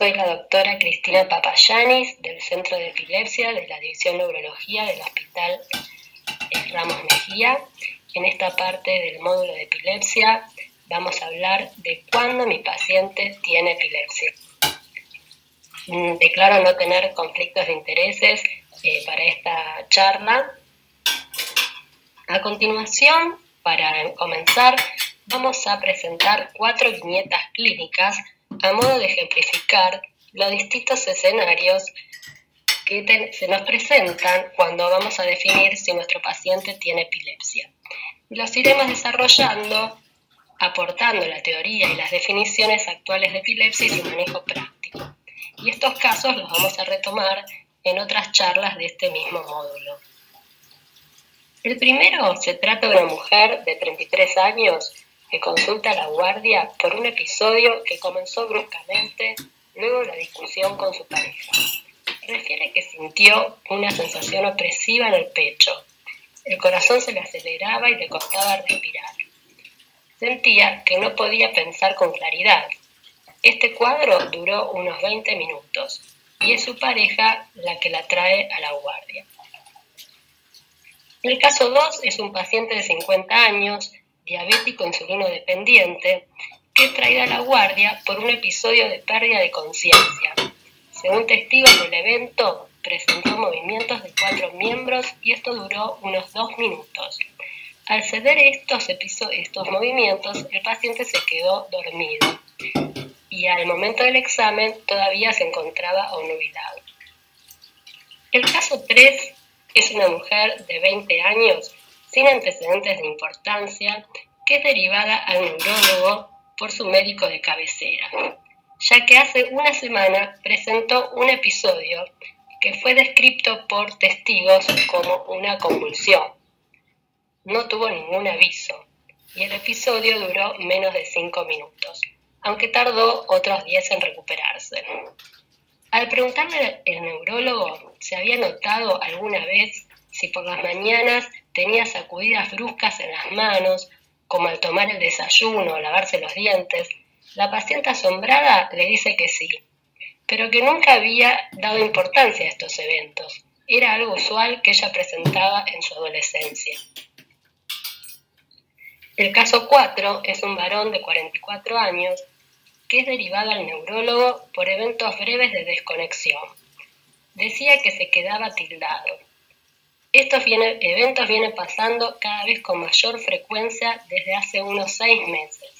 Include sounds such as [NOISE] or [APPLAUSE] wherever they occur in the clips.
Soy la doctora Cristina Papayanis del Centro de Epilepsia de la División Neurología del Hospital Ramos Mejía. En esta parte del módulo de epilepsia vamos a hablar de cuándo mi paciente tiene epilepsia. Mm, declaro no tener conflictos de intereses eh, para esta charla. A continuación, para comenzar, vamos a presentar cuatro viñetas clínicas a modo de ejemplificar los distintos escenarios que se nos presentan cuando vamos a definir si nuestro paciente tiene epilepsia. Los iremos desarrollando aportando la teoría y las definiciones actuales de epilepsia y su manejo práctico. Y estos casos los vamos a retomar en otras charlas de este mismo módulo. El primero se trata de una mujer de 33 años que consulta a la guardia por un episodio que comenzó bruscamente luego de la discusión con su pareja. Refiere que sintió una sensación opresiva en el pecho. El corazón se le aceleraba y le costaba respirar. Sentía que no podía pensar con claridad. Este cuadro duró unos 20 minutos y es su pareja la que la trae a la guardia. El caso 2 es un paciente de 50 años diabético insulino dependiente, que es traído a la guardia por un episodio de pérdida de conciencia. Según testigos del evento, presentó movimientos de cuatro miembros y esto duró unos dos minutos. Al ceder estos, estos movimientos, el paciente se quedó dormido y al momento del examen todavía se encontraba obnubilado. El caso 3 es una mujer de 20 años sin antecedentes de importancia, que es derivada al neurólogo por su médico de cabecera, ya que hace una semana presentó un episodio que fue descrito por testigos como una convulsión. No tuvo ningún aviso y el episodio duró menos de 5 minutos, aunque tardó otros 10 en recuperarse. Al preguntarle al neurólogo si había notado alguna vez si por las mañanas tenía sacudidas bruscas en las manos, como al tomar el desayuno o lavarse los dientes, la paciente asombrada le dice que sí, pero que nunca había dado importancia a estos eventos. Era algo usual que ella presentaba en su adolescencia. El caso 4 es un varón de 44 años que es derivado al neurólogo por eventos breves de desconexión. Decía que se quedaba tildado, estos eventos vienen pasando cada vez con mayor frecuencia desde hace unos seis meses.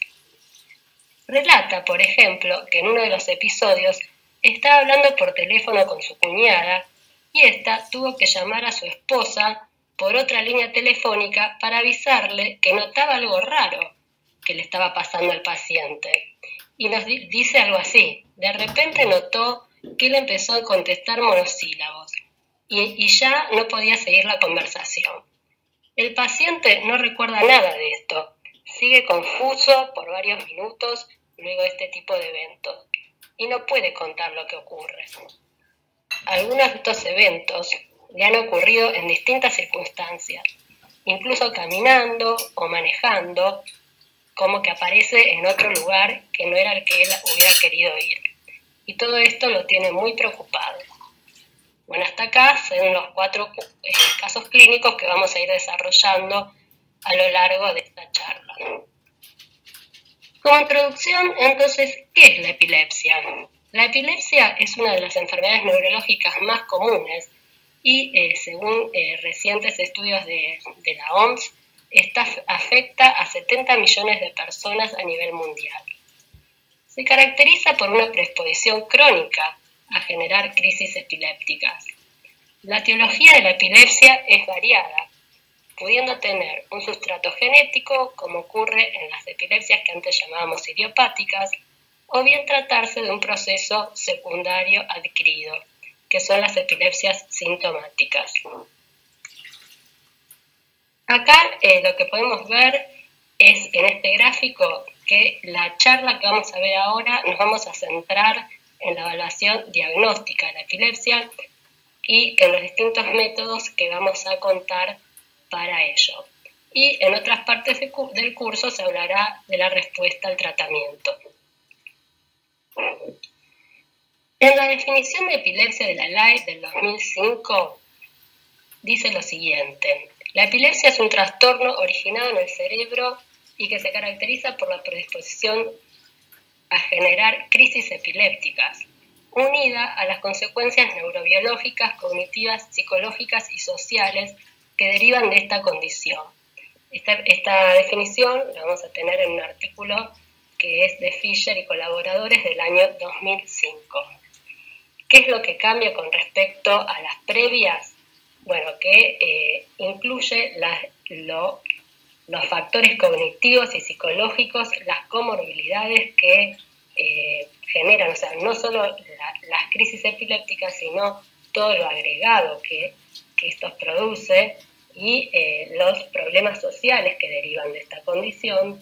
Relata, por ejemplo, que en uno de los episodios estaba hablando por teléfono con su cuñada y ésta tuvo que llamar a su esposa por otra línea telefónica para avisarle que notaba algo raro que le estaba pasando al paciente. Y nos dice algo así, de repente notó que él empezó a contestar monosílabos y, ya no podía seguir la conversación. El paciente no recuerda nada de esto, sigue confuso por varios minutos luego de este tipo de eventos y no puede contar lo que ocurre. Algunos de estos eventos le han ocurrido en distintas circunstancias, incluso caminando o manejando, como que aparece en otro lugar que no era el que él hubiera querido ir. Y todo esto lo tiene muy preocupado. Bueno, hasta acá son los cuatro eh, casos clínicos que vamos a ir desarrollando a lo largo de esta charla. Como introducción, entonces, ¿qué es la epilepsia? La epilepsia es una de las enfermedades neurológicas más comunes y, eh, según eh, recientes estudios de, de la OMS, esta afecta a 70 millones de personas a nivel mundial. Se caracteriza por una predisposición crónica a generar crisis epilépticas. La etiología de la epilepsia es variada, pudiendo tener un sustrato genético, como ocurre en las epilepsias que antes llamábamos idiopáticas, o bien tratarse de un proceso secundario adquirido, que son las epilepsias sintomáticas. Acá eh, lo que podemos ver es en este gráfico que la charla que vamos a ver ahora nos vamos a centrar en la evaluación diagnóstica de la epilepsia y en los distintos métodos que vamos a contar para ello. Y en otras partes del curso se hablará de la respuesta al tratamiento. En la definición de epilepsia de la LAE del 2005 dice lo siguiente. La epilepsia es un trastorno originado en el cerebro y que se caracteriza por la predisposición a generar crisis epilépticas, unida a las consecuencias neurobiológicas, cognitivas, psicológicas y sociales que derivan de esta condición. Esta, definición la vamos a tener en un artículo que es de Fisher y colaboradores del año 2005. ¿Qué es lo que cambia con respecto a las previas? Bueno, que eh, incluye los factores cognitivos y psicológicos, las comorbilidades que eh, generan, o sea, no solo las crisis epilépticas, sino todo lo agregado que, que esto produce y eh, los problemas sociales que derivan de esta condición,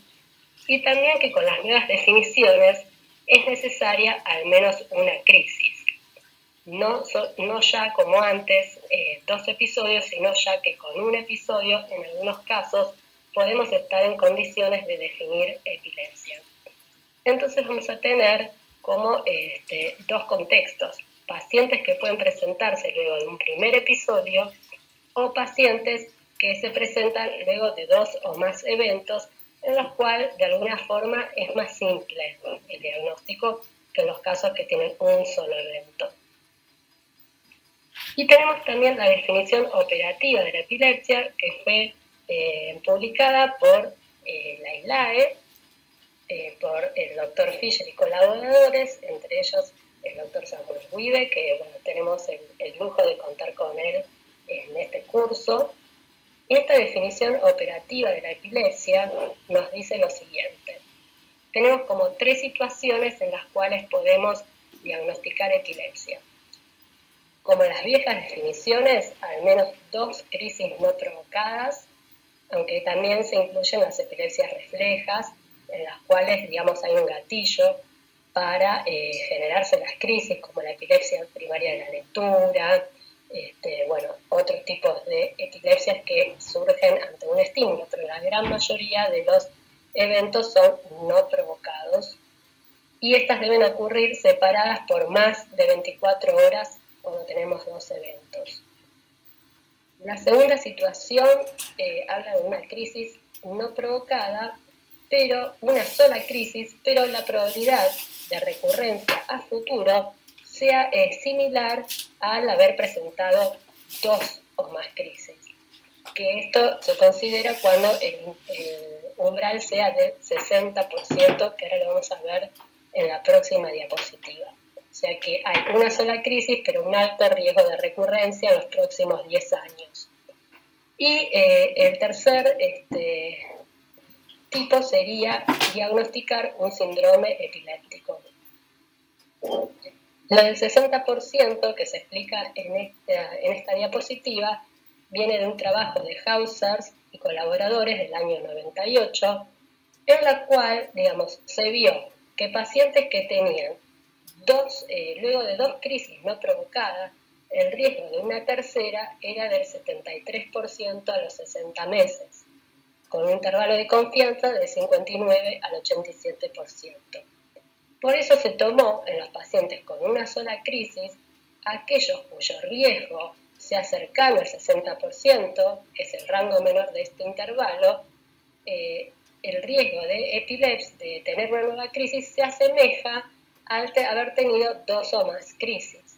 y también que con las nuevas definiciones es necesaria al menos una crisis. No, no ya como antes eh, dos episodios, sino ya que con un episodio, en algunos casos, podemos estar en condiciones de definir epilepsia. Entonces vamos a tener como este, dos contextos, pacientes que pueden presentarse luego de un primer episodio o pacientes que se presentan luego de dos o más eventos en los cuales de alguna forma es más simple el diagnóstico que en los casos que tienen un solo evento. Y tenemos también la definición operativa de la epilepsia que fue eh, publicada por eh, la ILAE, eh, por el doctor Fischer y colaboradores, entre ellos el doctor Samuel Wiebe, que tenemos el lujo de contar con él en este curso. Esta definición operativa de la epilepsia nos dice lo siguiente. Tenemos como tres situaciones en las cuales podemos diagnosticar epilepsia. Como las viejas definiciones, al menos dos crisis no provocadas, aunque también se incluyen las epilepsias reflejas, en las cuales, digamos, hay un gatillo para eh, generarse las crisis, como la epilepsia primaria de la lectura, este, bueno, otros tipos de epilepsias que surgen ante un estímulo, pero la gran mayoría de los eventos son no provocados y estas deben ocurrir separadas por más de 24 horas cuando tenemos dos eventos. La segunda situación eh, habla de una crisis no provocada, pero una sola crisis, pero la probabilidad de recurrencia a futuro sea eh, similar al haber presentado dos o más crisis. Que esto se considera cuando el, umbral sea del 60%, que ahora lo vamos a ver en la próxima diapositiva. Sea que hay una sola crisis, pero un alto riesgo de recurrencia en los próximos 10 años. Y eh, el tercer este, tipo sería diagnosticar un síndrome epiléptico. Lo del 60% que se explica en esta, en esta diapositiva viene de un trabajo de Hausers y colaboradores del año 98, en la cual, digamos, se vio que pacientes que tenían dos, eh, luego de dos crisis no provocadas, el riesgo de una tercera era del 73% a los 60 meses, con un intervalo de confianza de 59 al 87%. Por eso se tomó en los pacientes con una sola crisis aquellos cuyo riesgo sea cercano al 60%, que es el rango menor de este intervalo, eh, el riesgo de epilepsia, de tener una nueva crisis, se asemeja al haber tenido dos o más crisis.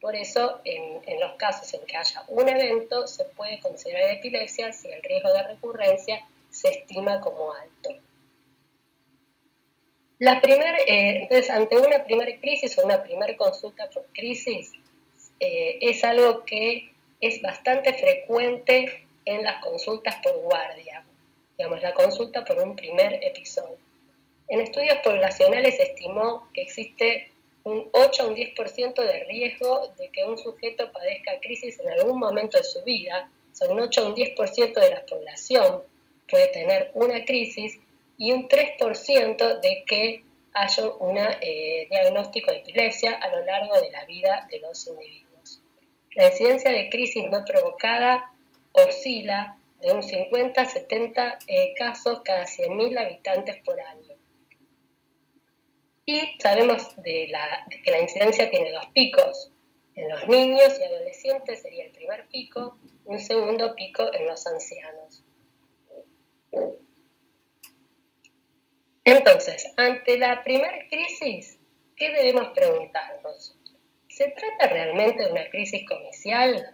Por eso, en, en, los casos en que haya un evento, se puede considerar epilepsia si el riesgo de recurrencia se estima como alto. La primer, eh, entonces, ante una primera crisis o una primera consulta por crisis, eh, es algo que es bastante frecuente en las consultas por guardia, digamos, la consulta por un primer episodio. En estudios poblacionales se estimó que existe un 8 a un 10% de riesgo de que un sujeto padezca crisis en algún momento de su vida. son un 8 a un 10% de la población puede tener una crisis y un 3% de que haya un eh, diagnóstico de epilepsia a lo largo de la vida de los individuos. La incidencia de crisis no provocada oscila de un 50 a 70 eh, casos cada 100.000 habitantes por año. Y sabemos de, la, que la incidencia tiene dos picos. En los niños y adolescentes sería el primer pico, un segundo pico en los ancianos. Entonces, ante la primera crisis, ¿qué debemos preguntarnos? ¿Se trata realmente de una crisis comercial?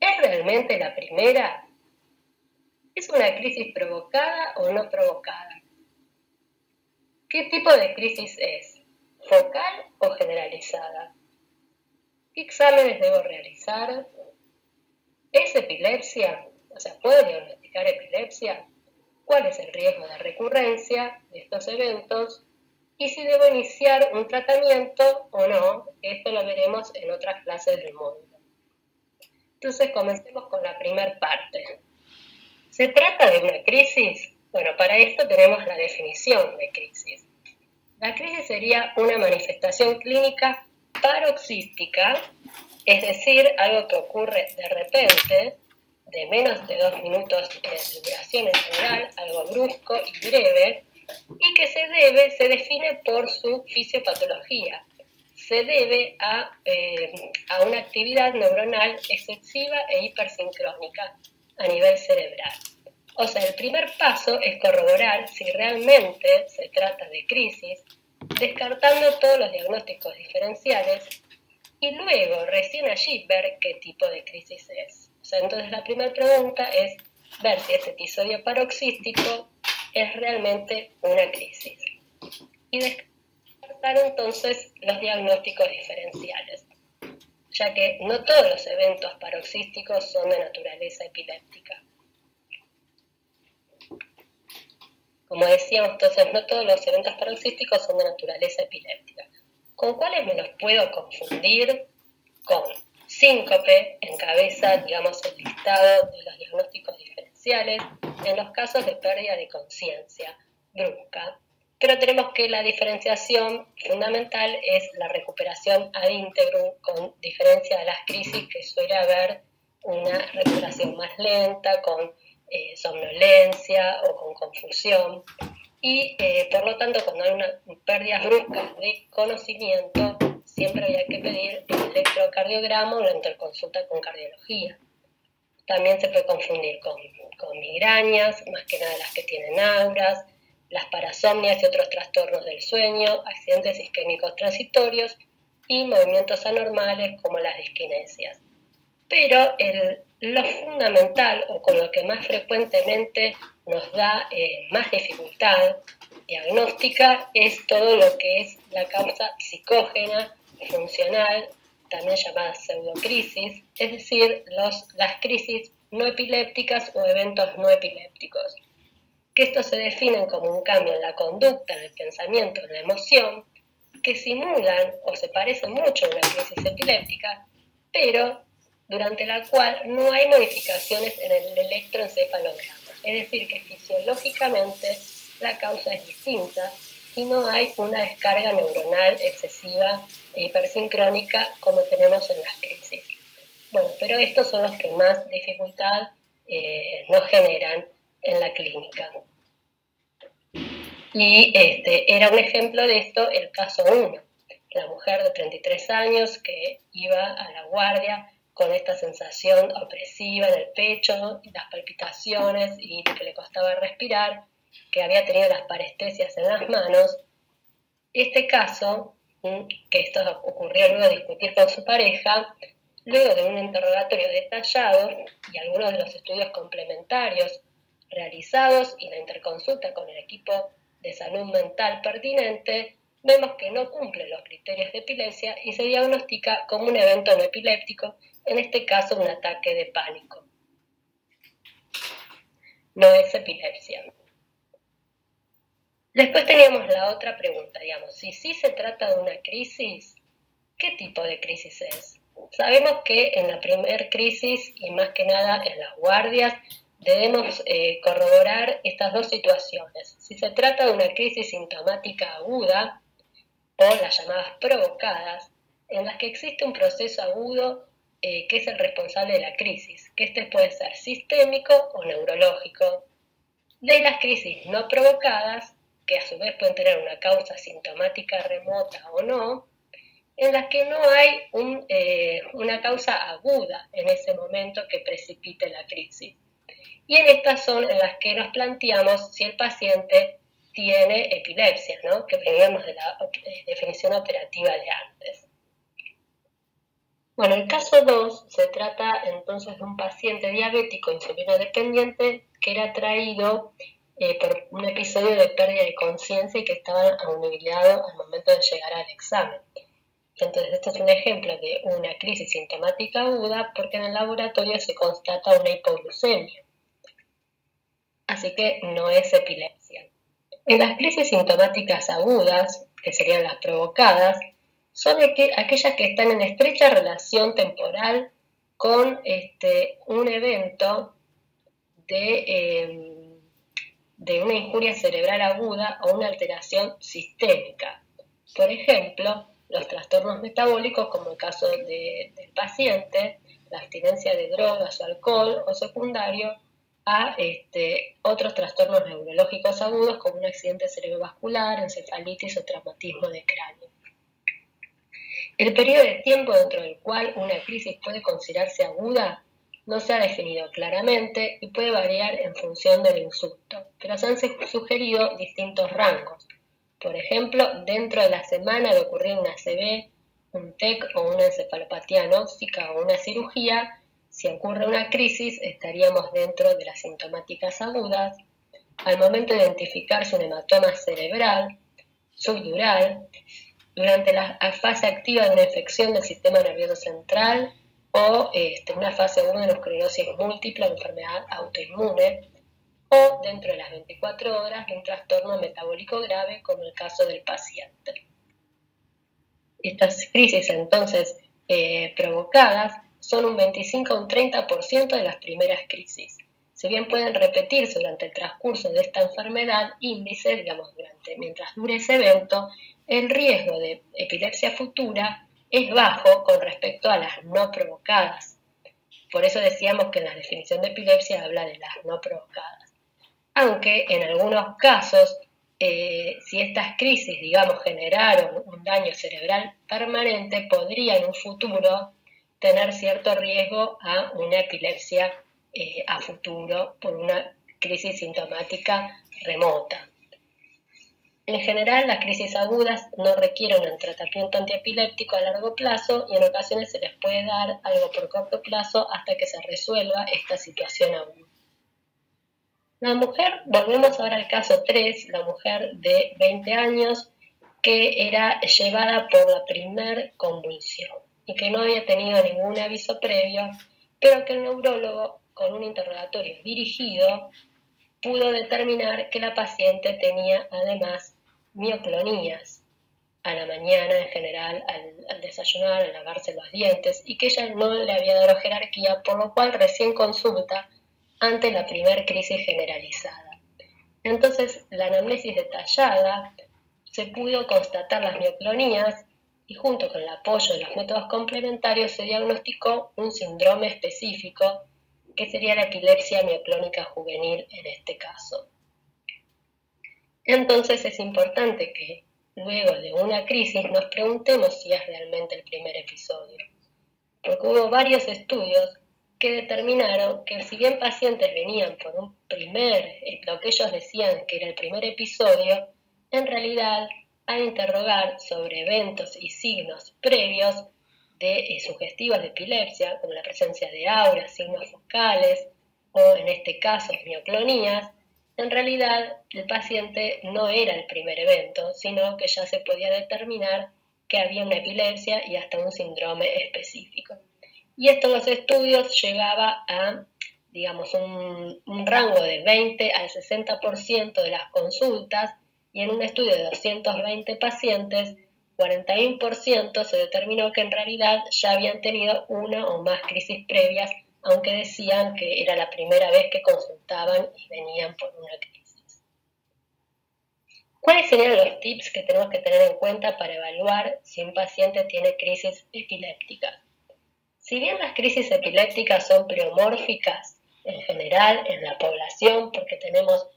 ¿Es realmente la primera? ¿Es una crisis provocada o no provocada? ¿Qué tipo de crisis es? ¿Focal o generalizada? ¿Qué exámenes debo realizar? ¿Es epilepsia? O sea, ¿puedo diagnosticar epilepsia? ¿Cuál es el riesgo de recurrencia de estos eventos? y si debo iniciar un tratamiento o no, esto lo veremos en otras clases del módulo. Entonces comencemos con la primera parte. ¿Se trata de una crisis? Bueno, para esto tenemos la definición de crisis. La crisis sería una manifestación clínica paroxística, es decir, algo que ocurre de repente, de menos de dos minutos de duración en general, algo brusco y breve, y que se debe, se define por su fisiopatología. Se debe a, eh, a una actividad neuronal excesiva e hipersincrónica a nivel cerebral. O sea, el primer paso es corroborar si realmente se trata de crisis, descartando todos los diagnósticos diferenciales y luego recién allí ver qué tipo de crisis es. O sea, entonces la primera pregunta es ver si este episodio paroxístico es realmente una crisis. Y descartar entonces los diagnósticos diferenciales, ya que no todos los eventos paroxísticos son de naturaleza epiléptica. Como decíamos, entonces no todos los eventos paroxísticos son de naturaleza epiléptica. ¿Con cuáles me los puedo confundir? Con síncope, encabeza, digamos, el listado de los diagnósticos diferenciales, en los casos de pérdida de conciencia brusca. Pero tenemos que la diferenciación fundamental es la recuperación ad integrum, con diferencia de las crisis que suele haber una recuperación más lenta, con eh, somnolencia o con confusión. Y eh, por lo tanto, cuando hay una pérdida brusca de conocimiento, siempre había que pedir el electrocardiograma o la interconsulta con cardiología. También se puede confundir con, con migrañas, más que nada las que tienen auras, las parasomnias y otros trastornos del sueño, accidentes isquémicos transitorios y movimientos anormales como las disquinesias. Pero lo fundamental o con lo que más frecuentemente nos da eh, más dificultad diagnóstica es todo lo que es la causa psicógena, funcional también llamadas pseudocrisis, es decir, los, las crisis no epilépticas o eventos no epilépticos, que estos se definen como un cambio en la conducta, en el pensamiento, en la emoción, que simulan o se parecen mucho a una crisis epiléptica, pero durante la cual no hay modificaciones en el electroencefalograma, es decir, que fisiológicamente la causa es distinta y no hay una descarga neuronal excesiva e hipersincrónica como tenemos en las crisis. Bueno, pero estos son los que más dificultad eh, nos generan en la clínica. Y este, era un ejemplo de esto el caso 1, la mujer de 33 años que iba a la guardia con esta sensación opresiva en el pecho, las palpitaciones y que le costaba respirar, que había tenido las parestesias en las manos. Este caso, que esto ocurrió luego de discutir con su pareja, luego de un interrogatorio detallado y algunos de los estudios complementarios realizados y la interconsulta con el equipo de salud mental pertinente, vemos que no cumple los criterios de epilepsia y se diagnostica como un evento no epiléptico, en este caso un ataque de pánico. No es epilepsia. Después teníamos la otra pregunta, digamos, si sí se trata de una crisis, ¿qué tipo de crisis es? Sabemos que en la primera crisis y más que nada en las guardias debemos eh, corroborar estas dos situaciones. Si se trata de una crisis sintomática aguda o las llamadas provocadas, en las que existe un proceso agudo eh, que es el responsable de la crisis, que este puede ser sistémico o neurológico. De las crisis no provocadas, que a su vez pueden tener una causa sintomática remota o no, en las que no hay eh, una causa aguda en ese momento que precipite la crisis. Y en estas son las que nos planteamos si el paciente tiene epilepsia, ¿no? que veníamos de la eh, definición operativa de antes. Bueno, el caso 2 se trata entonces de un paciente diabético insulino dependiente que era traído eh, por un episodio de pérdida de conciencia y que estaba anubilado al momento de llegar al examen. Entonces, este es un ejemplo de una crisis sintomática aguda porque en el laboratorio se constata una hipoglucemia. Así que no es epilepsia. En las crisis sintomáticas agudas, que serían las provocadas, son aquellas que están en estrecha relación temporal con este, un evento de, em, de una injuria cerebral aguda o una alteración sistémica. Por ejemplo, los trastornos metabólicos, como el caso del paciente, la abstinencia de drogas o alcohol, o secundario a este, otros trastornos neurológicos agudos como un accidente cerebrovascular, encefalitis o traumatismo de cráneo. El periodo de tiempo dentro del cual una crisis puede considerarse aguda no se ha definido claramente y puede variar en función del insulto, pero se han sugerido distintos rangos. Por ejemplo, dentro de la semana de ocurrir una ACV, un TEC o una encefalopatía anóxica o una cirugía, si ocurre una crisis, estaríamos dentro de las sintomáticas agudas. Al momento de identificarse un hematoma cerebral, subdural, durante la fase activa de una infección del sistema nervioso central o este, una fase 1 de esclerosis múltiple o enfermedad autoinmune, o dentro de las 24 horas de un trastorno metabólico grave como el caso del paciente. Estas crisis entonces eh, provocadas son un 25 o un 30% de las primeras crisis. Si bien pueden repetirse durante el transcurso de esta enfermedad, índice, digamos, durante, mientras dure ese evento, el riesgo de epilepsia futura es bajo con respecto a las no provocadas. Por eso decíamos que en la definición de epilepsia habla de las no provocadas. Aunque en algunos casos, eh, si estas crisis, digamos, generaron un daño cerebral permanente, podría en un futuro tener cierto riesgo a una epilepsia eh, a futuro por una crisis sintomática remota. En general, las crisis agudas no requieren un tratamiento antiepiléptico a largo plazo y en ocasiones se les puede dar algo por corto plazo hasta que se resuelva esta situación aguda. La mujer, volvemos ahora al caso 3, la mujer de 20 años que era llevada por la primer convulsión y que no había tenido ningún aviso previo, pero que el neurólogo, con un interrogatorio dirigido, pudo determinar que la paciente tenía además mioclonías a la mañana en general, al, desayunar, al lavarse los dientes, y que ella no le había dado jerarquía, por lo cual recién consulta ante la primer crisis generalizada. Entonces, la anamnesis detallada se pudo constatar las mioclonías y junto con el apoyo de los métodos complementarios se diagnosticó un síndrome específico que sería la epilepsia mioclónica juvenil en este caso. Entonces es importante que luego de una crisis nos preguntemos si es realmente el primer episodio, porque hubo varios estudios que determinaron que si bien pacientes venían por un primer, lo que ellos decían que era el primer episodio, en realidad a interrogar sobre eventos y signos previos de eh, de epilepsia, como la presencia de auras, signos focales o en este caso mioclonías, en realidad el paciente no era el primer evento, sino que ya se podía determinar que había una epilepsia y hasta un síndrome específico. Y esto en los estudios llegaba a, digamos, un, un rango de 20 al 60% de las consultas y en un estudio de 220 pacientes, 41% se determinó que en realidad ya habían tenido una o más crisis previas, aunque decían que era la primera vez que consultaban y venían por una crisis. ¿Cuáles serían los tips que tenemos que tener en cuenta para evaluar si un paciente tiene crisis epilépticas? Si bien las crisis epilépticas son pleomórficas en general en la población, porque tenemos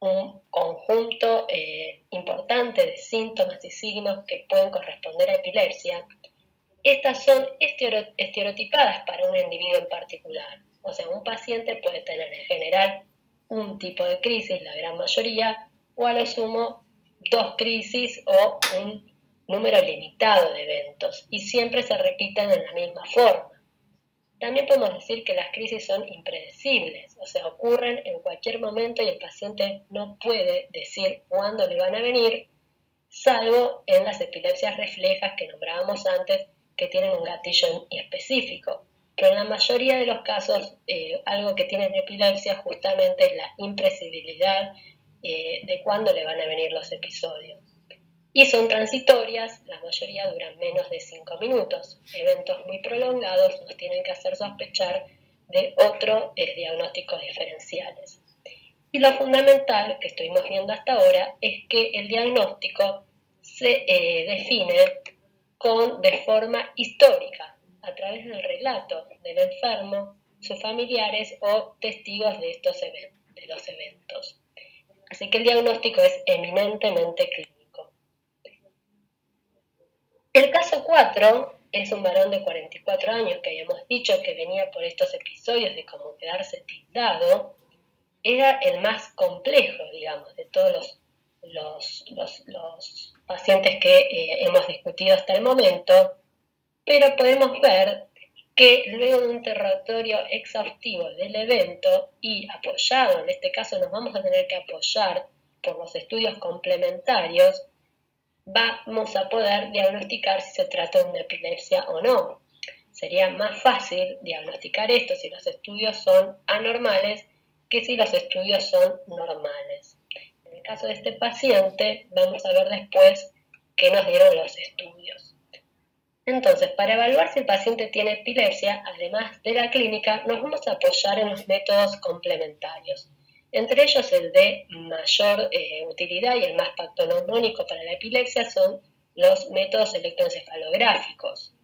un conjunto eh, importante de síntomas y signos que pueden corresponder a epilepsia, estas son estereotipadas para un individuo en particular. O sea, un paciente puede tener en general un tipo de crisis, la gran mayoría, o a lo sumo dos crisis o un número limitado de eventos, y siempre se repiten en la misma forma. También podemos decir que las crisis son impredecibles, o sea, ocurren en cualquier momento y el paciente no puede decir cuándo le van a venir, salvo en las epilepsias reflejas que nombrábamos antes, que tienen un gatillo específico. Pero en la mayoría de los casos, eh, algo que tienen epilepsia justamente es la impresibilidad eh, de cuándo le van a venir los episodios. Y son transitorias, la mayoría duran menos de 5 minutos. Eventos muy prolongados nos tienen que hacer sospechar de otros eh, diagnósticos diferenciales. Y lo fundamental que estuvimos viendo hasta ahora es que el diagnóstico se define con, de forma histórica, a través del relato del enfermo, sus familiares o testigos de, estos los eventos. Así que el diagnóstico es eminentemente clínico. El caso 4 es un varón de 44 años que habíamos dicho que venía por estos episodios de cómo quedarse tildado. Era el más complejo, digamos, de todos los, los, los pacientes que eh, hemos discutido hasta el momento, pero podemos ver que luego de un interrogatorio exhaustivo del evento y apoyado, en este caso nos vamos a tener que apoyar por los estudios complementarios, vamos a poder diagnosticar si se trata de una epilepsia o no. Sería más fácil diagnosticar esto si los estudios son anormales que si los estudios son normales el caso de este paciente, vamos a ver después qué nos dieron los estudios. Entonces, para evaluar si el paciente tiene epilepsia, además de la clínica, nos vamos a apoyar en los métodos complementarios. Entre ellos, el de mayor eh, utilidad y el más patognomónico para la epilepsia son los métodos electroencefalográficos.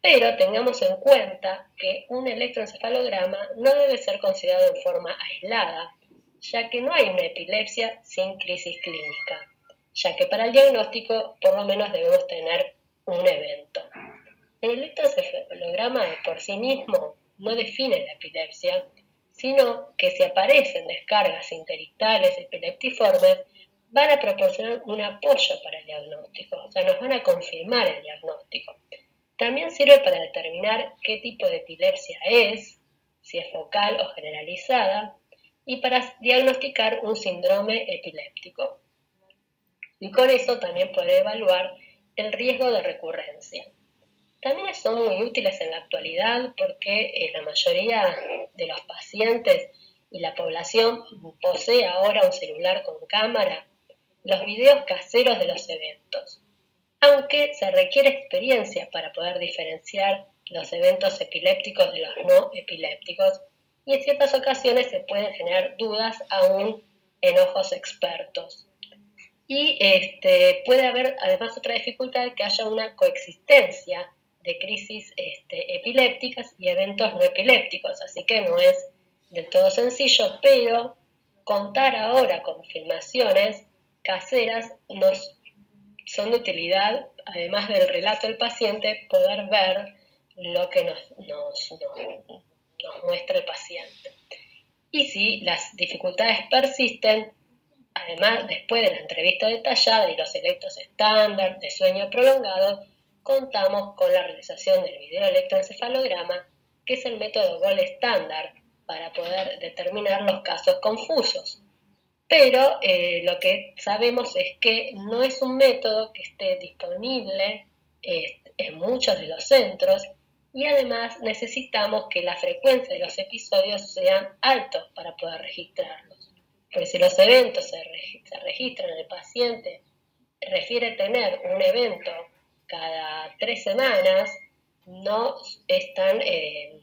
Pero tengamos en cuenta que un electroencefalograma no debe ser considerado en forma aislada, ya que no hay una epilepsia sin crisis clínica, ya que para el diagnóstico por lo menos debemos tener un evento. El electroencefalograma por sí mismo no define la epilepsia, sino que si aparecen descargas interictales epileptiformes, van a proporcionar un apoyo para el diagnóstico, o sea, nos van a confirmar el diagnóstico. También sirve para determinar qué tipo de epilepsia es, si es focal o generalizada, y para diagnosticar un síndrome epiléptico. Y con eso también puede evaluar el riesgo de recurrencia. También son muy útiles en la actualidad porque eh, la mayoría de los pacientes y la población posee ahora un celular con cámara, los videos caseros de los eventos. Aunque se requiere experiencia para poder diferenciar los eventos epilépticos de los no epilépticos, y en ciertas ocasiones se pueden generar dudas aún en ojos expertos. Y este, puede haber además otra dificultad que haya una coexistencia de crisis este, epilépticas y eventos no epilépticos, así que no es del todo sencillo, pero contar ahora con filmaciones caseras nos son de utilidad, además del relato del paciente, poder ver lo que nos, nos muestra el paciente. Y si las dificultades persisten, además después de la entrevista detallada y los electros estándar de sueño prolongado, contamos con la realización del video electroencefalograma, que es el método GOL estándar para poder determinar los casos confusos. Pero eh, lo que sabemos es que no es un método que esté disponible eh, en muchos de los centros y además necesitamos que la frecuencia de los episodios sean altos para poder registrarlos. Porque si los eventos se, registran en el paciente, refiere tener un evento cada tres semanas, no es tan eh,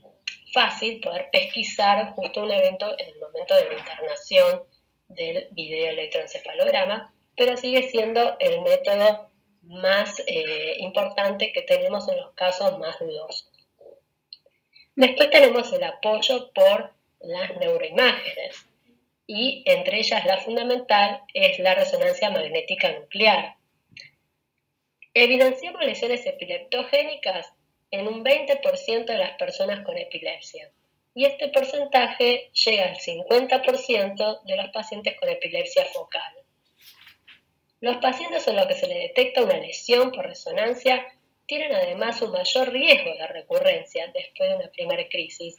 fácil poder pesquisar justo un evento en el momento de la internación del video electroencefalograma, pero sigue siendo el método más eh, importante que tenemos en los casos más dudosos. Después tenemos el apoyo por las neuroimágenes. y entre ellas la fundamental es la resonancia magnética nuclear. Evidenciamos lesiones epileptogénicas en un 20% de las personas con epilepsia y este porcentaje llega al 50% de los pacientes con epilepsia focal. Los pacientes en los que se le detecta una lesión por resonancia tienen además un mayor riesgo de recurrencia después de una primera crisis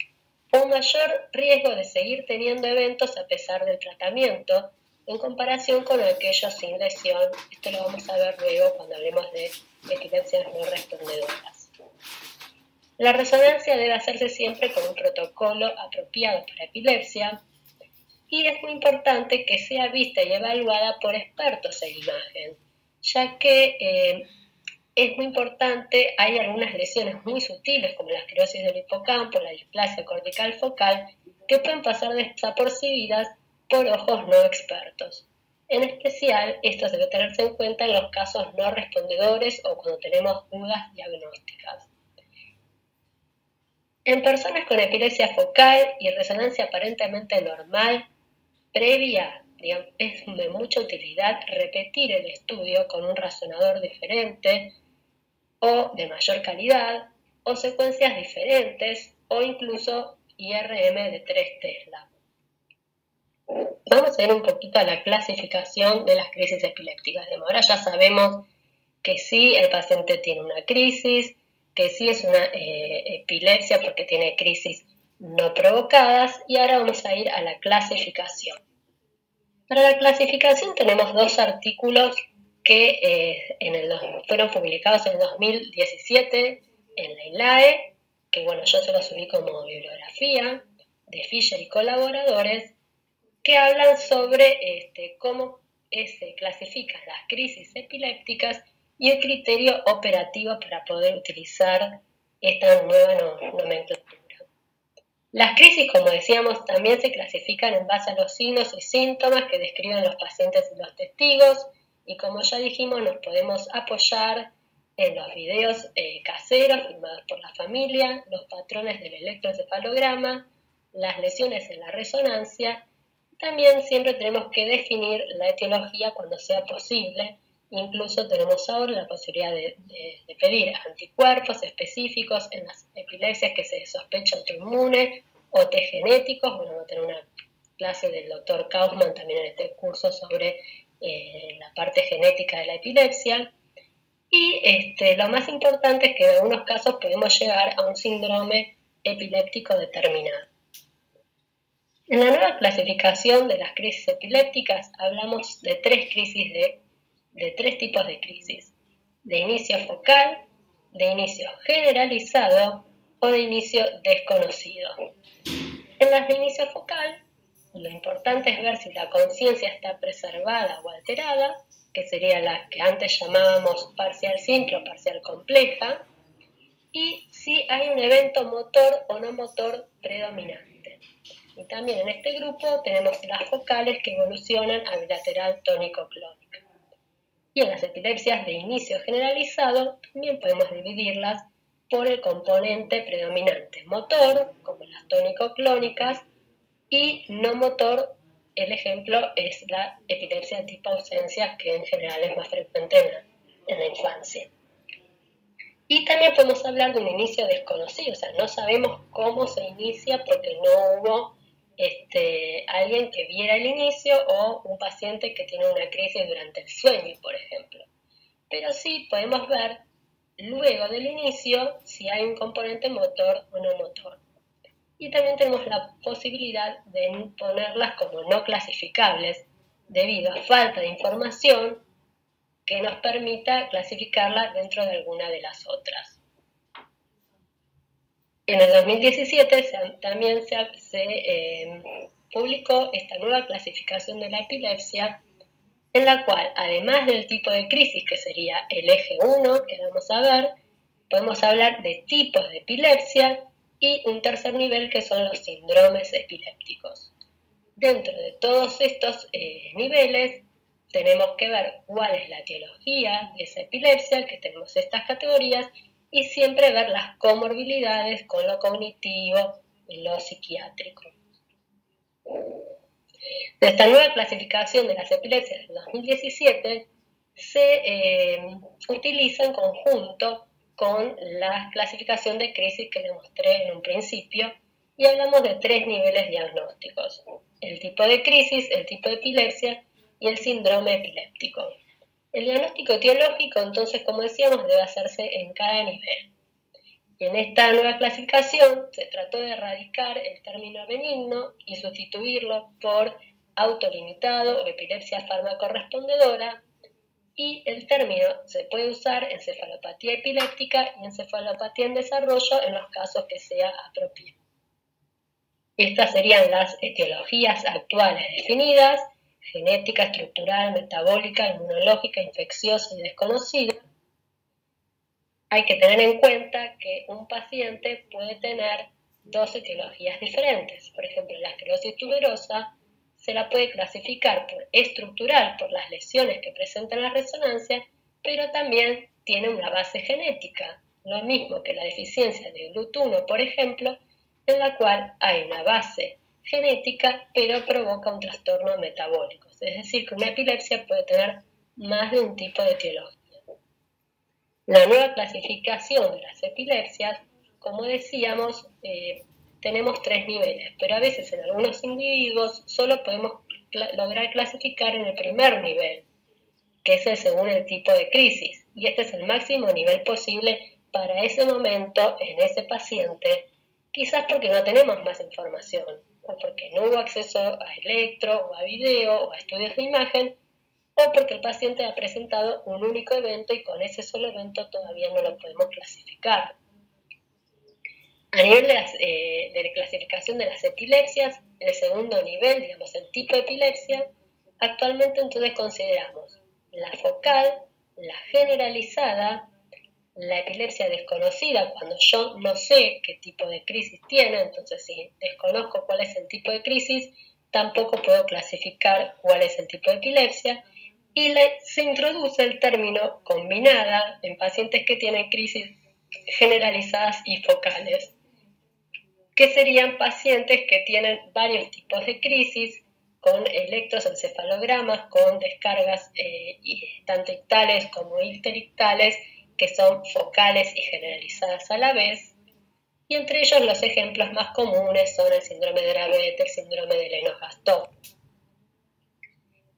o un mayor riesgo de seguir teniendo eventos a pesar del tratamiento en comparación con aquellos sin lesión. Esto lo vamos a ver luego cuando hablemos de epilepsias no respondedoras. La resonancia debe hacerse siempre con un protocolo apropiado para epilepsia y es muy importante que sea vista y evaluada por expertos en imagen, ya que eh, es muy importante, hay algunas lesiones muy sutiles como la esclerosis del hipocampo, la displasia cortical focal, que pueden pasar desapercibidas por ojos no expertos. En especial, esto debe tenerse en cuenta en los casos no respondedores o cuando tenemos dudas diagnósticas. En personas con epilepsia focal y resonancia aparentemente normal, previa, es de mucha utilidad repetir el estudio con un razonador diferente o de mayor calidad, o secuencias diferentes, o incluso IRM de 3 Tesla. Vamos a ver un poquito a la clasificación de las crisis epilépticas. Ahora ya sabemos que sí, el paciente tiene una crisis, que sí es una eh, epilepsia porque tiene crisis no provocadas, y ahora vamos a ir a la clasificación. Para la clasificación tenemos dos artículos que eh, en el, fueron publicados en el 2017 en la ILAE, que bueno, yo se los subí como bibliografía de Fisher y colaboradores, que hablan sobre este, cómo se clasifican las crisis epilépticas y el criterio operativo para poder utilizar esta nueva nomenclatura. Las crisis, como decíamos, también se clasifican en base a los signos y síntomas que describen los pacientes y los testigos, y como ya dijimos, nos podemos apoyar en los videos eh, caseros filmados por la familia, los patrones del electroencefalograma, las lesiones en la resonancia. También siempre tenemos que definir la etiología cuando sea posible. Incluso tenemos ahora la posibilidad de, pedir anticuerpos específicos en las epilepsias que se sospecha autoinmune o T genéticos. Bueno, vamos a tener una clase del doctor Kaufman también en este curso sobre eh, la parte genética de la epilepsia. Y este, lo más importante es que en algunos casos podemos llegar a un síndrome epiléptico determinado. En la nueva clasificación de las crisis epilépticas hablamos de tres crisis de, de tres tipos de crisis, de inicio focal, de inicio generalizado o de inicio desconocido. En las de inicio focal lo importante es ver si la conciencia está preservada o alterada, que sería la que antes llamábamos parcial simple o parcial compleja, y si hay un evento motor o no motor predominante. Y también en este grupo tenemos las focales que evolucionan a bilateral tónico-clónica. Y en las epilepsias de inicio generalizado también podemos dividirlas por el componente predominante motor, como las tónico-clónicas, y no motor, el ejemplo es la epilepsia tipo ausencia, que en general es más frecuente en la, infancia. Y también podemos hablar de un inicio desconocido, o sea, no sabemos cómo se inicia porque no hubo este, alguien que viera el inicio o un paciente que tiene una crisis durante el sueño, por ejemplo. Pero sí podemos ver luego del inicio si hay un componente motor o no motor y también tenemos la posibilidad de ponerlas como no clasificables debido a falta de información que nos permita clasificarlas dentro de alguna de las otras. En el 2017 también se, eh, publicó esta nueva clasificación de la epilepsia en la cual, además del tipo de crisis que sería el eje 1 que vamos a ver, podemos hablar de tipos de epilepsia y un tercer nivel que son los síndromes epilépticos. Dentro de todos estos eh, niveles tenemos que ver cuál es la etiología de esa epilepsia, que tenemos estas categorías, y siempre ver las comorbilidades con lo cognitivo y lo psiquiátrico. De esta nueva clasificación de las epilepsias del 2017 se eh, utiliza en conjunto con la clasificación de crisis que demostré en un principio y hablamos de tres niveles diagnósticos, el tipo de crisis, el tipo de epilepsia y el síndrome epiléptico. El diagnóstico etiológico, entonces, como decíamos, debe hacerse en cada nivel. Y en esta nueva clasificación se trató de erradicar el término benigno y sustituirlo por autolimitado o epilepsia farmacorrespondedora y el término se puede usar en cefalopatía epiléptica y encefalopatía en desarrollo en los casos que sea apropiado. Estas serían las etiologías actuales definidas, genética, estructural, metabólica, inmunológica, infecciosa y desconocida. Hay que tener en cuenta que un paciente puede tener dos etiologías diferentes. Por ejemplo, la esclerosis tuberosa se la puede clasificar por estructural, por las lesiones que presentan la resonancia, pero también tiene una base genética, lo mismo que la deficiencia de GLUT1, por ejemplo, en la cual hay una base genética, pero provoca un trastorno metabólico. Es decir, que una epilepsia puede tener más de un tipo de etiología. La nueva clasificación de las epilepsias, como decíamos, eh, tenemos tres niveles, pero a veces en algunos individuos solo podemos lograr clasificar en el primer nivel, que es el según el tipo de crisis, y este es el máximo nivel posible para ese momento en ese paciente, quizás porque no tenemos más información, o porque no hubo acceso a electro, o a video, o a estudios de imagen, o porque el paciente ha presentado un único evento y con ese solo evento todavía no lo podemos clasificar. Nivel eh, de, la clasificación de las epilepsias, el segundo nivel, digamos el tipo de epilepsia, actualmente entonces consideramos la focal, la generalizada, la epilepsia desconocida, cuando yo no sé qué tipo de crisis tiene, entonces si desconozco cuál es el tipo de crisis, tampoco puedo clasificar cuál es el tipo de epilepsia, y se introduce el término combinada en pacientes que tienen crisis generalizadas y focales que serían pacientes que tienen varios tipos de crisis, con electroencefalogramas, con descargas eh, tanto ictales como icterictales, que son focales y generalizadas a la vez. Y entre ellos los ejemplos más comunes son el síndrome de Dravet, el síndrome de Lennox-Gastaut.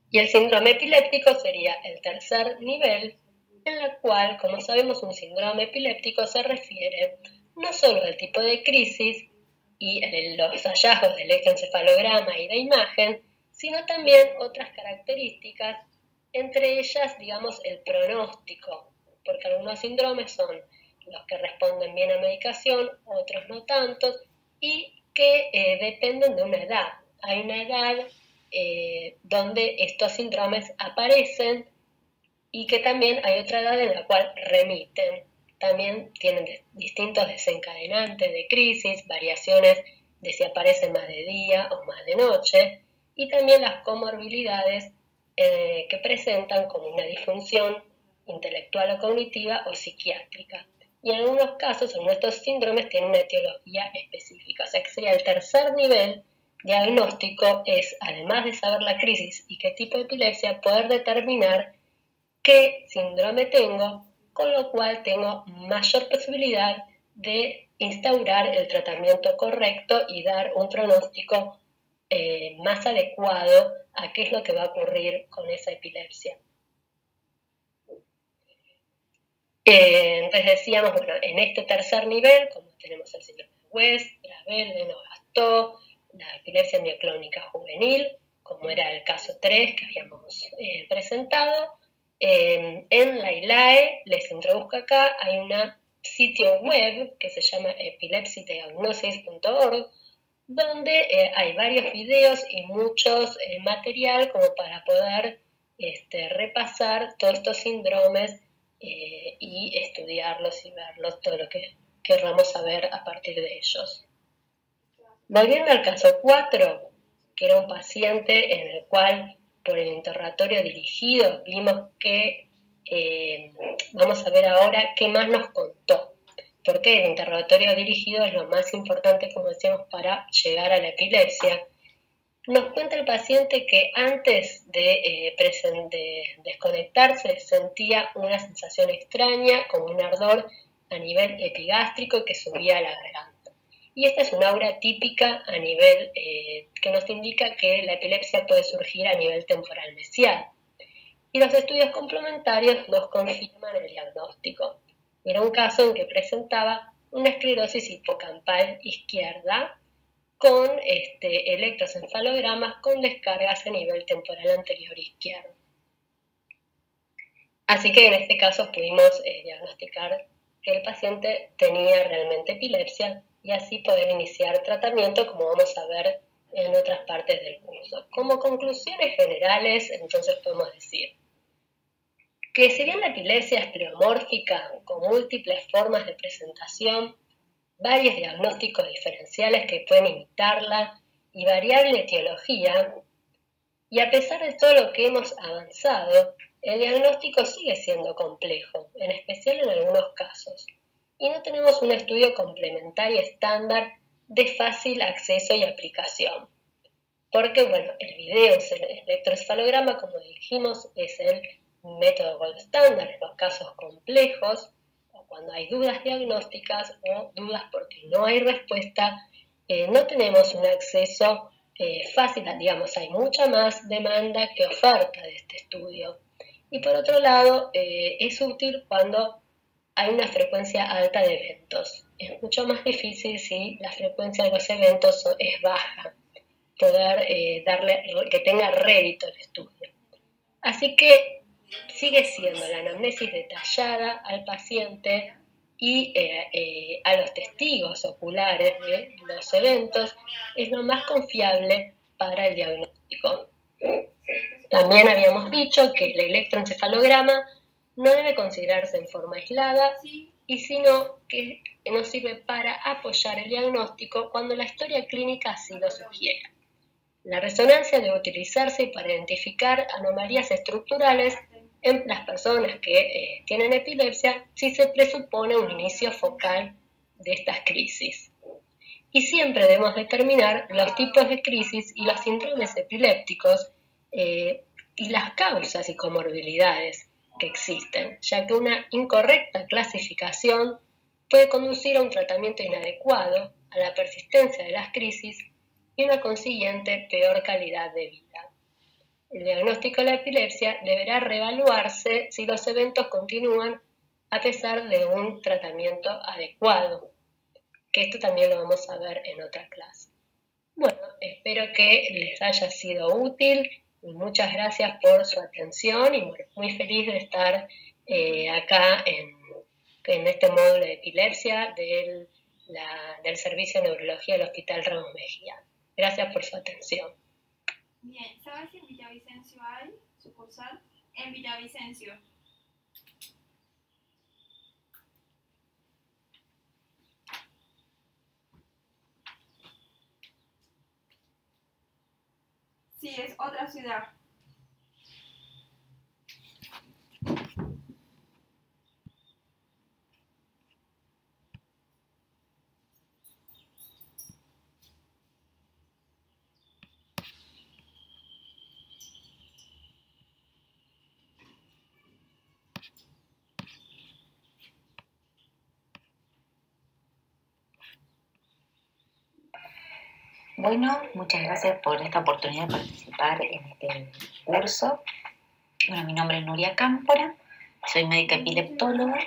Y el síndrome epiléptico sería el tercer nivel, en el cual, como sabemos, un síndrome epiléptico se refiere no solo al tipo de crisis, y los hallazgos de electroencefalograma y de imagen, sino también otras características, entre ellas, digamos, el pronóstico, porque algunos síndromes son los que responden bien a medicación, otros no tanto, y que eh, dependen de una edad. Hay una edad eh, donde estos síndromes aparecen y que también hay otra edad en la cual remiten también tienen distintos desencadenantes de crisis, variaciones de si aparecen más de día o más de noche, y también las comorbilidades eh, que presentan como una disfunción intelectual o cognitiva o psiquiátrica. Y en algunos casos, en estos síndromes tienen una etiología específica. O sea que sería el tercer nivel diagnóstico es, además de saber la crisis y qué tipo de epilepsia, poder determinar qué síndrome tengo con lo cual tengo mayor posibilidad de instaurar el tratamiento correcto y dar un pronóstico eh, más adecuado a qué es lo que va a ocurrir con esa epilepsia. Eh, entonces decíamos, bueno, en este tercer nivel, como tenemos el síndrome de West, Gravel, Lennox-Gastaut, la epilepsia mioclónica juvenil, como era el caso 3 que habíamos eh, presentado, en la ILAE, les introduzco acá, hay un sitio web que se llama epilepsidiagnosis.org, donde eh, hay varios videos y muchos eh, material como para poder este, repasar todos estos síndromes eh, y estudiarlos y verlos, todo lo que querramos saber a partir de ellos. Volviendo al caso 4, que era un paciente en el cual por el interrogatorio dirigido, vimos que, eh, vamos a ver ahora qué más nos contó, porque el interrogatorio dirigido es lo más importante, como decíamos, para llegar a la epilepsia. Nos cuenta el paciente que antes de, eh, de, desconectarse sentía una sensación extraña, como un ardor a nivel epigástrico que subía a la garganta. Y esta es una aura típica a nivel eh, que nos indica que la epilepsia puede surgir a nivel temporal mesial. Y los estudios complementarios nos confirman el diagnóstico. Era un caso en que presentaba una esclerosis hipocampal izquierda con este, electroencefalogramas con descargas a nivel temporal anterior izquierdo. Así que en este caso pudimos eh, diagnosticar que el paciente tenía realmente epilepsia y así poder iniciar tratamiento como vamos a ver en otras partes del curso. Como conclusiones generales, entonces podemos decir que si bien la epilepsia es pleomórfica, con múltiples formas de presentación, varios diagnósticos diferenciales que pueden imitarla y variable etiología, y a pesar de todo lo que hemos avanzado, el diagnóstico sigue siendo complejo, en especial en algunos casos, y no tenemos un estudio complementario estándar de fácil acceso y aplicación. Porque, bueno, el video, el electroencefalograma, como dijimos, es el método gold estándar en los casos complejos, cuando hay dudas diagnósticas o dudas porque no hay respuesta, eh, no tenemos un acceso eh, fácil, digamos, hay mucha más demanda que oferta de este estudio. Y por otro lado, eh, es útil cuando hay una frecuencia alta de eventos. Es mucho más difícil si la frecuencia de los eventos es baja, poder darle que tenga rédito el estudio. Así que sigue siendo la anamnesis detallada al paciente y eh, eh, a los testigos oculares de los eventos es lo más confiable para el diagnóstico. También habíamos dicho que el electroencefalograma no debe considerarse en forma aislada y sino que nos sirve para apoyar el diagnóstico cuando la historia clínica así lo sugiere. La resonancia debe utilizarse para identificar anomalías estructurales en las personas que eh, tienen epilepsia si se presupone un inicio focal de estas crisis. Y siempre debemos determinar los tipos de crisis y los síndromes epilépticos eh, y las causas y comorbilidades que existen, ya que una incorrecta clasificación puede conducir a un tratamiento inadecuado, a la persistencia de las crisis y una consiguiente peor calidad de vida. El diagnóstico de la epilepsia deberá reevaluarse si los eventos continúan a pesar de un tratamiento adecuado, que esto también lo vamos a ver en otra clase. Bueno, espero que les haya sido útil muchas gracias por su atención y muy feliz de estar eh, acá en, este módulo de epilepsia del, del Servicio de Neurología del Hospital Ramos Mejía. Gracias por su atención. Bien, ¿sabes si en Villavicencio hay sucursal? En Villavicencio. Sí, es otra ciudad. Bueno, muchas gracias por esta oportunidad de participar en este curso. Bueno, mi nombre es Nuria Cámpora, soy médica epileptóloga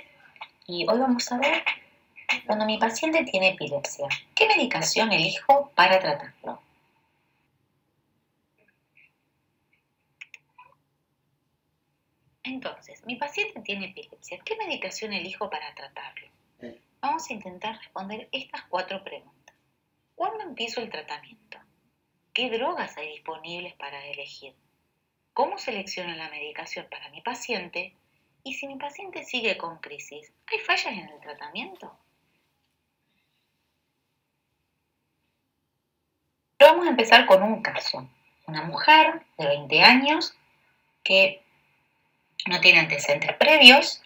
y hoy vamos a ver cuando mi paciente tiene epilepsia, ¿qué medicación elijo para tratarlo? Entonces, mi paciente tiene epilepsia, ¿qué medicación elijo para tratarlo? Vamos a intentar responder estas cuatro preguntas. ¿Cuándo empiezo el tratamiento? ¿Qué drogas hay disponibles para elegir? ¿Cómo selecciono la medicación para mi paciente? Y si mi paciente sigue con crisis, ¿hay fallas en el tratamiento? vamos a empezar con un caso. Una mujer de 20 años que no tiene antecedentes previos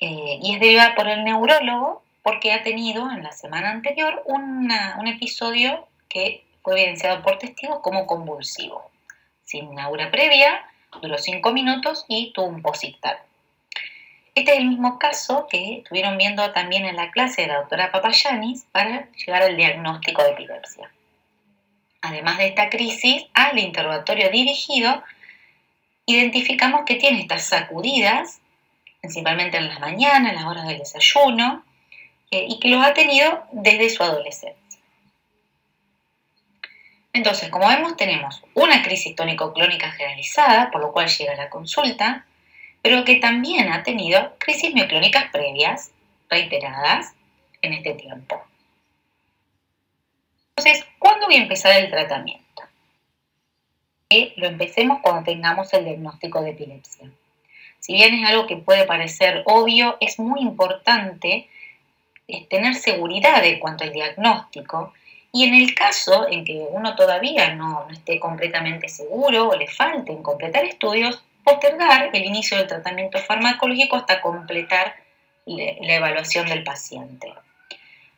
eh, y es debida por el neurólogo porque ha tenido en la semana anterior un episodio que fue evidenciado por testigos como convulsivo. Sin aura previa, duró 5 minutos y tuvo un posictal. Este es el mismo caso que estuvieron viendo también en la clase de la doctora Papayanis para llegar al diagnóstico de epilepsia. Además de esta crisis, al interrogatorio dirigido, identificamos que tiene estas sacudidas, principalmente en las mañanas, en las horas del desayuno, eh, y que los ha tenido desde su adolescencia. Entonces, como vemos, tenemos una crisis tónico-clónica generalizada, por lo cual llega a la consulta, pero que también ha tenido crisis mioclónicas previas, reiteradas, en este tiempo. Entonces, ¿cuándo voy a empezar el tratamiento? Que lo empecemos cuando tengamos el diagnóstico de epilepsia. Si bien es algo que puede parecer obvio, es muy importante eh, tener seguridad en cuanto al diagnóstico y en el caso en que uno todavía no, no esté completamente seguro o le falten completar estudios, postergar el inicio del tratamiento farmacológico hasta completar la evaluación del paciente.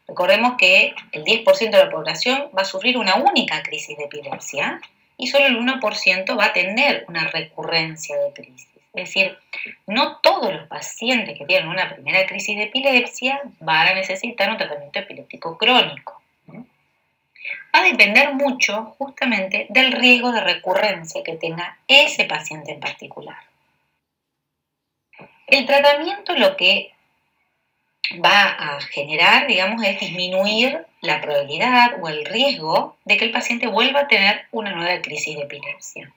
Recordemos que el 10% de la población va a sufrir una única crisis de epilepsia y solo el 1% va a tener una recurrencia de crisis. Es decir, no todos los pacientes que tienen una primera crisis de epilepsia van a necesitar un tratamiento epiléptico crónico va a depender mucho justamente del riesgo de recurrencia que tenga ese paciente en particular. El tratamiento lo que va a generar, digamos, es disminuir la probabilidad o el riesgo de que el paciente vuelva a tener una nueva crisis de epilepsia.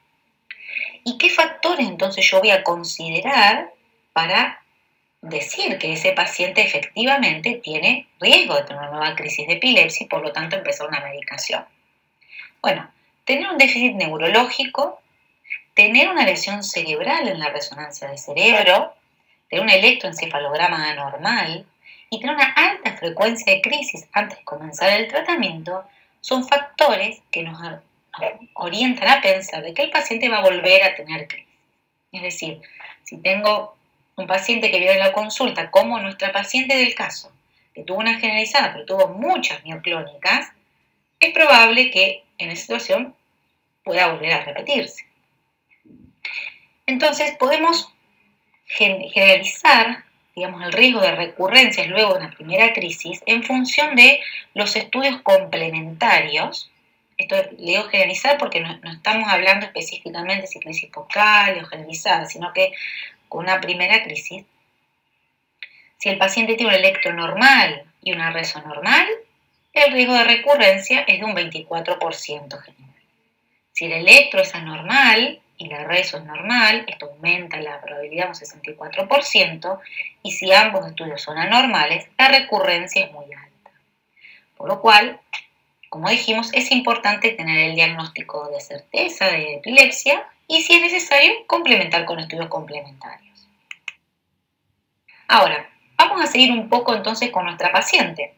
¿Y qué factores entonces yo voy a considerar para decir que ese paciente efectivamente tiene riesgo de tener una nueva crisis de epilepsia y por lo tanto empezar una medicación. Bueno, tener un déficit neurológico, tener una lesión cerebral en la resonancia de cerebro, tener un electroencefalograma anormal y tener una alta frecuencia de crisis antes de comenzar el tratamiento son factores que nos orientan a pensar de que el paciente va a volver a tener crisis. Es decir, si tengo un paciente que viene a la consulta, como nuestra paciente del caso, que tuvo una generalizada pero tuvo muchas mioclónicas, es probable que en esa situación pueda volver a repetirse. Entonces podemos generalizar digamos, el riesgo de recurrencias luego de una primera crisis en función de los estudios complementarios. Esto le digo generalizar porque no, estamos hablando específicamente si crisis focal o generalizada, sino que con una primera crisis, si el paciente tiene un electro normal y una reso normal, el riesgo de recurrencia es de un 24% general. Si el electro es anormal y la reso es normal, esto aumenta la probabilidad un 64%, y si ambos estudios son anormales, la recurrencia es muy alta. Por lo cual, como dijimos, es importante tener el diagnóstico de certeza de epilepsia y si es necesario, complementar con estudios complementarios. Ahora, vamos a seguir un poco entonces con nuestra paciente.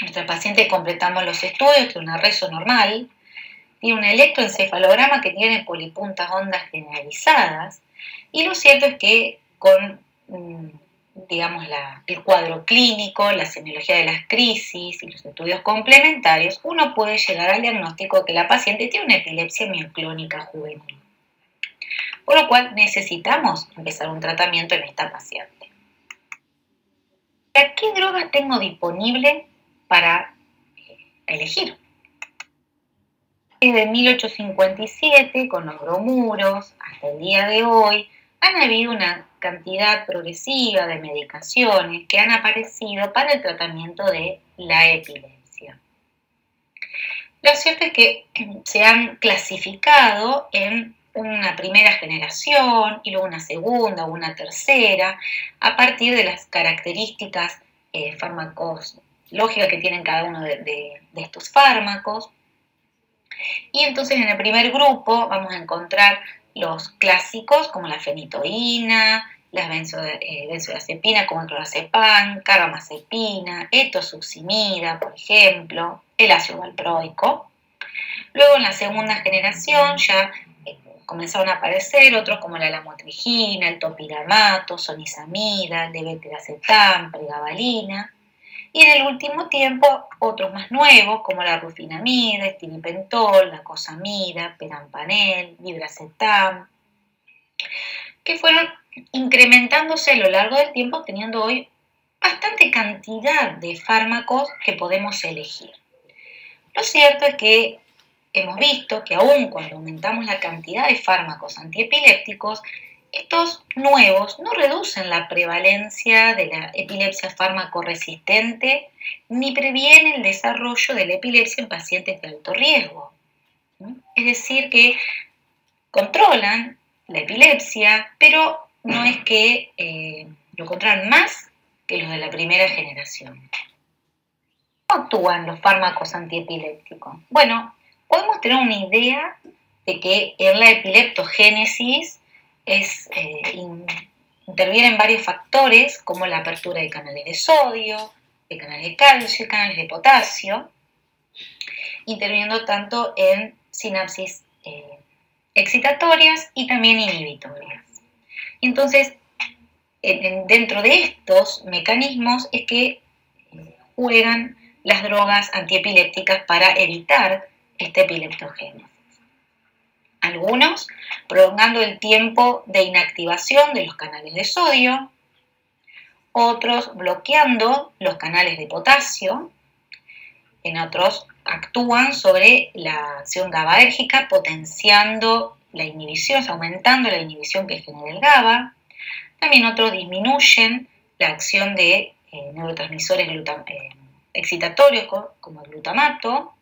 Nuestra paciente completamos los estudios, tiene una reso normal, tiene un electroencefalograma que tiene polipuntas ondas generalizadas y lo cierto es que con digamos, el cuadro clínico, la semiología de las crisis y los estudios complementarios, uno puede llegar al diagnóstico que la paciente tiene una epilepsia mioclónica juvenil por lo cual necesitamos empezar un tratamiento en esta paciente. ¿Qué drogas tengo disponible para eh, elegir? Desde 1857, con los bromuros, hasta el día de hoy, han habido una cantidad progresiva de medicaciones que han aparecido para el tratamiento de la epilepsia. Lo cierto es que [CLEARS THROAT] se han clasificado en una primera generación y luego una segunda o una tercera, a partir de las características eh, farmacológicas que tienen cada uno de, estos fármacos. Y entonces en el primer grupo vamos a encontrar los clásicos como la fenitoína, las eh, benzodiazepinas como el clorazepam, carbamazepina, etosuximida, por ejemplo, el ácido valproico. Luego en la segunda generación ya comenzaron a aparecer otros como la lamotrigina, el topiramato, sonizamida, levetiracetam, pregabalina. Y en el último tiempo, otros más nuevos, como la rufinamida, estilipentol, la cosamida, perampanel, vibracetam, que fueron incrementándose a lo largo del tiempo, teniendo hoy bastante cantidad de fármacos que podemos elegir. Lo cierto es que hemos visto que aun cuando aumentamos la cantidad de fármacos antiepilépticos, estos nuevos no reducen la prevalencia de la epilepsia fármaco-resistente ni previenen el desarrollo de la epilepsia en pacientes de alto riesgo. Es decir, que controlan la epilepsia, pero no es que eh, lo controlan más que los de la primera generación. ¿Cómo actúan los fármacos antiepilépticos? Bueno, podemos tener una idea de que en la epileptogénesis es, eh, intervienen varios factores como la apertura de canales de sodio, de canales de calcio, canales de potasio, interviniendo tanto en sinapsis eh, excitatorias y también inhibitorias. Entonces, dentro de estos mecanismos es que eh, juegan las drogas antiepilépticas para evitar este epileptogénesis. Algunos prolongando el tiempo de inactivación de los canales de sodio, otros bloqueando los canales de potasio, en otros actúan sobre la acción GABAérgica potenciando la inhibición, aumentando la inhibición que genera el GABA. También otros disminuyen la acción de eh, neurotransmisores eh, excitatorios como el glutamato.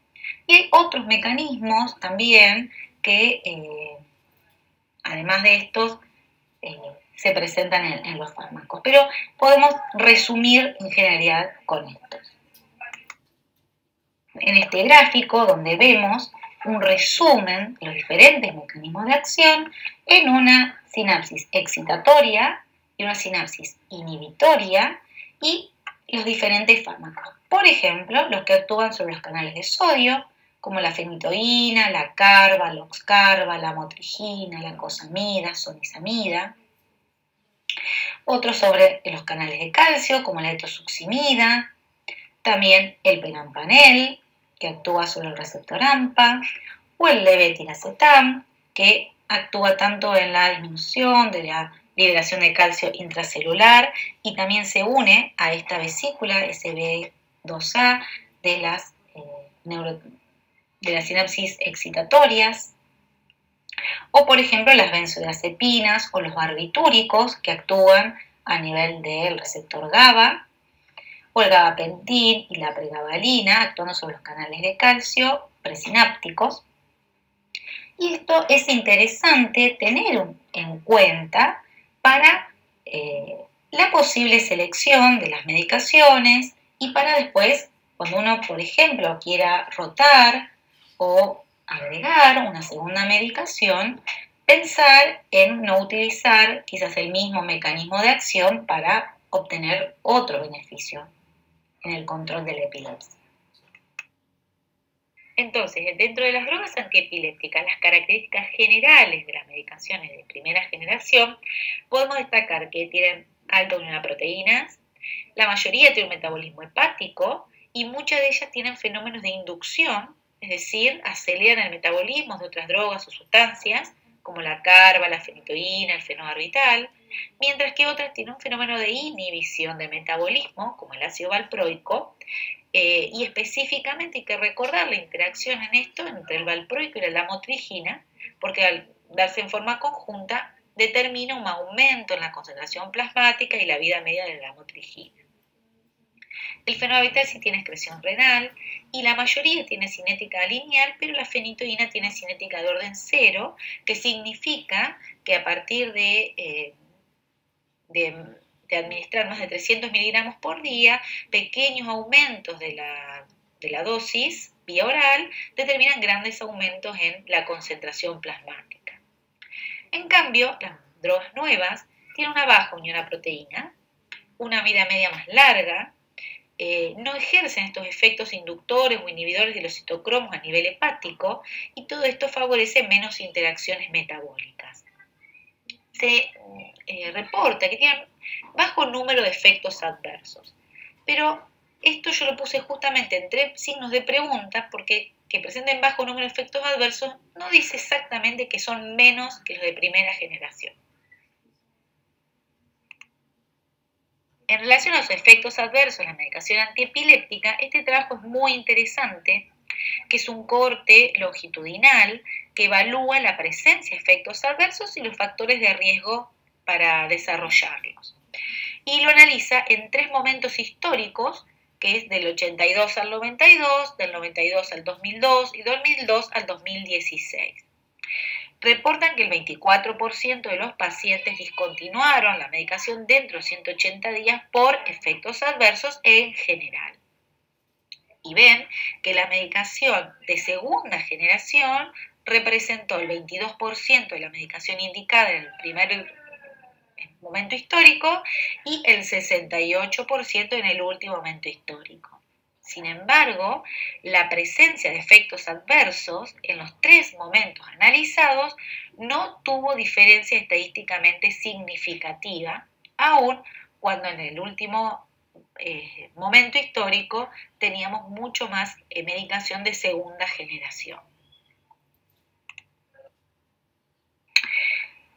Y hay otros mecanismos también que, eh, además de estos, se presentan en, los fármacos. Pero podemos resumir en generalidad con estos. En este gráfico, donde vemos un resumen de los diferentes mecanismos de acción en una sinapsis excitatoria y una sinapsis inhibitoria y los diferentes fármacos. Por ejemplo, los que actúan sobre los canales de sodio, como la fenitoína, la carba, la oxcarba, la motrigina, la cosamida, sonizamida. Otros sobre los canales de calcio, como la etosuximida. También el penampanel, que actúa sobre el receptor AMPA, o el levetiracetam, que actúa tanto en la disminución de la liberación de calcio intracelular y también se une a esta vesícula SB2A de las, eh, de las sinapsis excitatorias. O por ejemplo las benzodiazepinas o los barbitúricos que actúan a nivel del receptor GABA o el gabapentin y la pregabalina actuando sobre los canales de calcio presinápticos. Y esto es interesante tener en cuenta para eh, la posible selección de las medicaciones y para después, cuando uno, por ejemplo, quiera rotar o agregar una segunda medicación, pensar en no utilizar quizás el mismo mecanismo de acción para obtener otro beneficio en el control de la epilepsia. Entonces, dentro de las drogas antiepilépticas, las características generales de las medicaciones de primera generación, podemos destacar que tienen alta unión a proteínas, la mayoría tiene un metabolismo hepático y muchas de ellas tienen fenómenos de inducción, es decir, aceleran el metabolismo de otras drogas o sustancias, como la carba, la fenitoína, el fenobarbital, mientras que otras tienen un fenómeno de inhibición de metabolismo, como el ácido valproico, eh, y específicamente hay que recordar la interacción en esto entre el valproico y la lamotrigina, porque al darse en forma conjunta determina un aumento en la concentración plasmática y la vida media de la lamotrigina. El fenobarbital sí tiene excreción renal y la mayoría tiene cinética lineal, pero la fenitoína tiene cinética de orden cero, que significa que a partir de, eh, administrar más de 300 miligramos por día, pequeños aumentos de la, de la dosis vía oral determinan grandes aumentos en la concentración plasmática. En cambio, las drogas nuevas tienen una baja unión a proteína, una vida media más larga, eh, no ejercen estos efectos inductores o inhibidores de los citocromos a nivel hepático y todo esto favorece menos interacciones metabólicas. Se eh, reporta que tienen bajo número de efectos adversos, pero esto yo lo puse justamente entre signos de pregunta porque que presenten bajo número de efectos adversos no dice exactamente que son menos que los de primera generación. En relación a los efectos adversos de la medicación antiepiléptica, este trabajo es muy interesante, que es un corte longitudinal que evalúa la presencia de efectos adversos y los factores de riesgo para desarrollarlos. Y lo analiza en tres momentos históricos que es del 82 al 92, del 92 al 2002 y 2002 al 2016. Reportan que el 24% de los pacientes discontinuaron la medicación dentro de 180 días por efectos adversos en general. Y ven que la medicación de segunda generación representó el 22% de la medicación indicada en el primer momento histórico y el 68% en el último momento histórico. Sin embargo, la presencia de efectos adversos en los tres momentos analizados no tuvo diferencia estadísticamente significativa, aun cuando en el último eh, momento histórico teníamos mucho más eh, medicación de segunda generación.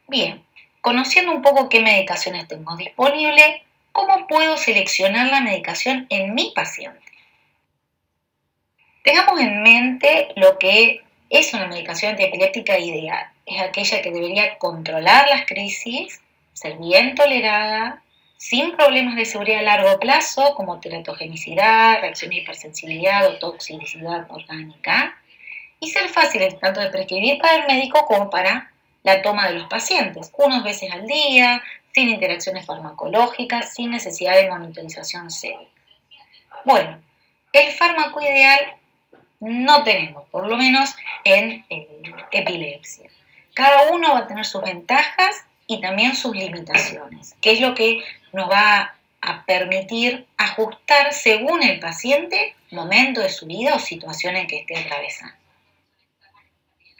Bien, Conociendo un poco qué medicaciones tengo disponible, ¿cómo puedo seleccionar la medicación en mi paciente? Tengamos en mente lo que es una medicación antiepiléptica ideal. Es aquella que debería controlar las crisis, ser bien tolerada, sin problemas de seguridad a largo plazo como teratogenicidad, reacción de hipersensibilidad o toxicidad orgánica, y ser fácil tanto de prescribir para el médico como para la toma de los pacientes, unas veces al día, sin interacciones farmacológicas, sin necesidad de monitorización seria. Bueno, el fármaco ideal no tenemos, por lo menos en epilepsia. Cada uno va a tener sus ventajas y también sus limitaciones, que es lo que nos va a permitir ajustar según el paciente, momento de su vida o situación en que esté atravesando.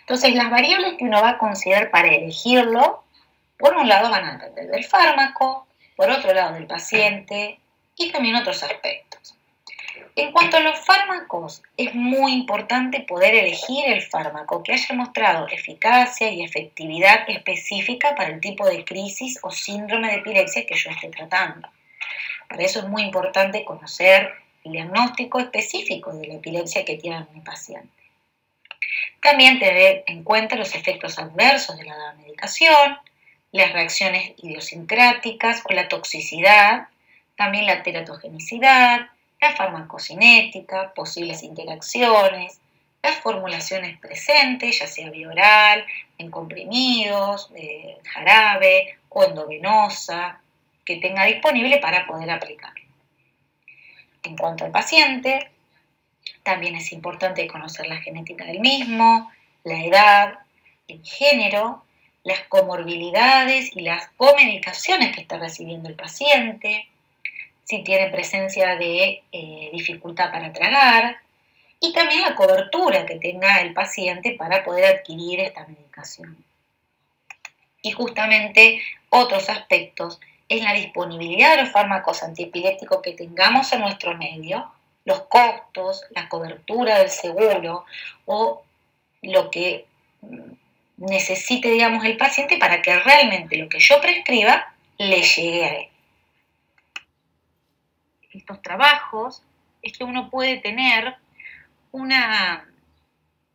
Entonces, las variables que uno va a considerar para elegirlo, por un lado van a depender del fármaco, por otro lado del paciente y también otros aspectos. En cuanto a los fármacos, es muy importante poder elegir el fármaco que haya mostrado eficacia y efectividad específica para el tipo de crisis o síndrome de epilepsia que yo esté tratando. Para eso es muy importante conocer el diagnóstico específico de la epilepsia que tiene mi paciente. También tener en cuenta los efectos adversos de la medicación, las reacciones idiosincráticas o la toxicidad, también la teratogenicidad, la farmacocinética, posibles interacciones, las formulaciones presentes, ya sea bioral, en comprimidos, jarabe o endovenosa, que tenga disponible para poder aplicar. En cuanto al paciente, también es importante conocer la genética del mismo, la edad, el género, las comorbilidades y las comedicaciones que está recibiendo el paciente, si tiene presencia de eh, dificultad para tragar y también la cobertura que tenga el paciente para poder adquirir esta medicación. Y justamente otros aspectos es la disponibilidad de los fármacos antiepilépticos que tengamos en nuestro medio los costos, la cobertura del seguro o lo que necesite, digamos, el paciente para que realmente lo que yo prescriba le llegue a él. Estos trabajos es que uno puede tener un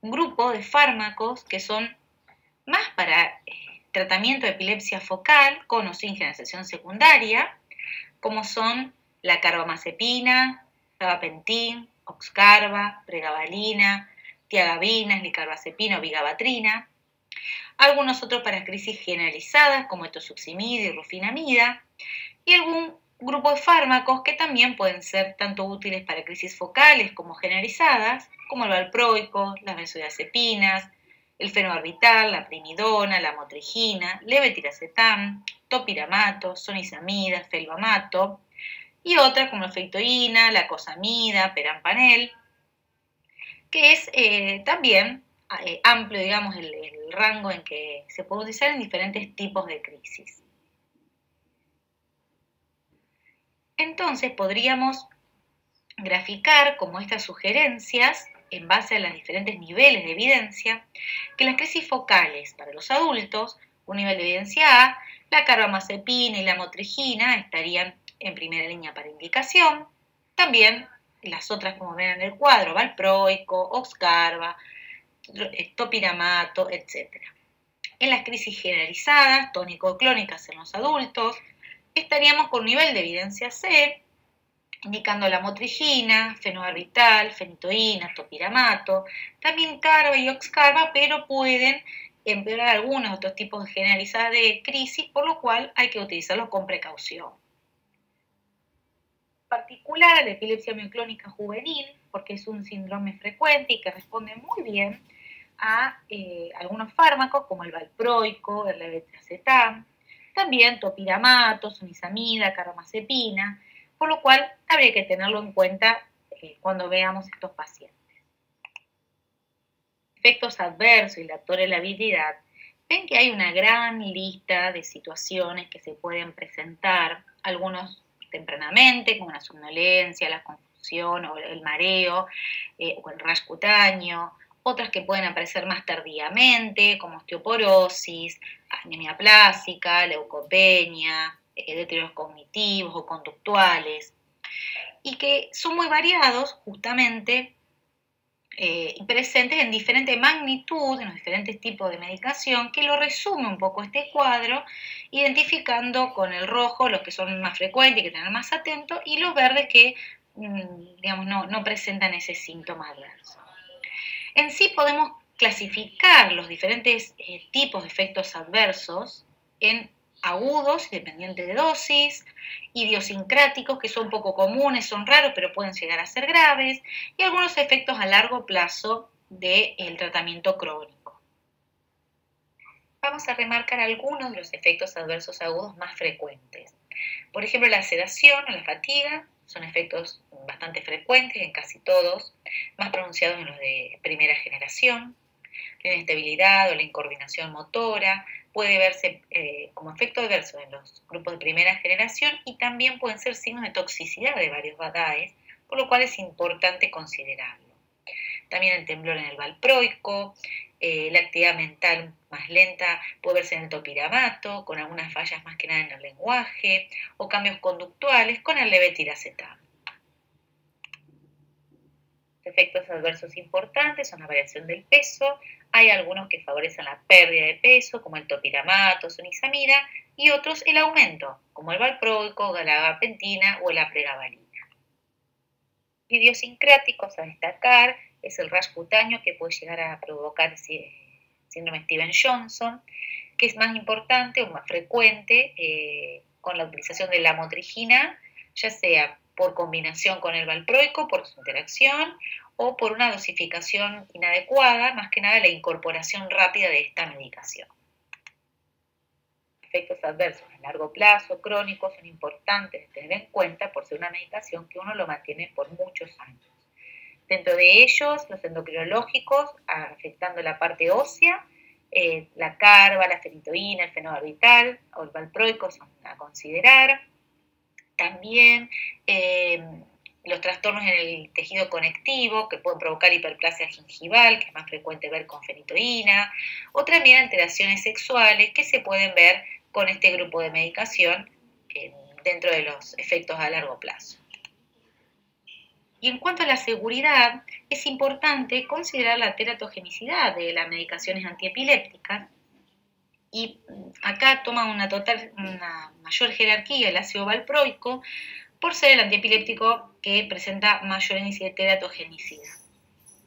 grupo de fármacos que son más para eh, tratamiento de epilepsia focal con o sin generación secundaria, como son la carbamazepina, gabapentin, oxcarba, pregabalina, tiagabina, licarbazepina o vigabatrina. Algunos otros para crisis generalizadas como etosuximida y rufinamida. Y algún grupo de fármacos que también pueden ser tanto útiles para crisis focales como generalizadas, como el valproico, las benzodiazepinas, el fenobarbital, la primidona, la motrigina, levetiracetam, topiramato, sonizamida, felbamato, y otras como la fectoína, la cosamida, perampanel, que es eh, también eh, amplio, digamos, el, el rango en que se puede utilizar en diferentes tipos de crisis. Entonces podríamos graficar como estas sugerencias en base a los diferentes niveles de evidencia, que las crisis focales para los adultos, un nivel de evidencia A, la carbamazepina y la motrigina estarían en primera línea para indicación. También las otras, como ven en el cuadro, valproico, oxcarba, topiramato, etc. En las crisis generalizadas, tónico-clónicas en los adultos, estaríamos con nivel de evidencia C, indicando la motrigina, fenobarbital, fenitoína, topiramato, también carba y oxcarba, pero pueden empeorar algunos otros tipos generalizadas de crisis, por lo cual hay que utilizarlos con precaución. Particular la epilepsia mioclónica juvenil, porque es un síndrome frecuente y que responde muy bien a eh, algunos fármacos como el valproico, el levetiracetam, también topiramato, sonisamida, carbamazepina, por lo cual habría que tenerlo en cuenta eh, cuando veamos estos pacientes. Efectos adversos y la tolerabilidad. Ven que hay una gran lista de situaciones que se pueden presentar, algunos tempranamente, como la somnolencia, la confusión o el mareo eh, o el rash cutáneo, otras que pueden aparecer más tardíamente, como osteoporosis, anemia plástica, leucopenia, eh, deterioros cognitivos o conductuales, y que son muy variados justamente eh, presentes en diferente magnitud, en los diferentes tipos de medicación, que lo resume un poco este cuadro, identificando con el rojo los que son más frecuentes y que tener más atentos, y los verdes que mm, digamos, no, no presentan ese síntoma adverso. En sí podemos clasificar los diferentes eh, tipos de efectos adversos en agudos, dependientes de dosis, idiosincráticos, que son poco comunes, son raros, pero pueden llegar a ser graves, y algunos efectos a largo plazo del tratamiento crónico. Vamos a remarcar algunos de los efectos adversos agudos más frecuentes. Por ejemplo, la sedación o la fatiga, son efectos bastante frecuentes en casi todos, más pronunciados en los de primera generación. La inestabilidad o la incoordinación motora puede verse eh, como efecto adverso en los grupos de primera generación y también pueden ser signos de toxicidad de varios badaes, por lo cual es importante considerarlo. También el temblor en el valproico, eh, la actividad mental más lenta puede verse en el topiramato, con algunas fallas más que nada en el lenguaje, o cambios conductuales con el levetiracetam. Efectos adversos importantes son la variación del peso, hay algunos que favorecen la pérdida de peso, como el topiramato, sonisamida, y otros el aumento, como el valproico, galagapentina o la pregabalina. Idiosincráticos a destacar es el rash cutáneo que puede llegar a provocar síndrome Steven Johnson, que es más importante o más frecuente eh, con la utilización de la motrigina, ya sea por combinación con el valproico, por su interacción, o por una dosificación inadecuada, más que nada la incorporación rápida de esta medicación. Efectos adversos a largo plazo, crónicos, son importantes de tener en cuenta por ser una medicación que uno lo mantiene por muchos años. Dentro de ellos, los endocrinológicos, afectando la parte ósea, eh, la carba, la fenitoína, el fenobarbital o el valproico son a considerar. También eh, los trastornos en el tejido conectivo que pueden provocar hiperplasia gingival, que es más frecuente ver con fenitoína, o también alteraciones sexuales que se pueden ver con este grupo de medicación eh, dentro de los efectos a largo plazo. Y en cuanto a la seguridad, es importante considerar la teratogenicidad de las medicaciones antiepilépticas. Y mm, acá toma una, total, una mayor jerarquía el ácido valproico por ser el antiepiléptico que presenta mayor índice de teratogenicidad.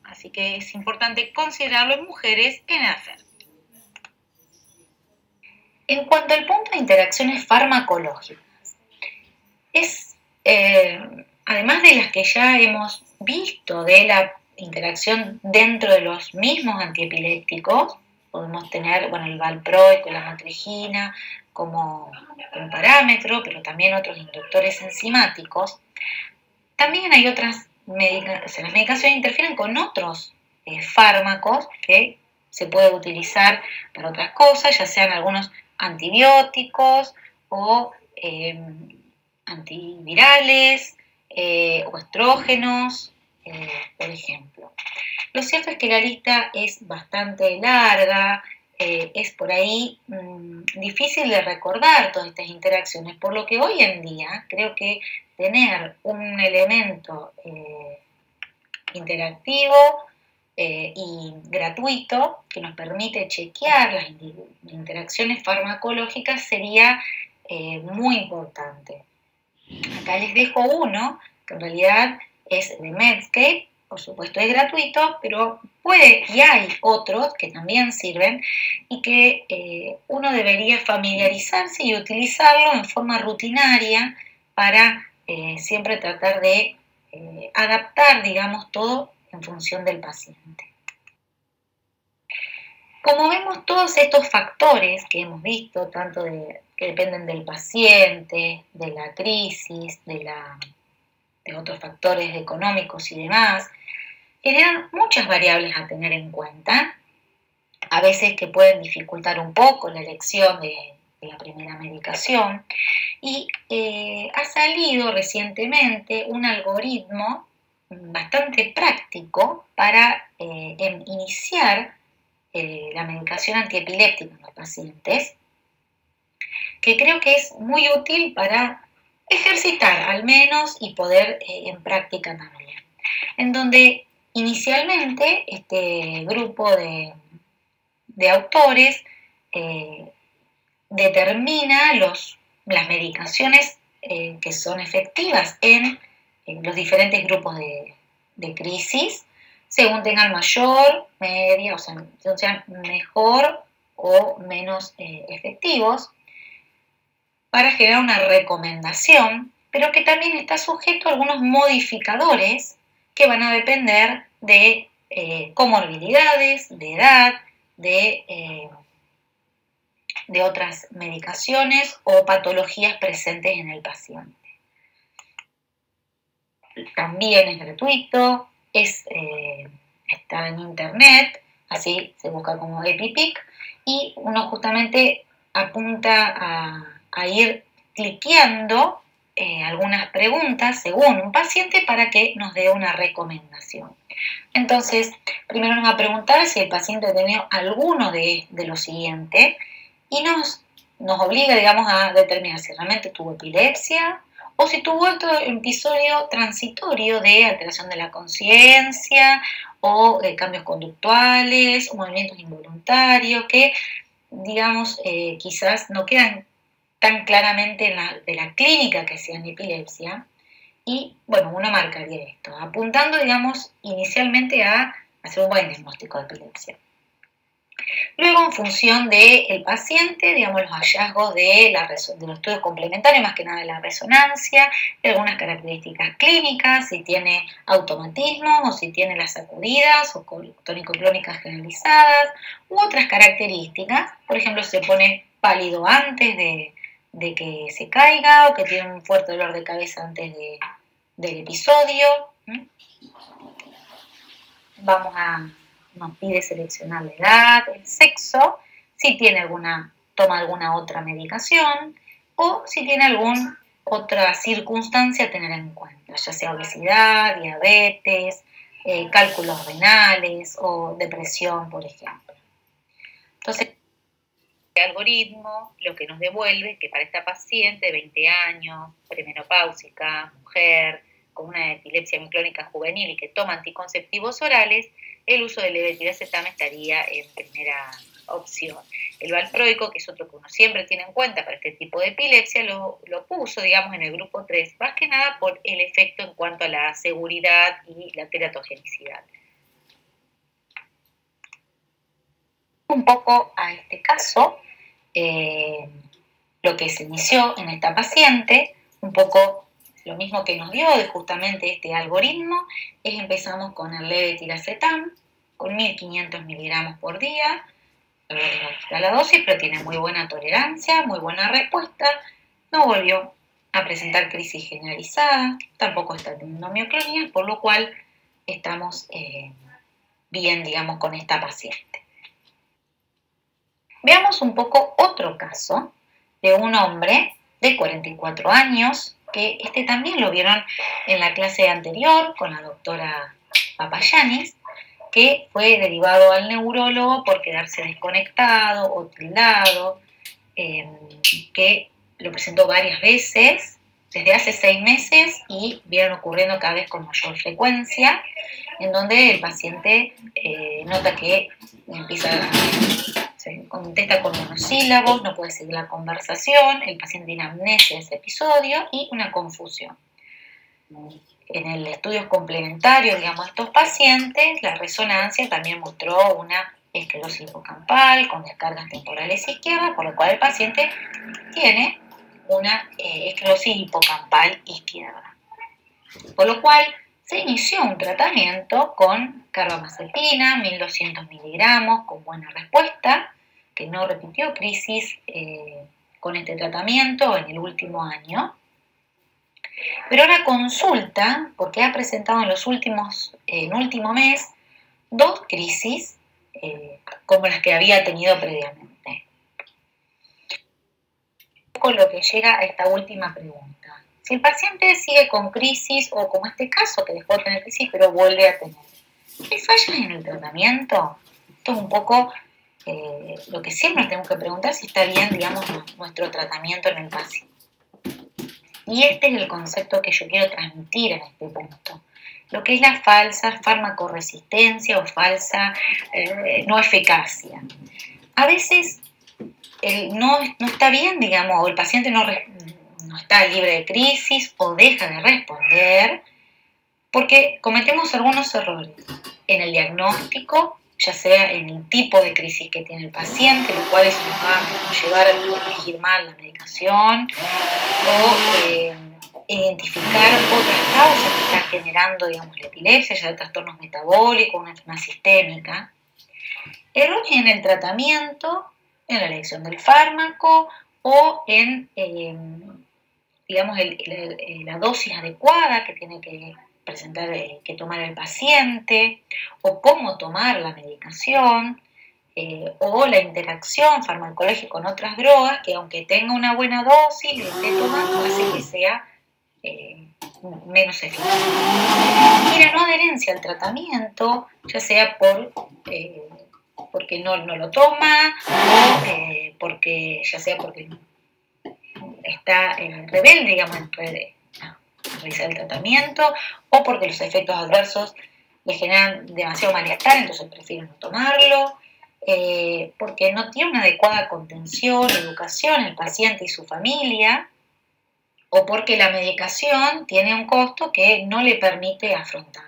Así que es importante considerarlo en mujeres en edad En cuanto al punto de interacciones farmacológicas, es eh, además de las que ya hemos visto de la interacción dentro de los mismos antiepilépticos, podemos tener bueno, el valproico, la matrigina como, como parámetro, pero también otros inductores enzimáticos. También hay otras medicaciones, las medicaciones interfieren con otros eh, fármacos que se puede utilizar para otras cosas, ya sean algunos antibióticos o eh, antivirales, eh, o estrógenos, por ejemplo. Lo cierto es que la lista es bastante larga, eh, es por ahí mm, difícil de recordar todas estas interacciones, por lo que hoy en día creo que tener un elemento interactivo y gratuito que nos permite chequear las interacciones farmacológicas sería muy importante. Acá les dejo uno, que en realidad es de Medscape, por supuesto es gratuito, pero puede y hay otros que también sirven y que eh, uno debería familiarizarse y utilizarlo en forma rutinaria para eh, siempre tratar de eh, adaptar, digamos, todo en función del paciente. Como vemos todos estos factores que hemos visto, tanto de que dependen del paciente, de la crisis, de, la, otros factores económicos y demás, generan muchas variables a tener en cuenta, a veces que pueden dificultar un poco la elección de, la primera medicación, y eh, ha salido recientemente un algoritmo bastante práctico para eh, iniciar eh, la medicación antiepiléptica en los pacientes que creo que es muy útil para ejercitar al menos y poder eh, en práctica también. En donde inicialmente este grupo de, autores eh, determina los, las medicaciones eh, que son efectivas en, los diferentes grupos de, de, crisis, según tengan mayor, media, o sea, sean mejor o menos efectivos para generar una recomendación, pero que también está sujeto a algunos modificadores que van a depender de eh, comorbilidades, de edad, de, eh, de otras medicaciones o patologías presentes en el paciente. También es gratuito, es, eh, está en internet, así se busca como EpiPic, y uno justamente apunta a a ir cliqueando eh, algunas preguntas según un paciente para que nos dé una recomendación. Entonces, primero nos va a preguntar si el paciente ha tenido alguno de, de lo siguiente y nos, nos obliga, digamos, a determinar si realmente tuvo epilepsia o si tuvo otro episodio transitorio de alteración de la conciencia o de cambios conductuales o movimientos involuntarios que, digamos, eh, quizás no quedan tan claramente de la clínica que en epilepsia. Y bueno, uno marcaría esto, apuntando, digamos, inicialmente a hacer un buen diagnóstico de epilepsia. Luego, en función del paciente, digamos, los hallazgos de, la, de los estudios complementarios, más que nada de la resonancia, de algunas características clínicas, si tiene automatismo o si tiene las sacudidas o tónico-clónicas generalizadas, u otras características. Por ejemplo, se pone pálido antes de, de que se caiga o que tiene un fuerte dolor de cabeza antes del episodio. Vamos a, nos pide seleccionar la edad, el sexo, si tiene alguna, toma alguna otra medicación o si tiene alguna otra circunstancia a tener en cuenta, ya sea obesidad, diabetes, eh, cálculos renales o depresión, por ejemplo. Entonces, algoritmo lo que nos devuelve que para esta paciente de 20 años, premenopáusica, mujer, con una epilepsia miclónica juvenil y que toma anticonceptivos orales, el uso del levetiracetam estaría en primera opción. El valproico, que es otro que uno siempre tiene en cuenta para este tipo de epilepsia, lo, lo puso, digamos, en el grupo 3, más que nada por el efecto en cuanto a la seguridad y la teratogenicidad. Un poco a este caso, eh, lo que se inició en esta paciente, un poco lo mismo que nos dio justamente este algoritmo, es empezamos con el levetiracetam, con 1500 miligramos por día, a la dosis, pero tiene muy buena tolerancia, muy buena respuesta, no volvió a presentar crisis generalizada, tampoco está teniendo mioclonía, por lo cual estamos eh, bien, digamos, con esta paciente. Veamos un poco otro caso de un hombre de 44 años que este también lo vieron en la clase anterior con la doctora Papayanis, que fue derivado al neurólogo por quedarse desconectado o tildado, em, que lo presentó varias veces desde hace seis meses y vieron ocurriendo cada vez con mayor frecuencia, en donde el paciente eh, nota que empieza a, contesta con monosílabos, no puede seguir la conversación, el paciente tiene amnesia de ese episodio y una confusión. En el estudio complementario, digamos, de estos pacientes, la resonancia también mostró una esclerosis hipocampal con descargas temporales izquierdas, por lo cual el paciente tiene una eh, esclerosis hipocampal izquierda. Por lo cual se inició un tratamiento con carbamazepina, 1200 miligramos, con buena respuesta, que no repitió crisis eh, con este tratamiento en el último año. Pero ahora consulta, porque ha presentado en los últimos, en último mes, dos crisis eh, como las que había tenido previamente con lo que llega a esta última pregunta. Si el paciente sigue con crisis o como este caso que dejó de tener crisis pero vuelve a tener, ¿hay fallas en el tratamiento? Esto es un poco eh, lo que siempre tenemos que preguntar si está bien, digamos, nuestro tratamiento en el paciente. Y este es el concepto que yo quiero transmitir en este punto. Lo que es la falsa farmacoresistencia o falsa eh, no eficacia. A veces no, no, está bien, digamos, o el paciente no, no está libre de crisis o deja de responder porque cometemos algunos errores en el diagnóstico, ya sea en el tipo de crisis que tiene el paciente, lo cual nos va a llevar a elegir mal la medicación o eh, identificar otras causas que están generando, digamos, la epilepsia, ya de trastornos metabólicos, una enfermedad sistémica. Errores en el tratamiento en la elección del fármaco o en, eh, digamos, la dosis adecuada que tiene que presentar, eh, que tomar el paciente, o cómo tomar la medicación, eh, o la interacción farmacológica con otras drogas, que aunque tenga una buena dosis, lo esté tomando, hace que sea menos eficaz. Y la no adherencia al tratamiento, ya sea por porque no, no lo toma, o eh, porque, ya sea porque está rebelde, digamos, en realizar el tratamiento, o porque los efectos adversos le generan demasiado malestar, entonces prefieren no tomarlo, eh, porque no tiene una adecuada contención, educación el paciente y su familia, o porque la medicación tiene un costo que no le permite afrontar.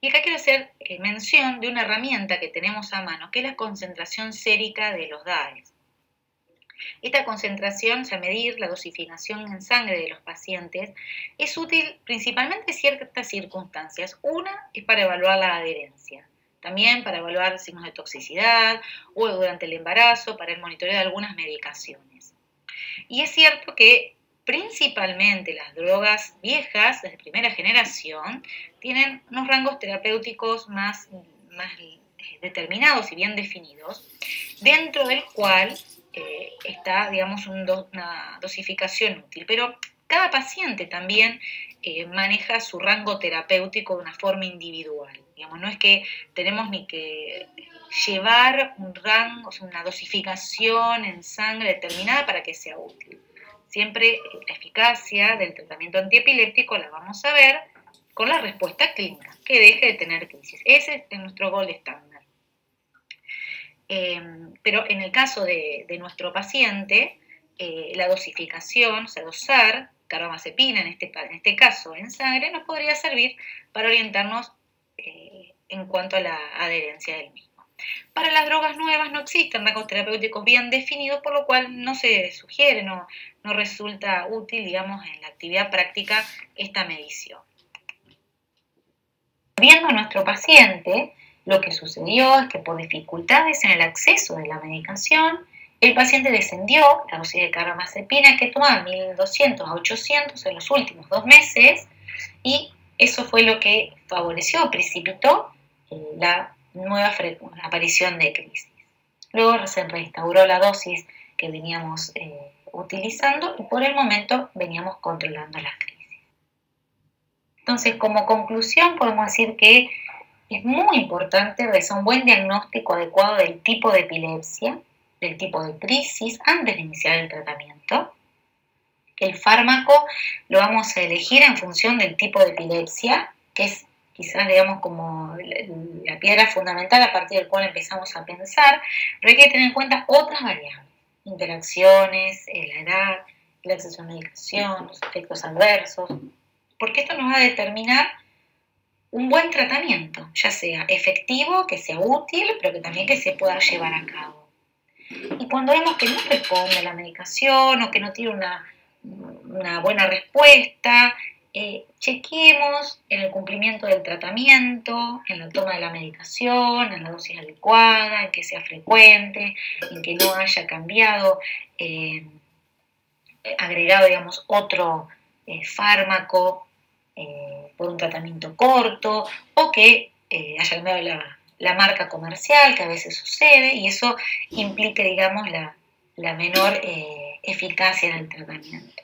Y acá quiero hacer eh, mención de una herramienta que tenemos a mano, que es la concentración sérica de los DAES. Esta concentración, sea, medir la dosificación en sangre de los pacientes, es útil principalmente en ciertas circunstancias. Una es para evaluar la adherencia, también para evaluar signos de toxicidad o durante el embarazo, para el monitoreo de algunas medicaciones. Y es cierto que principalmente las drogas viejas, de primera generación, tienen unos rangos terapéuticos más, más eh, determinados y bien definidos, dentro del cual eh, está, digamos, una dosificación útil. Pero cada paciente también eh, maneja su rango terapéutico de una forma individual. Digamos, no es que tenemos ni que llevar un rango, una dosificación en sangre determinada para que sea útil. Siempre la eficacia del tratamiento antiepiléptico la vamos a ver con la respuesta clínica, que deje de tener crisis. Ese es nuestro gol estándar. Eh, pero en el caso de, nuestro paciente, eh, la dosificación, o sea, dosar carbamazepina, en este, en este caso en sangre, nos podría servir para orientarnos eh, en cuanto a la adherencia del mismo. Para las drogas nuevas no existen rangos terapéuticos bien definidos, por lo cual no se sugiere, no, no resulta útil, digamos, en la actividad práctica esta medición. Viendo a nuestro paciente, lo que sucedió es que por dificultades en el acceso de la medicación, el paciente descendió la dosis de carbamazepina que tomaba 1200 a 800 en los últimos dos meses y eso fue lo que favoreció, precipitó eh, la nueva aparición de crisis. Luego se restauró la dosis que veníamos eh, utilizando y por el momento veníamos controlando las crisis. Entonces, como conclusión, podemos decir que es muy importante realizar un buen diagnóstico adecuado del tipo de epilepsia, del tipo de crisis antes de iniciar el tratamiento. El fármaco lo vamos a elegir en función del tipo de epilepsia, que es quizás digamos como la piedra fundamental a partir del cual empezamos a pensar, pero hay que tener en cuenta otras variables, interacciones, eh, la edad, el acceso a medicación, los efectos adversos, porque esto nos va a determinar un buen tratamiento, ya sea efectivo, que sea útil, pero que también que se pueda llevar a cabo. Y cuando vemos que no responde la medicación o que no tiene una, una buena respuesta, eh, chequemos en el cumplimiento del tratamiento, en la toma de la medicación, en la dosis adecuada, en que sea frecuente, en que no haya cambiado, eh, agregado, digamos, otro eh, fármaco eh, por un tratamiento corto o que eh, haya cambiado la, marca comercial, que a veces sucede, y eso implica, digamos, la, menor eh, eficacia en el tratamiento.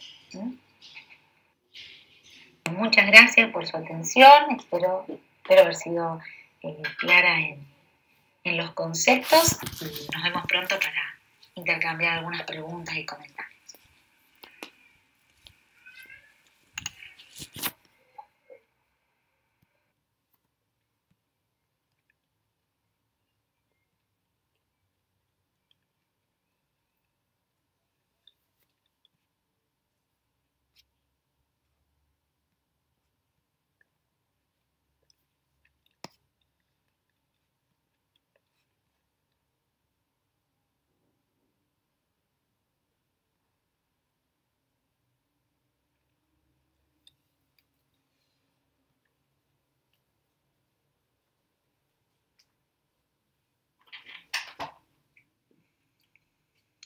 Muchas gracias por su atención, espero, espero haber sido clara en, en los conceptos y nos vemos pronto para intercambiar algunas preguntas y comentarios.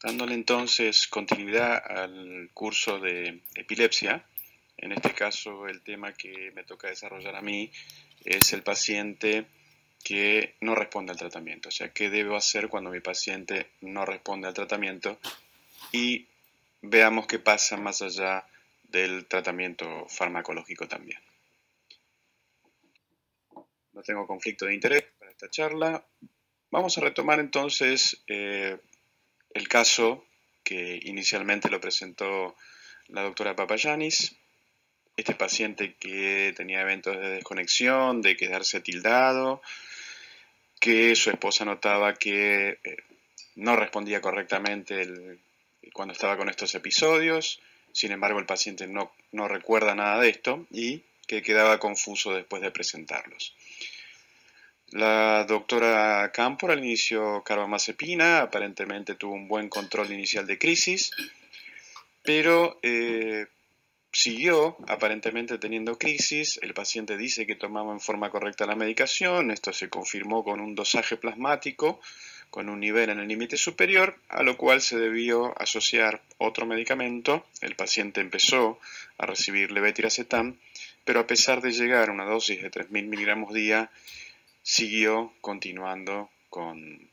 Dándole entonces continuidad al curso de epilepsia, en este caso el tema que me toca desarrollar a mí es el paciente que no responde al tratamiento, o sea, qué debo hacer cuando mi paciente no responde al tratamiento y veamos qué pasa más allá del tratamiento farmacológico también. No tengo conflicto de interés para esta charla. Vamos a retomar entonces eh, el caso que inicialmente lo presentó la doctora Papayanis, este paciente que tenía eventos de desconexión, de quedarse tildado, que su esposa notaba que eh, no respondía correctamente cuando estaba con estos episodios, sin embargo el paciente no, no recuerda nada de esto y que quedaba confuso después de presentarlos. La doctora Campo al inicio carbamazepina, aparentemente tuvo un buen control inicial de crisis, pero eh, siguió aparentemente teniendo crisis. El paciente dice que tomaba en forma correcta la medicación, esto se confirmó con un dosaje plasmático con un nivel en el límite superior, a lo cual se debió asociar otro medicamento. El paciente empezó a recibir levetiracetam, pero a pesar de llegar a una dosis de 3.000 miligramos día, siguió continuando con,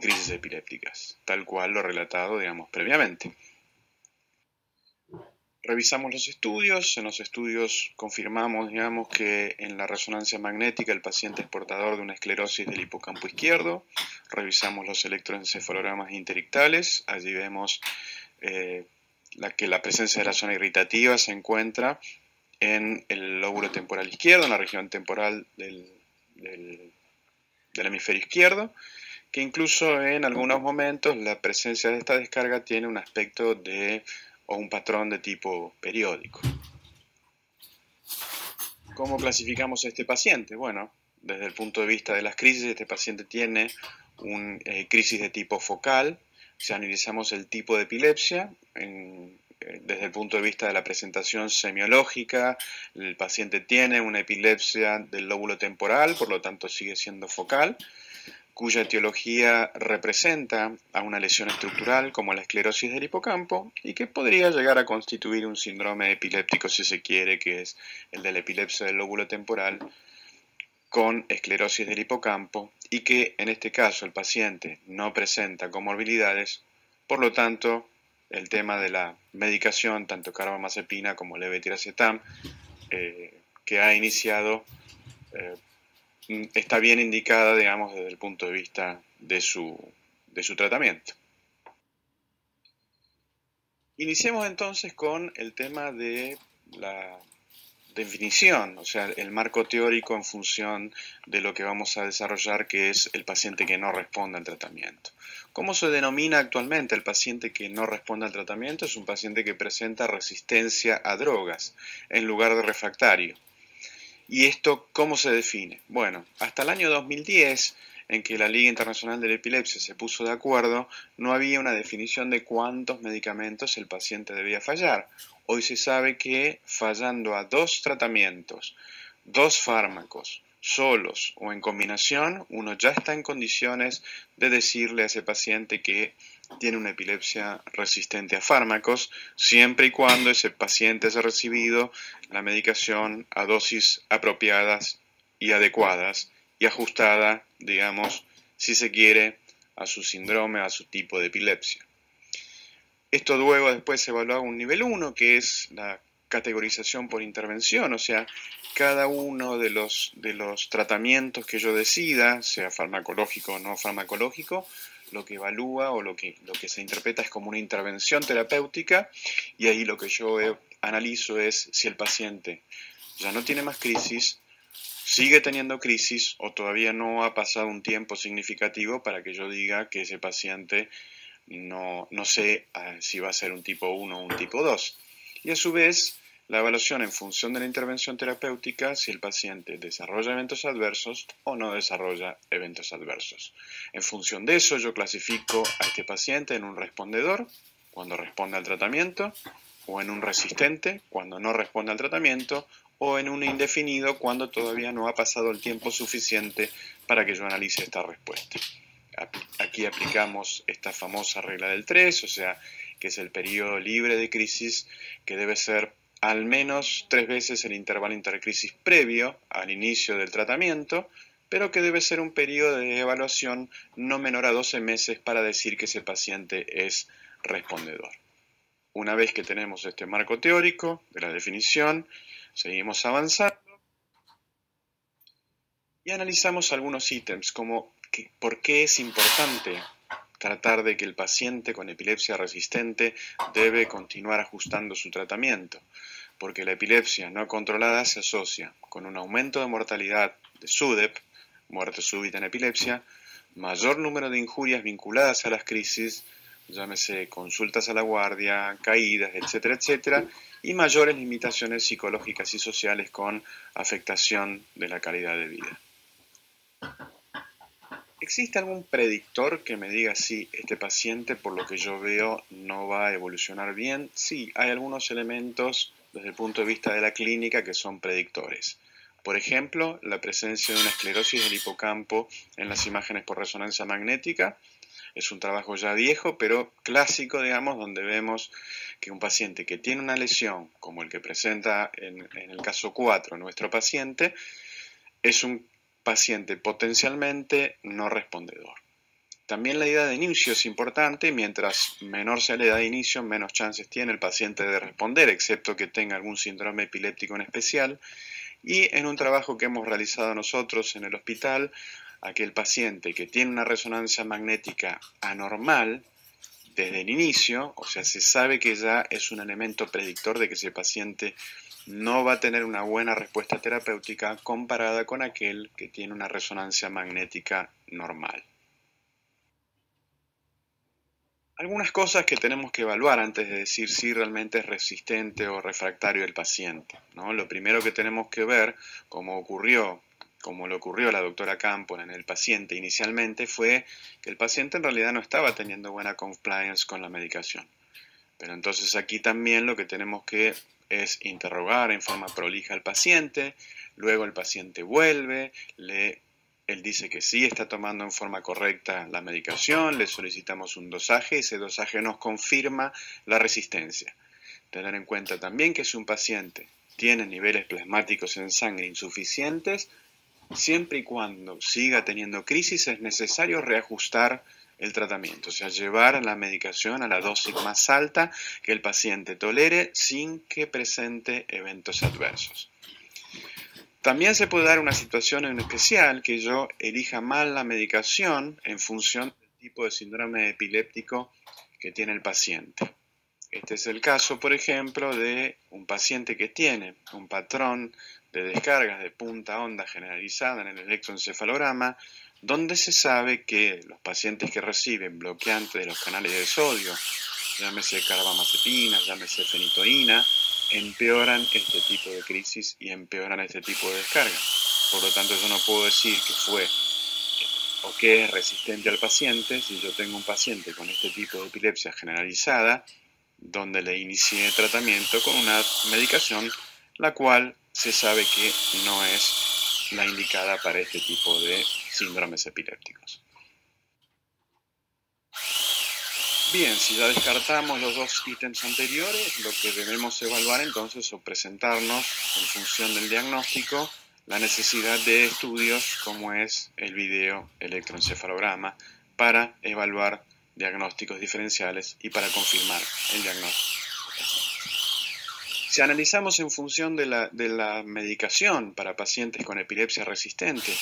crisis epilépticas, tal cual lo relatado, digamos, previamente. Revisamos los estudios, en los estudios confirmamos, digamos, que en la resonancia magnética el paciente es portador de una esclerosis del hipocampo izquierdo. Revisamos los electroencefalogramas interictales, allí vemos eh, que la presencia de la zona irritativa se encuentra en el lóbulo temporal izquierdo, en la región temporal del, del, hemisferio izquierdo, que incluso en algunos momentos la presencia de esta descarga tiene un aspecto de o un patrón de tipo periódico. ¿Cómo clasificamos a este paciente? Bueno, desde el punto de vista de las crisis, este paciente tiene una eh, crisis de tipo focal. Si analizamos el tipo de epilepsia, en, desde el punto de vista de la presentación semiológica, el paciente tiene una epilepsia del lóbulo temporal, por lo tanto sigue siendo focal, cuya etiología representa a una lesión estructural como la esclerosis del hipocampo y que podría llegar a constituir un síndrome epiléptico si se quiere, que es el de la epilepsia del lóbulo temporal con esclerosis del hipocampo y que en este caso el paciente no presenta comorbilidades, por lo tanto el tema de la medicación, tanto carbamazepina como levetiracetam, eh, que ha iniciado, eh, está bien indicada, digamos, desde el punto de vista de su, de su tratamiento. Iniciemos entonces con el tema de la definición, o sea, el marco teórico en función de lo que vamos a desarrollar, que es el paciente que no responde al tratamiento. ¿Cómo se denomina actualmente el paciente que no responde al tratamiento? Es un paciente que presenta resistencia a drogas en lugar de refractario. ¿Y esto cómo se define? Bueno, hasta el año 2010 en que la Liga Internacional de la Epilepsia se puso de acuerdo, no había una definición de cuántos medicamentos el paciente debía fallar. Hoy se sabe que fallando a dos tratamientos, dos fármacos, solos o en combinación, uno ya está en condiciones de decirle a ese paciente que tiene una epilepsia resistente a fármacos, siempre y cuando ese paciente haya recibido la medicación a dosis apropiadas y adecuadas y ajustada, digamos, si se quiere, a su síndrome, a su tipo de epilepsia. Esto luego después se evalúa un nivel 1, que es la categorización por intervención, o sea, cada uno de los, de los tratamientos que yo decida, sea farmacológico o no farmacológico, lo que evalúa o lo que, lo que se interpreta es como una intervención terapéutica y ahí lo que yo analizo es si el paciente ya no tiene más crisis, sigue teniendo crisis o todavía no ha pasado un tiempo significativo para que yo diga que ese paciente no, no sé ah, si va a ser un tipo 1 o un tipo 2. Y a su vez, la evaluación en función de la intervención terapéutica, si el paciente desarrolla eventos adversos o no desarrolla eventos adversos. En función de eso, yo clasifico a este paciente en un respondedor, cuando responde al tratamiento, o en un resistente, cuando no responde al tratamiento, en un indefinido cuando todavía no ha pasado el tiempo suficiente para que yo analice esta respuesta. Aquí aplicamos esta famosa regla del 3, o sea, que es el periodo libre de crisis, que debe ser al menos tres veces el intervalo intercrisis previo al inicio del tratamiento, pero que debe ser un periodo de evaluación no menor a 12 meses para decir que ese paciente es respondedor. Una vez que tenemos este marco teórico de la definición, Seguimos avanzando. Y analizamos algunos ítems como por qué es importante tratar de que el paciente con epilepsia resistente debe continuar ajustando su tratamiento, porque la epilepsia no controlada se asocia con un aumento de mortalidad de SUDEP, muerte súbita en epilepsia, mayor número de injurias vinculadas a las crisis, llámese consultas a la guardia, caídas, etcétera, etcétera, y mayores limitaciones psicológicas y sociales con afectación de la calidad de vida. ¿Existe algún predictor que me diga si este paciente, por lo que yo veo, no va a evolucionar bien? Sí, hay algunos elementos desde el punto de vista de la clínica que son predictores. Por ejemplo, la presencia de una esclerosis del hipocampo en las imágenes por resonancia magnética. Es un trabajo ya viejo, pero clásico, digamos, donde vemos que un paciente que tiene una lesión, como el que presenta en, el caso 4 nuestro paciente, es un paciente potencialmente no respondedor. También la edad de inicio es importante, mientras menor sea la edad de inicio, menos chances tiene el paciente de responder, excepto que tenga algún síndrome epiléptico en especial. Y en un trabajo que hemos realizado nosotros en el hospital, aquel paciente que tiene una resonancia magnética anormal, desde el inicio, o sea, se sabe que ya es un elemento predictor de que ese paciente no va a tener una buena respuesta terapéutica comparada con aquel que tiene una resonancia magnética normal. Algunas cosas que tenemos que evaluar antes de decir si realmente es resistente o refractario el paciente. ¿no? Lo primero que tenemos que ver, como ocurrió como le ocurrió a la doctora Campos en el paciente inicialmente, fue que el paciente en realidad no estaba teniendo buena compliance con la medicación. Pero entonces aquí también lo que tenemos que es interrogar en forma prolija al paciente, luego el paciente vuelve, le, él dice que sí está tomando en forma correcta la medicación, le solicitamos un dosaje ese dosaje nos confirma la resistencia. Tener en cuenta también que si un paciente tiene niveles plasmáticos en sangre insuficientes, Siempre y cuando siga teniendo crisis es necesario reajustar el tratamiento, o sea, llevar la medicación a la dosis más alta que el paciente tolere sin que presente eventos adversos. También se puede dar una situación en especial que yo elija mal la medicación en función del tipo de síndrome epiléptico que tiene el paciente. Este es el caso, por ejemplo, de un paciente que tiene un patrón de descargas de punta onda generalizada en el electroencefalograma, donde se sabe que los pacientes que reciben bloqueantes de los canales de sodio, llámese carbamazepina, llámese fenitoína, empeoran este tipo de crisis y empeoran este tipo de descarga. Por lo tanto, yo no puedo decir que fue o que es resistente al paciente si yo tengo un paciente con este tipo de epilepsia generalizada, donde le inicié tratamiento con una medicación la cual se sabe que no es la indicada para este tipo de síndromes epilépticos. Bien, si ya descartamos los dos ítems anteriores, lo que debemos evaluar entonces o presentarnos en función del diagnóstico la necesidad de estudios como es el video electroencefalograma para evaluar diagnósticos diferenciales y para confirmar el diagnóstico. Si analizamos en función de la, de la medicación para pacientes con epilepsia resistente,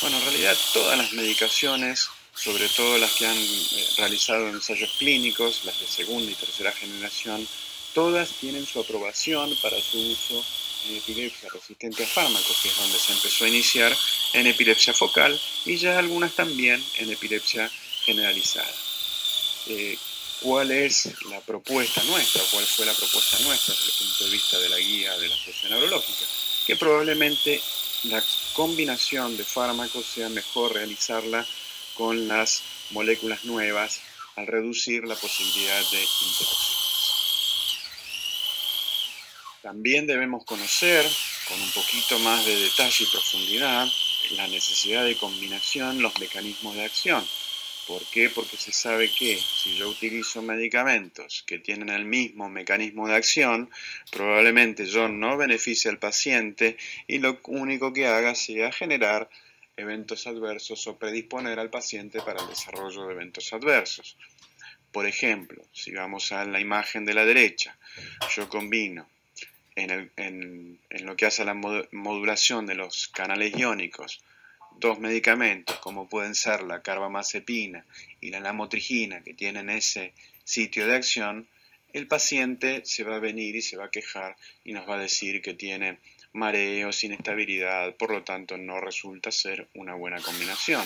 bueno, en realidad todas las medicaciones sobre todo las que han eh, realizado ensayos clínicos, las de segunda y tercera generación, todas tienen su aprobación para su uso en epilepsia resistente a fármacos, que es donde se empezó a iniciar en epilepsia focal y ya algunas también en epilepsia generalizada. Eh, ¿Cuál es la propuesta nuestra? ¿Cuál fue la propuesta nuestra desde el punto de vista de la guía de la función neurológica? Que probablemente la combinación de fármacos sea mejor realizarla con las moléculas nuevas al reducir la posibilidad de interacciones. También debemos conocer con un poquito más de detalle y profundidad la necesidad de combinación, los mecanismos de acción. ¿Por qué? Porque se sabe que si yo utilizo medicamentos que tienen el mismo mecanismo de acción, probablemente yo no beneficie al paciente y lo único que haga sea generar eventos adversos o predisponer al paciente para el desarrollo de eventos adversos. Por ejemplo, si vamos a la imagen de la derecha, yo combino en, lo que hace la modulación de los canales iónicos dos medicamentos como pueden ser la carbamazepina y la lamotrigina que tienen ese sitio de acción, el paciente se va a venir y se va a quejar y nos va a decir que tiene mareos, inestabilidad, por lo tanto no resulta ser una buena combinación.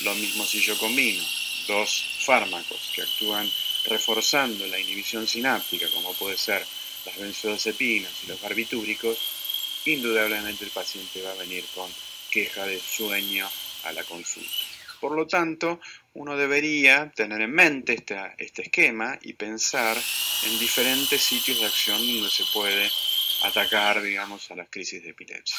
Lo mismo si yo combino dos fármacos que actúan reforzando la inhibición sináptica, como puede ser las benzodiazepinas y los barbitúricos, indudablemente el paciente va a venir con queja de sueño a la consulta. Por lo tanto, uno debería tener en mente este, esquema y pensar en diferentes sitios de acción donde se puede atacar, digamos, a las crisis de epilepsia.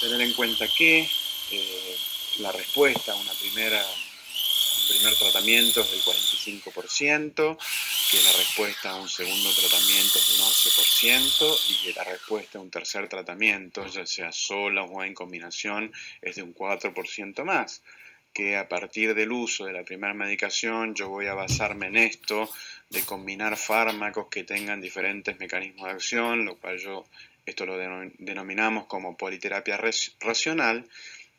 Tener en cuenta que eh, la respuesta a una primera, un primer tratamiento es del 45%, que la respuesta a un segundo tratamiento es de un 11% y que la respuesta a un tercer tratamiento, ya sea sola o en combinación, es de un 4% más. Que a partir del uso de la primera medicación yo voy a basarme en esto, de combinar fármacos que tengan diferentes mecanismos de acción, lo cual yo esto lo denominamos como politerapia racional,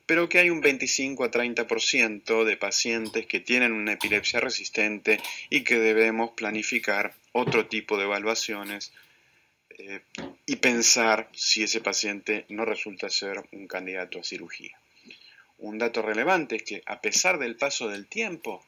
pero que hay un 25 a 30% de pacientes que tienen una epilepsia resistente y que debemos planificar otro tipo de evaluaciones eh, y pensar si ese paciente no resulta ser un candidato a cirugía. Un dato relevante es que a pesar del paso del tiempo,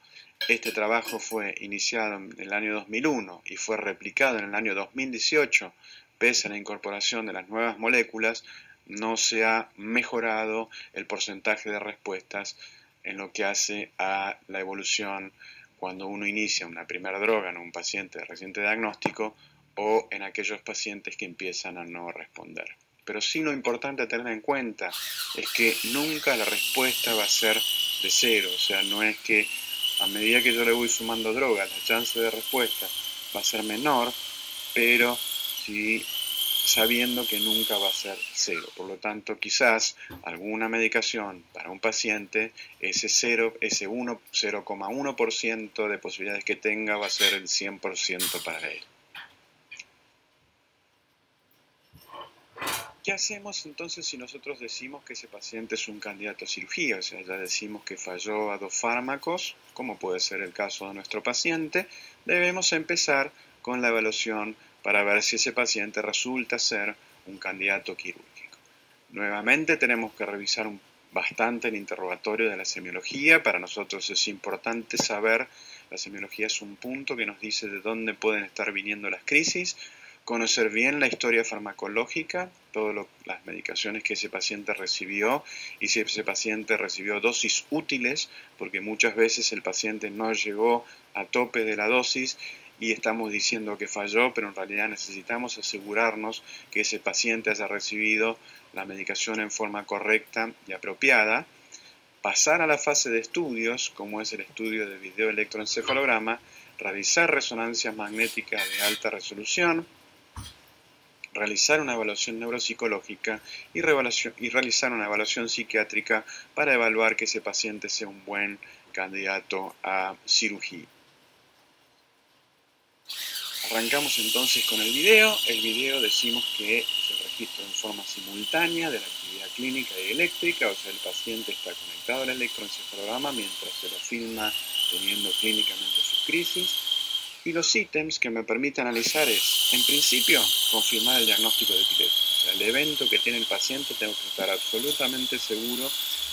este trabajo fue iniciado en el año 2001 y fue replicado en el año 2018, pese a la incorporación de las nuevas moléculas, no se ha mejorado el porcentaje de respuestas en lo que hace a la evolución cuando uno inicia una primera droga en un paciente de reciente diagnóstico o en aquellos pacientes que empiezan a no responder. Pero sí lo importante a tener en cuenta es que nunca la respuesta va a ser de cero, o sea, no es que a medida que yo le voy sumando drogas, la chance de respuesta va a ser menor, pero si sabiendo que nunca va a ser cero. Por lo tanto, quizás alguna medicación para un paciente, ese 0, ese 0,1% de posibilidades que tenga va a ser el 100% para él. ¿Qué hacemos entonces si nosotros decimos que ese paciente es un candidato a cirugía? O sea, ya decimos que falló a dos fármacos, como puede ser el caso de nuestro paciente, debemos empezar con la evaluación para ver si ese paciente resulta ser un candidato quirúrgico. Nuevamente tenemos que revisar bastante el interrogatorio de la semiología. Para nosotros es importante saber, la semiología es un punto que nos dice de dónde pueden estar viniendo las crisis, conocer bien la historia farmacológica, todas las medicaciones que ese paciente recibió y si ese paciente recibió dosis útiles, porque muchas veces el paciente no llegó a tope de la dosis y estamos diciendo que falló, pero en realidad necesitamos asegurarnos que ese paciente haya recibido la medicación en forma correcta y apropiada, pasar a la fase de estudios, como es el estudio de videoelectroencefalograma, realizar resonancias magnéticas de alta resolución, realizar una evaluación neuropsicológica y, y realizar una evaluación psiquiátrica para evaluar que ese paciente sea un buen candidato a cirugía. Arrancamos entonces con el video. El video decimos que es el registro en forma simultánea de la actividad clínica y eléctrica, o sea, el paciente está conectado al electroencefalograma mientras se lo filma teniendo clínicamente su crisis y los ítems que me permite analizar es, en principio, confirmar el diagnóstico de epilepsia. O sea, el evento que tiene el paciente tengo que estar absolutamente seguro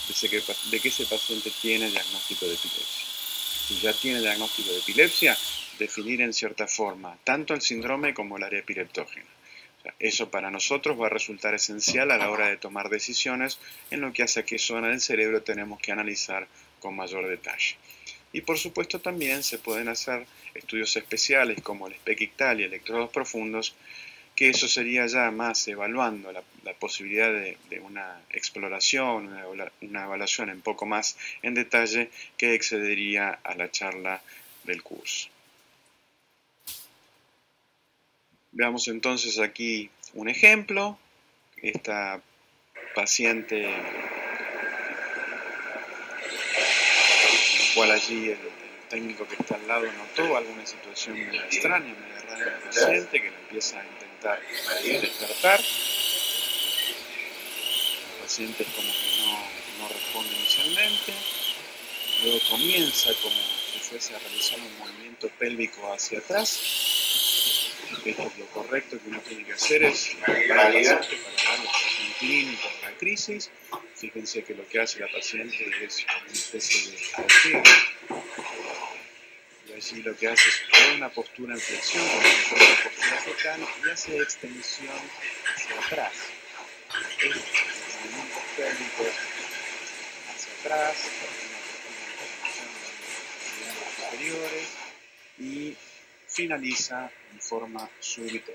de que, ese paciente tiene diagnóstico de epilepsia. Si ya tiene diagnóstico de epilepsia, definir en cierta forma tanto el síndrome como el área epileptógena. eso para nosotros va a resultar esencial a la hora de tomar decisiones en lo que hace a qué zona del cerebro tenemos que analizar con mayor detalle. Y por supuesto también se pueden hacer estudios especiales como el especictal y electrodos profundos, que eso sería ya más evaluando la, posibilidad de, una exploración, una, una evaluación un poco más en detalle que excedería a la charla del curso. Veamos entonces aquí un ejemplo. Esta paciente cual allí el, técnico que está al lado notó alguna situación extraña, medio rara en el paciente, que le empieza a intentar despertar. El paciente es como que no, no responde inicialmente, luego comienza como si fuese a realizar un movimiento pélvico hacia atrás. Esto es lo correcto que uno tiene que hacer es para la situación clínica de la crisis Fíjense que lo que hace la paciente es una especie de alquero. Y allí lo que hace es una postura en flexión, una postura fetal, y hace extensión hacia atrás. Estos movimientos térmicos hacia atrás, postura de superiores y finaliza en forma súbita.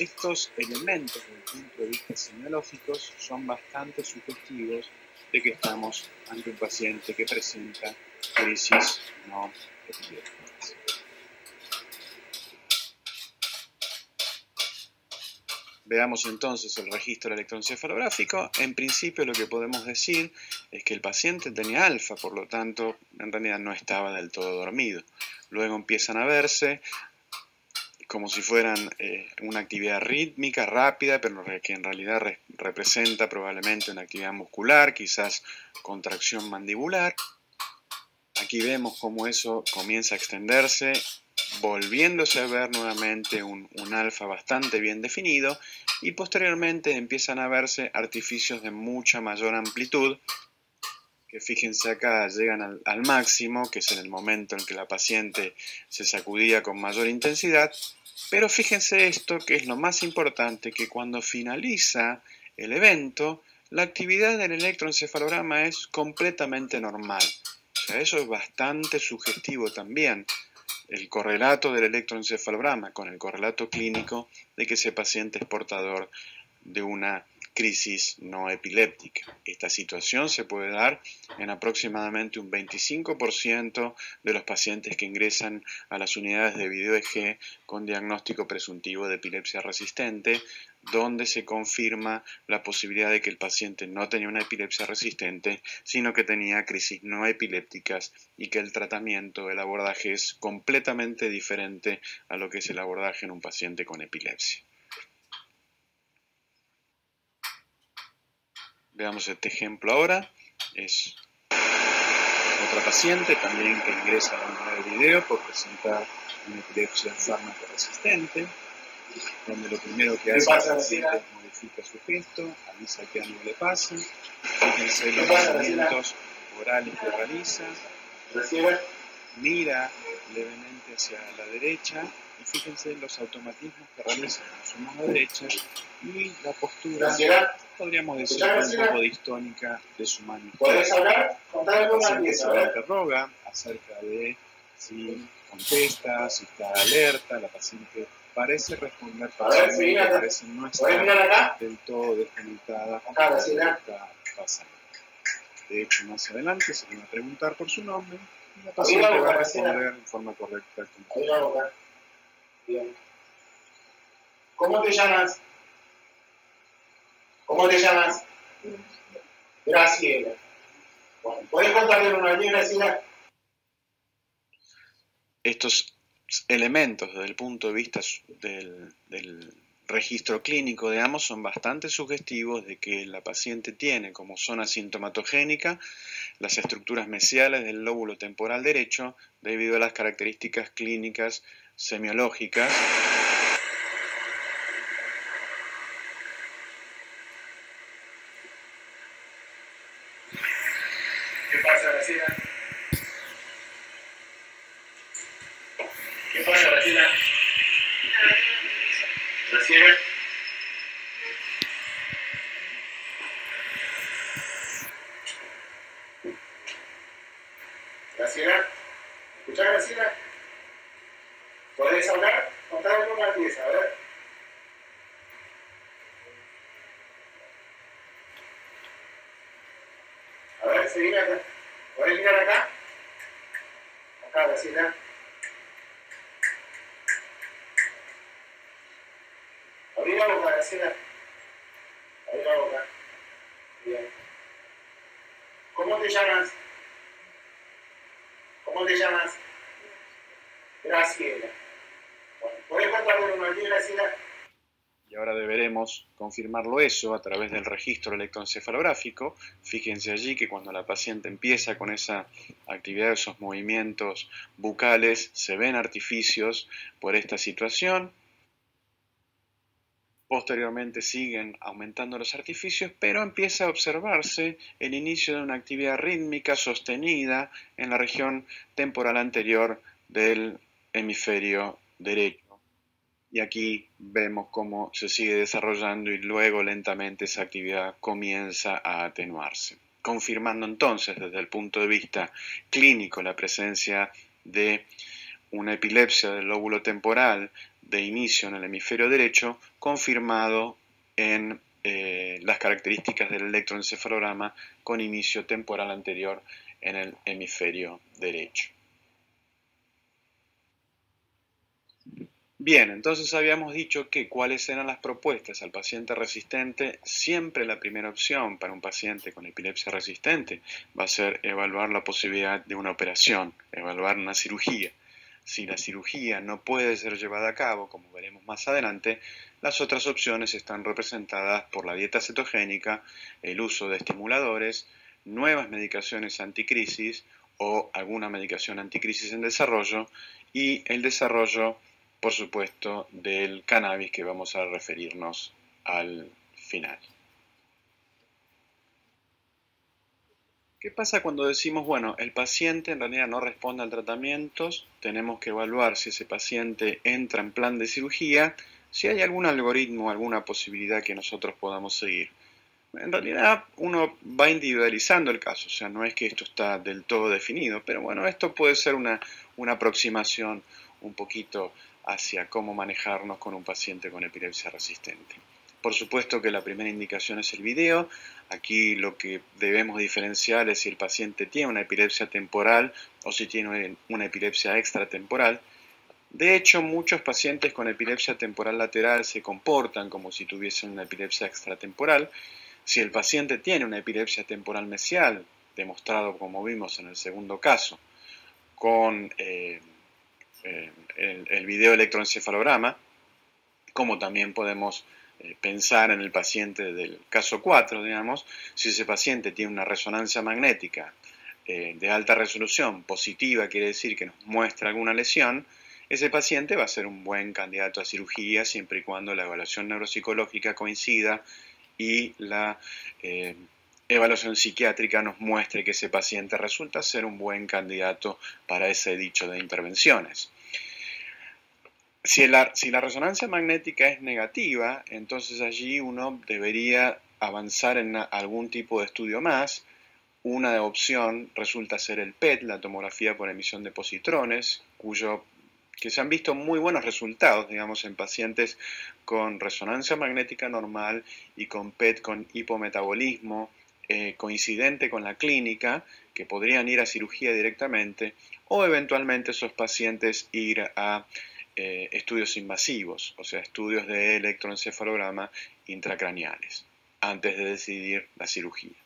Estos elementos desde el punto de vista semiológicos son bastante sugestivos de que estamos ante un paciente que presenta crisis no epilépticas. Veamos entonces el registro electroencefalográfico. En principio lo que podemos decir es que el paciente tenía alfa, por lo tanto en realidad no estaba del todo dormido luego empiezan a verse como si fueran eh, una actividad rítmica, rápida, pero que en realidad representa probablemente una actividad muscular, quizás contracción mandibular. Aquí vemos cómo eso comienza a extenderse, volviéndose a ver nuevamente un, un alfa bastante bien definido y posteriormente empiezan a verse artificios de mucha mayor amplitud que fíjense acá llegan al, máximo, que es en el momento en que la paciente se sacudía con mayor intensidad, pero fíjense esto que es lo más importante, que cuando finaliza el evento, la actividad del electroencefalograma es completamente normal. O sea, eso es bastante sugestivo también, el correlato del electroencefalograma con el correlato clínico de que ese paciente es portador de una crisis no epiléptica. Esta situación se puede dar en aproximadamente un 25% de los pacientes que ingresan a las unidades de video EG con diagnóstico presuntivo de epilepsia resistente, donde se confirma la posibilidad de que el paciente no tenía una epilepsia resistente, sino que tenía crisis no epilépticas y que el tratamiento, el abordaje es completamente diferente a lo que es el abordaje en un paciente con epilepsia. Veamos este ejemplo ahora. Es otra paciente también que ingresa a unidad de video por presentar una epilepsia fármaco resistente donde lo primero que hace paciente es modifica su gesto, avisa que algo le pasa, fíjense los movimientos orales que realiza, mira levemente hacia la derecha y fíjense los automatismos que realiza con su mano derecha y la postura, podríamos decir, un poco distónica de su mano izquierda. El paciente se le interroga acerca de si contesta, si está alerta, la paciente parece responder fácilmente, parece no estar del todo desconectada de lo que está pasando. De hecho, más adelante se le va a preguntar por su nombre y la paciente va a responder en forma correcta. Bien. ¿Cómo te llamas? ¿Cómo te llamas? Graciela. Bueno, ¿Puedes contarle una vez, Graciela? Estos elementos desde el punto de vista del, registro clínico, digamos, son bastante sugestivos de que la paciente tiene como zona sintomatogénica las estructuras mesiales del lóbulo temporal derecho debido a las características clínicas semiológicas ¿Qué pasa, Graciela? ¿Qué pasa, Graciela? Graciela. Graciela. ¿Escuchás, Graciela? ¿Podés hablar? Contame una pieza, a ver. Ver, seguir acá. ¿Podés mirar acá? Acá, Graciela. Abrí la boca, Graciela. Abrí la boca. Bien. ¿Cómo te llamas? ¿Cómo te llamas? Graciela. Bueno, ¿podés contarme una vez, Graciela? Y confirmarlo eso a través del registro electroencefalográfico. Fíjense allí que cuando la paciente empieza con esa actividad, esos movimientos bucales, se ven artificios por esta situación. Posteriormente siguen aumentando los artificios, pero empieza a observarse el inicio de una actividad rítmica sostenida en la región temporal anterior del hemisferio derecho. Y aquí vemos cómo se sigue desarrollando y luego lentamente esa actividad comienza a atenuarse. Confirmando entonces desde el punto de vista clínico la presencia de una epilepsia del lóbulo temporal de inicio en el hemisferio derecho, confirmado en eh, las características del electroencefalograma con inicio temporal anterior en el hemisferio derecho. Bien, entonces habíamos dicho que cuáles eran las propuestas al paciente resistente. Siempre la primera opción para un paciente con epilepsia resistente va a ser evaluar la posibilidad de una operación, evaluar una cirugía. Si la cirugía no puede ser llevada a cabo, como veremos más adelante, las otras opciones están representadas por la dieta cetogénica, el uso de estimuladores, nuevas medicaciones anticrisis o alguna medicación anticrisis en desarrollo y el desarrollo por supuesto, del cannabis que vamos a referirnos al final. ¿Qué pasa cuando decimos, bueno, el paciente en realidad no responde al tratamiento, tenemos que evaluar si ese paciente entra en plan de cirugía, si hay algún algoritmo, alguna posibilidad que nosotros podamos seguir? En realidad uno va individualizando el caso, o sea, no es que esto está del todo definido, pero bueno, esto puede ser una, una aproximación un poquito hacia cómo manejarnos con un paciente con epilepsia resistente. Por supuesto que la primera indicación es el video. Aquí lo que debemos diferenciar es si el paciente tiene una epilepsia temporal o si tiene una epilepsia extratemporal. De hecho, muchos pacientes con epilepsia temporal lateral se comportan como si tuviesen una epilepsia extratemporal. Si el paciente tiene una epilepsia temporal mesial, demostrado como vimos en el segundo caso, con eh, el, el video electroencefalograma, como también podemos eh, pensar en el paciente del caso 4, digamos, si ese paciente tiene una resonancia magnética eh, de alta resolución positiva, quiere decir que nos muestra alguna lesión, ese paciente va a ser un buen candidato a cirugía siempre y cuando la evaluación neuropsicológica coincida y la eh, evaluación psiquiátrica nos muestre que ese paciente resulta ser un buen candidato para ese dicho de intervenciones. Si la, resonancia magnética es negativa, entonces allí uno debería avanzar en algún tipo de estudio más. Una opción resulta ser el PET, la tomografía por emisión de positrones, cuyo que se han visto muy buenos resultados, digamos, en pacientes con resonancia magnética normal y con PET con hipometabolismo eh, coincidente con la clínica, que podrían ir a cirugía directamente, o eventualmente esos pacientes ir a eh, estudios invasivos, o sea, estudios de electroencefalograma intracraneales, antes de decidir la cirugía.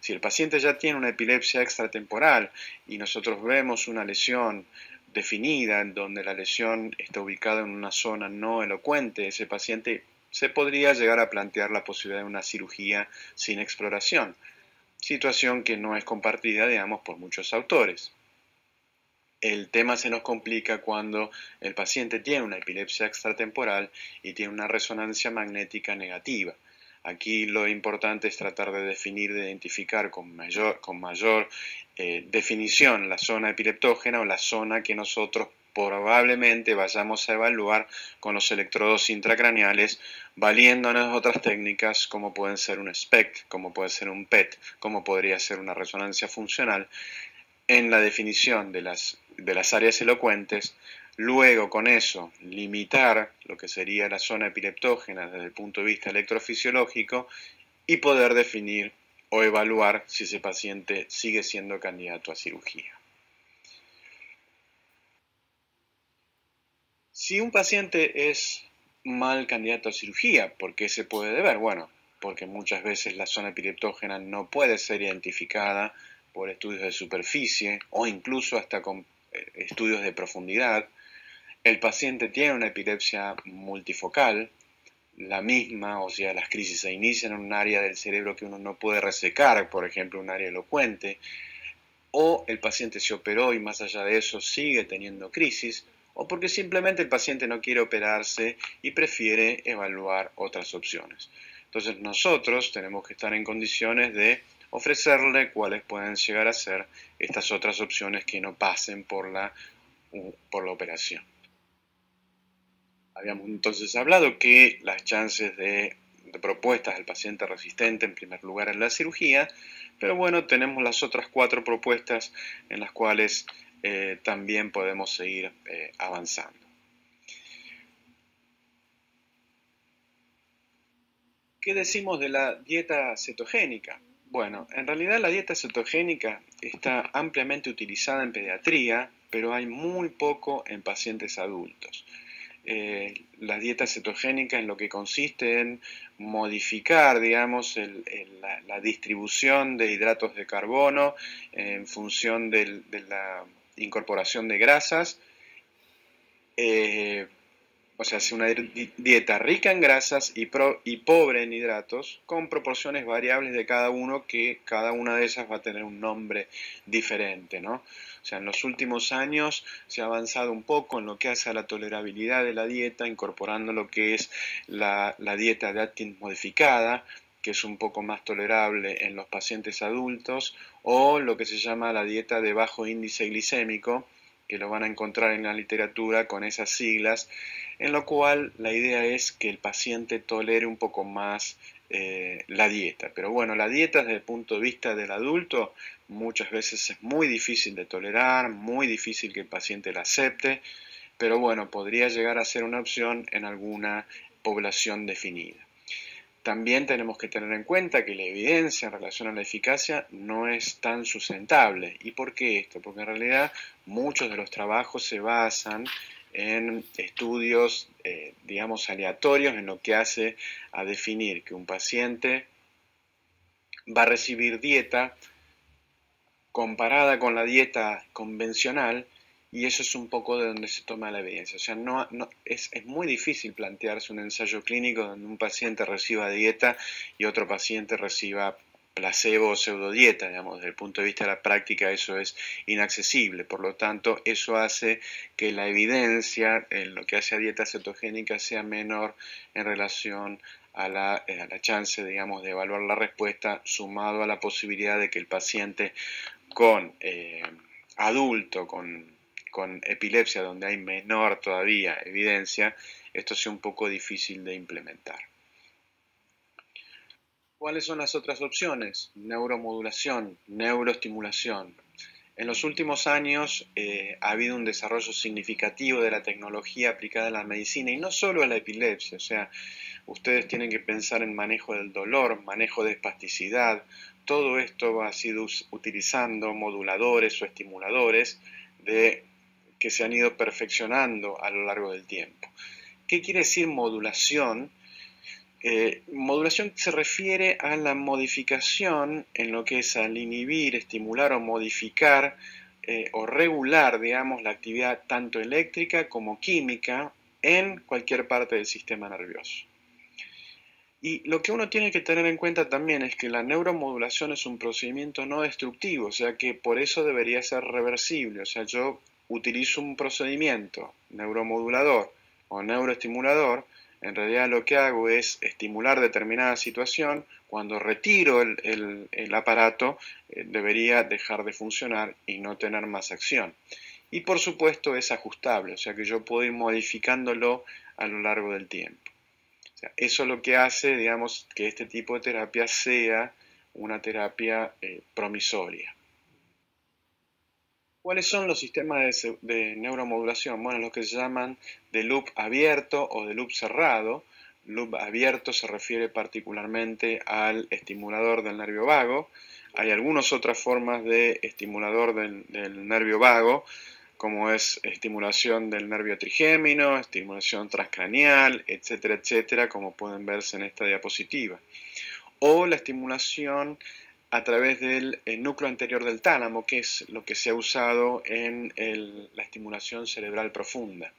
Si el paciente ya tiene una epilepsia extratemporal y nosotros vemos una lesión definida en donde la lesión está ubicada en una zona no elocuente, ese paciente se podría llegar a plantear la posibilidad de una cirugía sin exploración, situación que no es compartida, digamos, por muchos autores. El tema se nos complica cuando el paciente tiene una epilepsia extratemporal y tiene una resonancia magnética negativa. Aquí lo importante es tratar de definir, de identificar con mayor, con mayor eh, definición la zona epileptógena o la zona que nosotros probablemente vayamos a evaluar con los electrodos intracraneales, valiéndonos otras técnicas como pueden ser un SPECT, como puede ser un PET, como podría ser una resonancia funcional, en la definición de las de las áreas elocuentes, luego con eso limitar lo que sería la zona epileptógena desde el punto de vista electrofisiológico y poder definir o evaluar si ese paciente sigue siendo candidato a cirugía. Si un paciente es mal candidato a cirugía, ¿por qué se puede deber? Bueno, porque muchas veces la zona epileptógena no puede ser identificada por estudios de superficie o incluso hasta con estudios de profundidad. El paciente tiene una epilepsia multifocal, la misma, o sea, las crisis se inician en un área del cerebro que uno no puede resecar, por ejemplo, un área elocuente, o el paciente se operó y más allá de eso sigue teniendo crisis, o porque simplemente el paciente no quiere operarse y prefiere evaluar otras opciones. Entonces nosotros tenemos que estar en condiciones de ofrecerle cuáles pueden llegar a ser estas otras opciones que no pasen por la, por la operación. Habíamos entonces hablado que las chances de, propuestas del paciente resistente en primer lugar en la cirugía, pero bueno, tenemos las otras cuatro propuestas en las cuales eh, también podemos seguir eh, avanzando. ¿Qué decimos de la dieta cetogénica? Bueno, en realidad la dieta cetogénica está ampliamente utilizada en pediatría, pero hay muy poco en pacientes adultos. Eh, la dieta cetogénica en lo que consiste en modificar, digamos, la, distribución de hidratos de carbono en función de la incorporación de grasas. Eh, o sea, hace una dieta rica en grasas y, y, pobre en hidratos, con proporciones variables de cada uno, que cada una de esas va a tener un nombre diferente, ¿no? O sea, en los últimos años se ha avanzado un poco en lo que hace a la tolerabilidad de la dieta, incorporando lo que es la, la dieta de Atkins modificada, que es un poco más tolerable en los pacientes adultos, o lo que se llama la dieta de bajo índice glicémico, que lo van a encontrar en la literatura con esas siglas, en lo cual la idea es que el paciente tolere un poco más eh, la dieta. Pero bueno, la dieta desde el punto de vista del adulto muchas veces es muy difícil de tolerar, muy difícil que el paciente la acepte, pero bueno, podría llegar a ser una opción en alguna población definida. También tenemos que tener en cuenta que la evidencia en relación a la eficacia no es tan sustentable. ¿Y por qué esto? Porque en realidad muchos de los trabajos se basan en estudios, eh, digamos, aleatorios, en lo que hace a definir que un paciente va a recibir dieta comparada con la dieta convencional y eso es un poco de donde se toma la evidencia. O sea, no, es, es, muy difícil plantearse un ensayo clínico donde un paciente reciba dieta y otro paciente reciba placebo o pseudodieta, digamos, desde el punto de vista de la práctica eso es inaccesible, por lo tanto eso hace que la evidencia en lo que hace a dieta cetogénica sea menor en relación a la, eh, a la chance, digamos, de evaluar la respuesta sumado a la posibilidad de que el paciente con eh, adulto, con, con epilepsia, donde hay menor todavía evidencia, esto sea un poco difícil de implementar. ¿Cuáles son las otras opciones? Neuromodulación, neuroestimulación. En los últimos años eh, ha habido un desarrollo significativo de la tecnología aplicada a la medicina y no solo a la epilepsia, o sea, ustedes tienen que pensar en manejo del dolor, manejo de espasticidad, todo esto ha sido utilizando moduladores o estimuladores de, que se han ido perfeccionando a lo largo del tiempo. ¿Qué quiere decir modulación? Eh, modulación se refiere a la modificación en lo que es al inhibir, estimular o modificar eh, o regular, digamos, la actividad tanto eléctrica como química en cualquier parte del sistema nervioso. Y lo que uno tiene que tener en cuenta también es que la neuromodulación es un procedimiento no destructivo, o sea que por eso debería ser reversible. O sea, yo utilizo un procedimiento neuromodulador o neuroestimulador en realidad lo que hago es estimular determinada situación, cuando retiro el, aparato eh, debería dejar de funcionar y no tener más acción. Y por supuesto es ajustable, o sea que yo puedo ir modificándolo a lo largo del tiempo. eso es lo que hace, digamos, que este tipo de terapia sea una terapia eh, promisoria. ¿Cuáles son los sistemas de, neuromodulación? Bueno, los que se llaman de loop abierto o de loop cerrado. Loop abierto se refiere particularmente al estimulador del nervio vago. Hay algunas otras formas de estimulador del, nervio vago, como es estimulación del nervio trigémino, estimulación transcraneal, etcétera, etcétera, como pueden verse en esta diapositiva. O la estimulación a través del núcleo anterior del tálamo, que es lo que se ha usado en la estimulación cerebral profunda.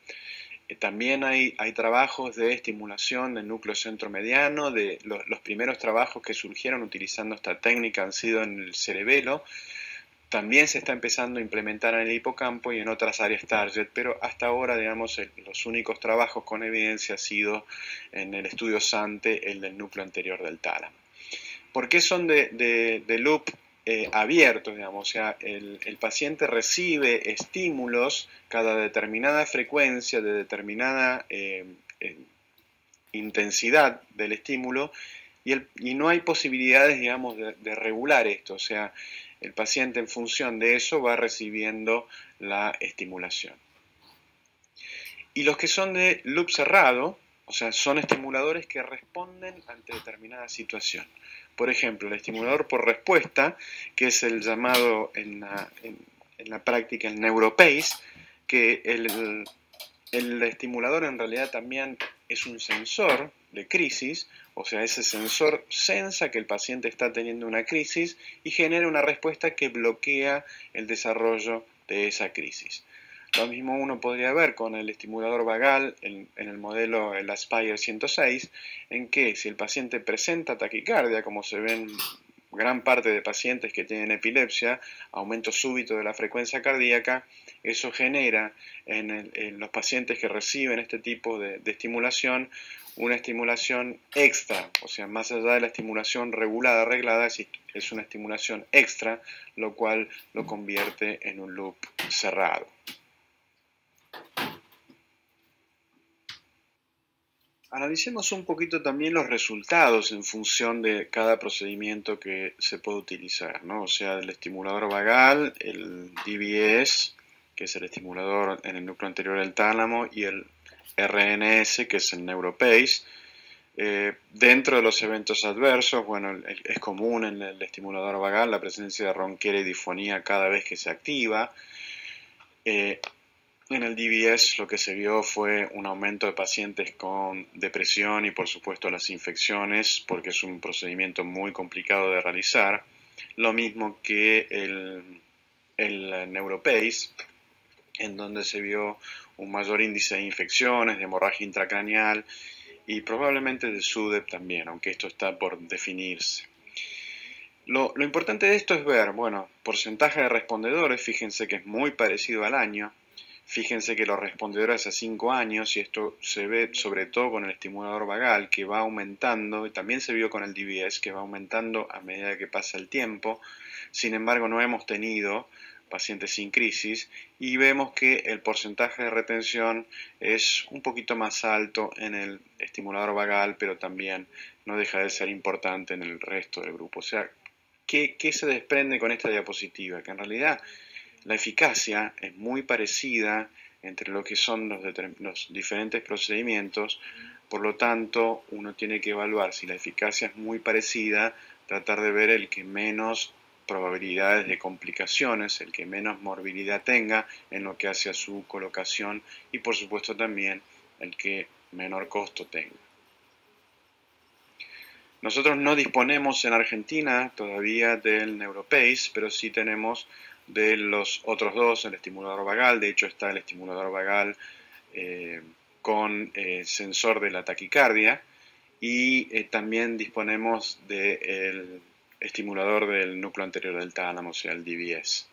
Eh, también hay, trabajos de estimulación del núcleo centromediano, de los primeros trabajos que surgieron utilizando esta técnica han sido en el cerebelo. También se está empezando a implementar en el hipocampo y en otras áreas target, pero hasta ahora, digamos, los únicos trabajos con evidencia han sido en el estudio SANTE, el del núcleo anterior del tálamo. ¿Por qué son de, loop eh, abiertos? Digamos? O sea, el, paciente recibe estímulos cada determinada frecuencia, de determinada eh, eh, intensidad del estímulo, y, no hay posibilidades, digamos, de, de regular esto. O sea, el paciente en función de eso va recibiendo la estimulación. Y los que son de loop cerrado, o sea, son estimuladores que responden ante determinada situación. Por ejemplo, el estimulador por respuesta, que es el llamado en la, práctica el neuropace, que el, el estimulador en realidad también es un sensor de crisis, o sea, ese sensor sensa que el paciente está teniendo una crisis y genera una respuesta que bloquea el desarrollo de esa crisis. Lo mismo uno podría ver con el estimulador vagal en, el modelo el Aspire 106, en que si el paciente presenta taquicardia, como se ven gran parte de pacientes que tienen epilepsia, aumento súbito de la frecuencia cardíaca, eso genera en, los pacientes que reciben este tipo de, estimulación una estimulación extra, o sea, más allá de la estimulación regulada, arreglada, es una estimulación extra, lo cual lo convierte en un loop cerrado. Analicemos un poquito también los resultados en función de cada procedimiento que se puede utilizar, ¿no? O sea, el estimulador vagal, el DBS, que es el estimulador en el núcleo anterior del tálamo, y el RNS, que es el Neuropace. Eh, dentro de los eventos adversos, bueno, es común en el estimulador vagal la presencia de ronquera y difonía cada vez que se activa. Eh, en el DBS lo que se vio fue un aumento de pacientes con depresión y por supuesto las infecciones, porque es un procedimiento muy complicado de realizar. Lo mismo que el, el Neuropace, en donde se vio un mayor índice de infecciones, de hemorragia intracraneal y probablemente de SUDEP también, aunque esto está por definirse. Lo, lo, importante de esto es ver, bueno, porcentaje de respondedores, fíjense que es muy parecido al año, fíjense que los respondedores a 5 años, y esto se ve sobre todo con el estimulador vagal, que va aumentando, y también se vio con el DBS, que va aumentando a medida que pasa el tiempo, sin embargo no hemos tenido pacientes sin crisis y vemos que el porcentaje de retención es un poquito más alto en el estimulador vagal, pero también no deja de ser importante en el resto del grupo. O sea, ¿qué, se desprende con esta diapositiva? Que en realidad la eficacia es muy parecida entre lo que son los, diferentes procedimientos, por lo tanto uno tiene que evaluar si la eficacia es muy parecida, tratar de ver el que menos probabilidades de complicaciones, el que menos morbilidad tenga en lo que hace a su colocación y por supuesto también el que menor costo tenga. Nosotros no disponemos en Argentina todavía del Neuropace, pero sí tenemos de los otros dos, el estimulador vagal, de hecho está el estimulador vagal eh, con eh, sensor de la taquicardia y eh, también disponemos del estimulador del núcleo anterior del tálamo, o sea, el DBS,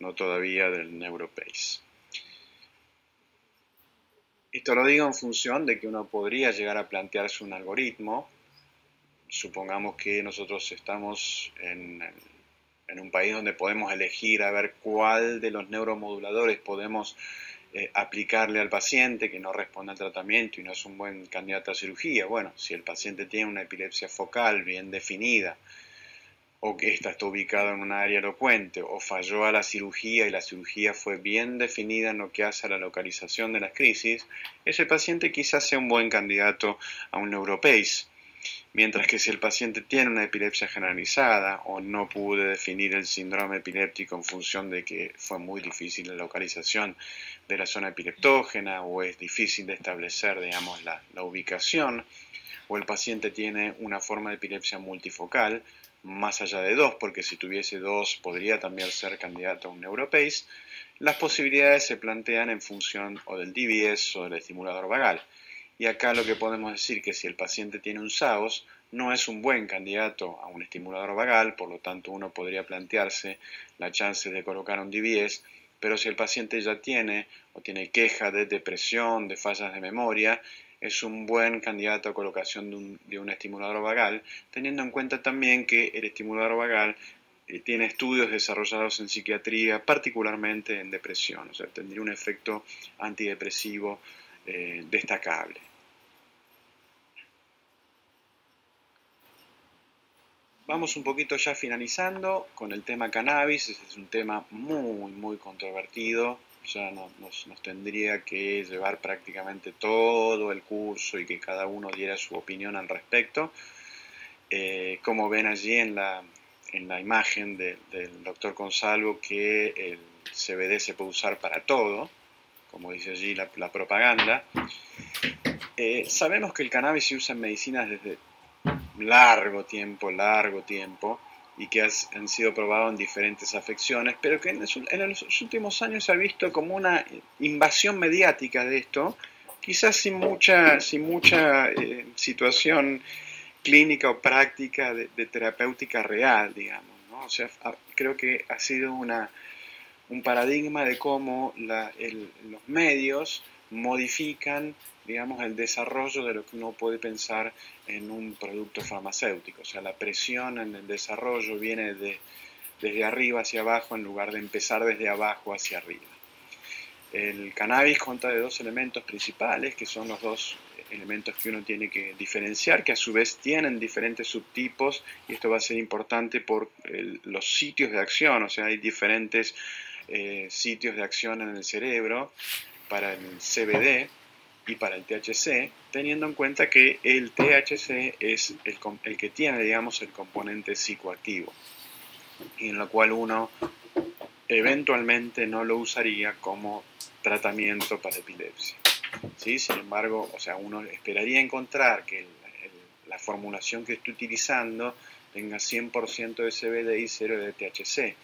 no todavía del Neuropace. Esto lo digo en función de que uno podría llegar a plantearse un algoritmo. Supongamos que nosotros estamos en, en un país donde podemos elegir a ver cuál de los neuromoduladores podemos eh, aplicarle al paciente que no responde al tratamiento y no es un buen candidato a cirugía. Bueno, si el paciente tiene una epilepsia focal bien definida, o que ésta está ubicada en un área elocuente, o falló a la cirugía y la cirugía fue bien definida en lo que hace a la localización de las crisis, ese paciente quizás sea un buen candidato a un neuropace. Mientras que si el paciente tiene una epilepsia generalizada o no pude definir el síndrome epiléptico en función de que fue muy difícil la localización de la zona epileptógena o es difícil de establecer, digamos, la, la ubicación, o el paciente tiene una forma de epilepsia multifocal, más allá de dos, porque si tuviese dos podría también ser candidato a un Neuropace, las posibilidades se plantean en función o del DBS o del estimulador vagal. Y acá lo que podemos decir que si el paciente tiene un SAOS, no es un buen candidato a un estimulador vagal, por lo tanto uno podría plantearse la chance de colocar un DBS, pero si el paciente ya tiene o tiene queja de depresión, de fallas de memoria, es un buen candidato a colocación de un, estimulador vagal, teniendo en cuenta también que el estimulador vagal eh, tiene estudios desarrollados en psiquiatría, particularmente en depresión, o sea, tendría un efecto antidepresivo eh, destacable. Vamos un poquito ya finalizando con el tema cannabis, este es un tema muy, muy controvertido, ya nos, tendría que llevar prácticamente todo el curso y que cada uno diera su opinión al respecto. Eh, como ven allí en la, en la imagen del doctor Consalvo, que el CBD se puede usar para todo, como dice allí la, propaganda. Eh, sabemos que el cannabis se usa en medicinas desde largo tiempo, largo tiempo y que han sido probados en diferentes afecciones, pero que en los, últimos años se ha visto como una invasión mediática de esto, quizás sin mucha, sin mucha eh, situación clínica o práctica de, terapéutica real, digamos. ¿no? O sea, creo que ha sido una, un paradigma de cómo los medios modifican digamos, el desarrollo de lo que uno puede pensar en un producto farmacéutico. O sea, la presión en el desarrollo viene de, desde arriba hacia abajo en lugar de empezar desde abajo hacia arriba. El cannabis consta de dos elementos principales, que son los dos elementos que uno tiene que diferenciar, que a su vez tienen diferentes subtipos, y esto va a ser importante por los sitios de acción, o sea, hay diferentes eh, sitios de acción en el cerebro para el CBD, y para el THC, teniendo en cuenta que el THC es el, que tiene, digamos, el componente psicoactivo, y en lo cual uno eventualmente no lo usaría como tratamiento para epilepsia. ¿sí? Sin embargo, o sea, uno esperaría encontrar que la formulación que esté utilizando tenga 100% de CBD y 0 de THC.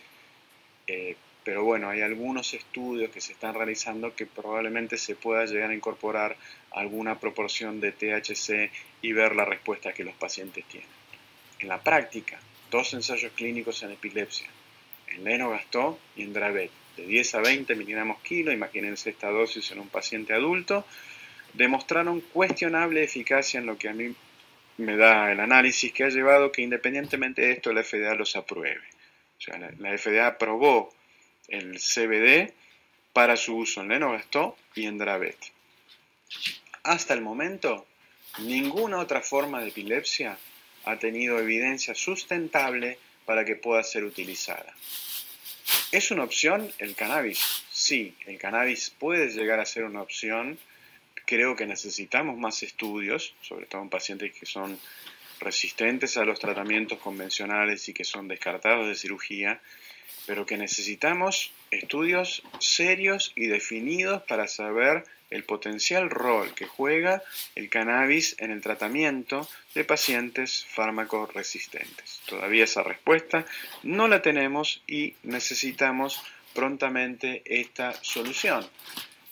Eh, pero bueno, hay algunos estudios que se están realizando que probablemente se pueda llegar a incorporar alguna proporción de THC y ver la respuesta que los pacientes tienen. En la práctica, dos ensayos clínicos en epilepsia, en Lenogastó y en Dravet, de 10 a 20 miligramos kilo, imagínense esta dosis en un paciente adulto, demostraron cuestionable eficacia en lo que a mí me da el análisis que ha llevado que independientemente de esto la FDA los apruebe. O sea, la, FDA aprobó el CBD para su uso en Lenogastó y en Dravet. Hasta el momento, ninguna otra forma de epilepsia ha tenido evidencia sustentable para que pueda ser utilizada. ¿Es una opción el cannabis? Sí, el cannabis puede llegar a ser una opción. Creo que necesitamos más estudios, sobre todo en pacientes que son resistentes a los tratamientos convencionales y que son descartados de cirugía, pero que necesitamos estudios serios y definidos para saber el potencial rol que juega el cannabis en el tratamiento de pacientes fármacos resistentes. Todavía esa respuesta no la tenemos y necesitamos prontamente esta solución.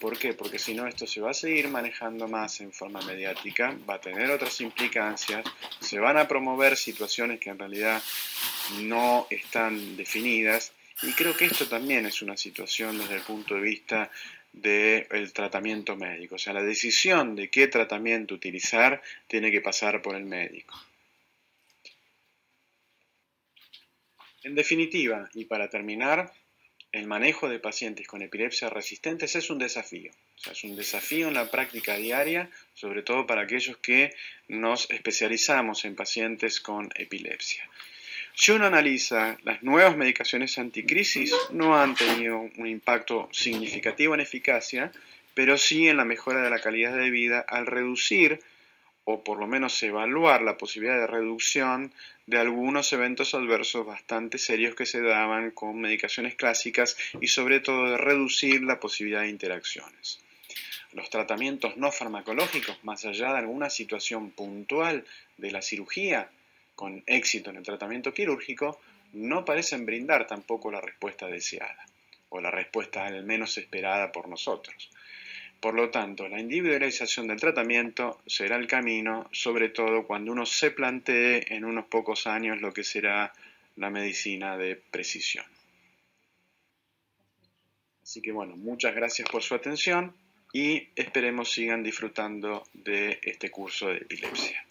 ¿Por qué? Porque si no esto se va a seguir manejando más en forma mediática, va a tener otras implicancias, se van a promover situaciones que en realidad no están definidas y creo que esto también es una situación desde el punto de vista del tratamiento médico. O sea, la decisión de qué tratamiento utilizar tiene que pasar por el médico. En definitiva, y para terminar, el manejo de pacientes con epilepsia resistentes es un desafío. O sea, es un desafío en la práctica diaria, sobre todo para aquellos que nos especializamos en pacientes con epilepsia. Uno analiza las nuevas medicaciones anticrisis, no han tenido un impacto significativo en eficacia, pero sí en la mejora de la calidad de vida al reducir o por lo menos evaluar la posibilidad de reducción de algunos eventos adversos bastante serios que se daban con medicaciones clásicas y sobre todo de reducir la posibilidad de interacciones. Los tratamientos no farmacológicos, más allá de alguna situación puntual de la cirugía, con éxito en el tratamiento quirúrgico no parecen brindar tampoco la respuesta deseada o la respuesta al menos esperada por nosotros. Por lo tanto, la individualización del tratamiento será el camino, sobre todo cuando uno se plantee en unos pocos años lo que será la medicina de precisión. Así que bueno, muchas gracias por su atención y esperemos sigan disfrutando de este curso de epilepsia.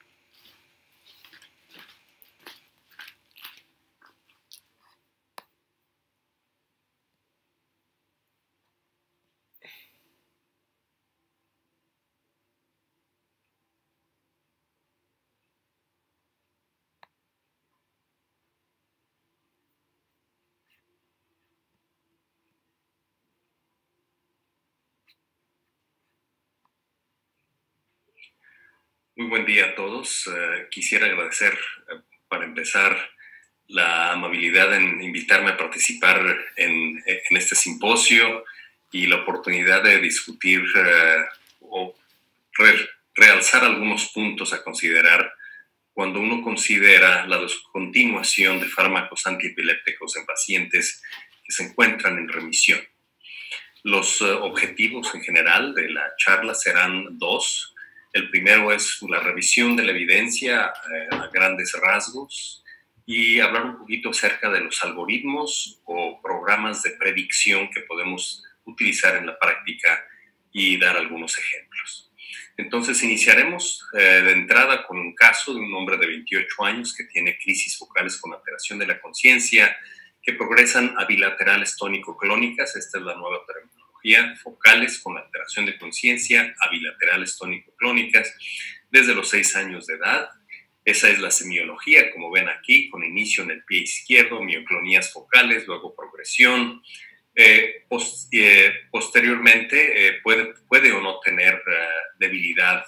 Muy buen día a todos. Eh, quisiera agradecer, eh, para empezar, la amabilidad en invitarme a participar en, este simposio y la oportunidad de discutir eh, o realzar algunos puntos a considerar cuando uno considera la descontinuación de fármacos antiepilépticos en pacientes que se encuentran en remisión. Los objetivos en general de la charla serán dos. El primero es la revisión de la evidencia eh, a grandes rasgos y hablar un poquito acerca de los algoritmos o programas de predicción que podemos utilizar en la práctica y dar algunos ejemplos. Entonces iniciaremos eh, de entrada con un caso de un hombre de 28 años que tiene crisis focales con alteración de la conciencia que progresan a bilaterales tónico-clónicas, esta es la nueva terminología focales con alteración de conciencia a bilaterales tónico-clónicas desde los 6 años de edad. Esa es la semiología, como ven aquí, con inicio en el pie izquierdo, mioclonías focales, luego progresión, Eh, eh, posteriormente eh, puede, o no tener debilidad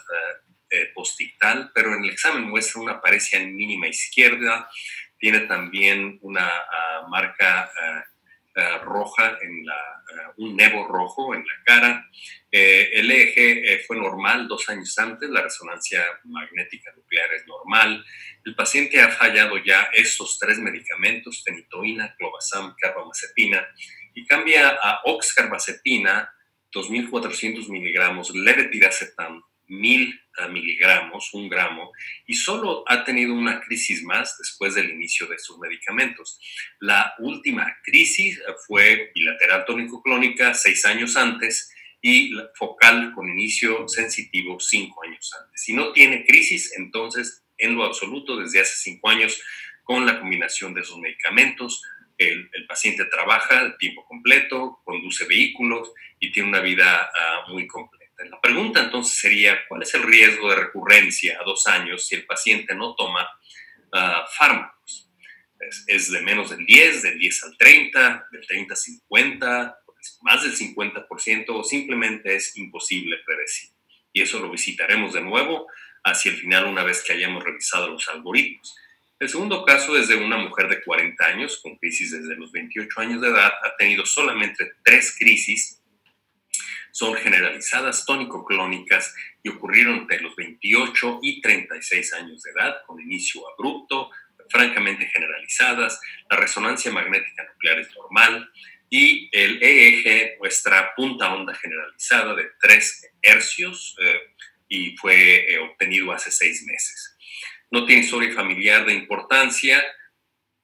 postictal, pero en el examen muestra una apariencia mínima izquierda, tiene también una ah, marca ah, roja en la un nevo rojo en la cara. Eh, el eje eh, fue normal dos años antes, la resonancia magnética nuclear es normal. El paciente ha fallado ya esos tres medicamentos, fenitoína, clobazam, carbamazepina, y cambia a oxcarbazepina, 2.400 miligramos, levetiracetam, 1000 miligramos, un gramo, y solo ha tenido una crisis más después del inicio de sus medicamentos. La última crisis fue bilateral tónico-clónica seis años antes y focal con inicio sensitivo cinco años antes. Si no tiene crisis, entonces en lo absoluto desde hace cinco años con la combinación de esos medicamentos, el, paciente trabaja tiempo completo, conduce vehículos y tiene una vida ah, muy completa. La pregunta entonces sería, ¿cuál es el riesgo de recurrencia a dos años si el paciente no toma ah, fármacos? Es, de menos del 10, del 10 al 30, del 30 al 50, más del 50% o simplemente es imposible predecir. Y eso lo visitaremos de nuevo hacia el final una vez que hayamos revisado los algoritmos. El segundo caso es de una mujer de 40 años con crisis desde los 28 años de edad, ha tenido solamente tres crisis son generalizadas tónico-clónicas y ocurrieron entre los 28 y 36 años de edad, con inicio abrupto, francamente generalizadas. La resonancia magnética nuclear es normal y el EEG muestra punta onda generalizada de 3 hercios eh, y fue eh, obtenido hace seis meses. No tiene historia familiar de importancia,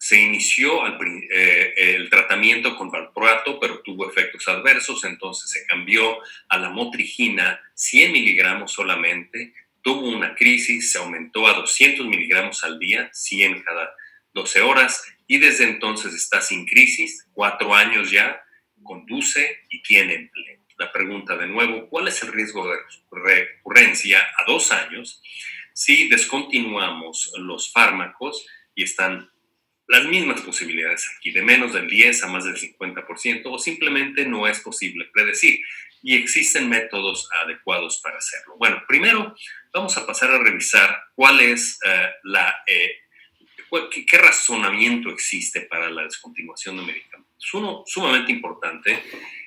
se inició eh, el tratamiento con valproato, pero tuvo efectos adversos, entonces se cambió a la motrigina 100 miligramos solamente, tuvo una crisis, se aumentó a 200 miligramos al día, 100 cada 12 horas, y desde entonces está sin crisis, cuatro años ya, conduce y tiene empleo. La pregunta de nuevo, ¿cuál es el riesgo de recurrencia a dos años si descontinuamos los fármacos y están las mismas posibilidades aquí, de menos del 10 a más del 50%, o simplemente no es posible predecir. Y existen métodos adecuados para hacerlo. Bueno, primero vamos a pasar a revisar cuál es eh, la, eh, qué, razonamiento existe para la descontinuación de medicamentos. Uno sumamente importante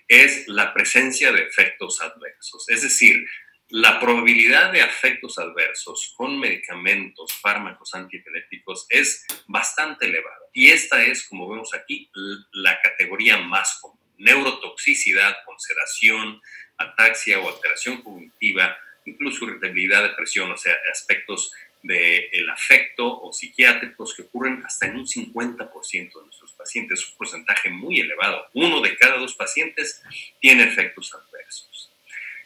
es la presencia de efectos adversos, es decir, la probabilidad de efectos adversos con medicamentos, fármacos antiepilépticos es bastante elevada. Y esta es, como vemos aquí, la categoría más común. Neurotoxicidad, consideración, ataxia o alteración cognitiva, incluso irritabilidad, depresión, o sea, aspectos del afecto o psiquiátricos que ocurren hasta en un 50% de nuestros pacientes, un porcentaje muy elevado. Uno de cada dos pacientes tiene efectos adversos.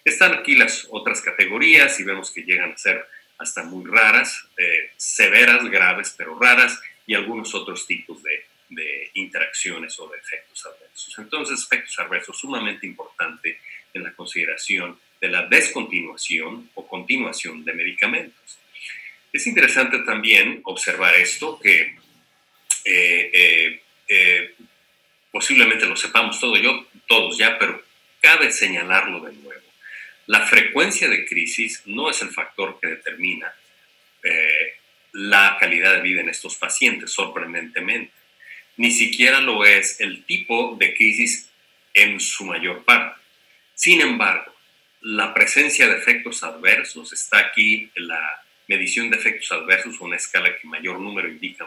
Están aquí las otras categorías y vemos que llegan a ser hasta muy raras, eh, severas, graves, pero raras, y algunos otros tipos de, de, interacciones o de efectos adversos. Entonces, efectos adversos sumamente importante en la consideración de la descontinuación o continuación de medicamentos. Es interesante también observar esto, que eh, eh, posiblemente lo sepamos todo yo, todos ya, pero cabe señalarlo de nuevo. La frecuencia de crisis no es el factor que determina eh, la calidad de vida en estos pacientes, sorprendentemente. Ni siquiera lo es el tipo de crisis en su mayor parte. Sin embargo, la presencia de efectos adversos está aquí la medición de efectos adversos, una escala que mayor número indica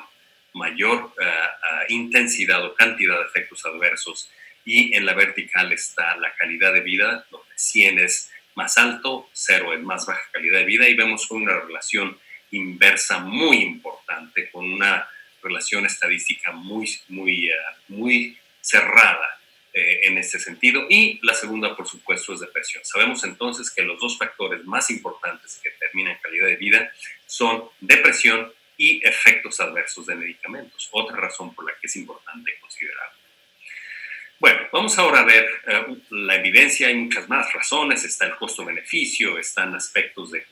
mayor eh, eh, intensidad o cantidad de efectos adversos y en la vertical está la calidad de vida, donde 100 es más alto, cero es más baja calidad de vida y vemos una relación inversa muy importante, con una relación estadística muy, muy, eh, muy cerrada eh, en este sentido. Y la segunda, por supuesto, es depresión. Sabemos entonces que los dos factores más importantes que determinan calidad de vida son depresión y efectos adversos de medicamentos. Otra razón por la que es importante considerarlo. Bueno, vamos ahora a ver eh, la evidencia. Hay muchas más razones. Está el costo-beneficio, están aspectos de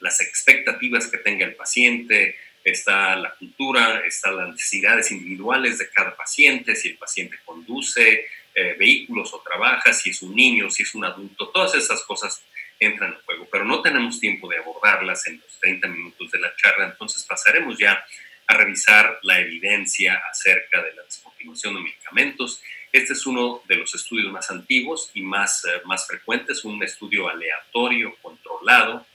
las expectativas que tenga el paciente, está la cultura, están las necesidades individuales de cada paciente, si el paciente conduce, eh, vehículos o trabaja, si es un niño, si es un adulto, todas esas cosas entran en juego, pero no tenemos tiempo de abordarlas en los 30 minutos de la charla, entonces pasaremos ya a revisar la evidencia acerca de la descontinuación de medicamentos. Este es uno de los estudios más antiguos y más, eh, más frecuentes, un estudio aleatorio, controlado,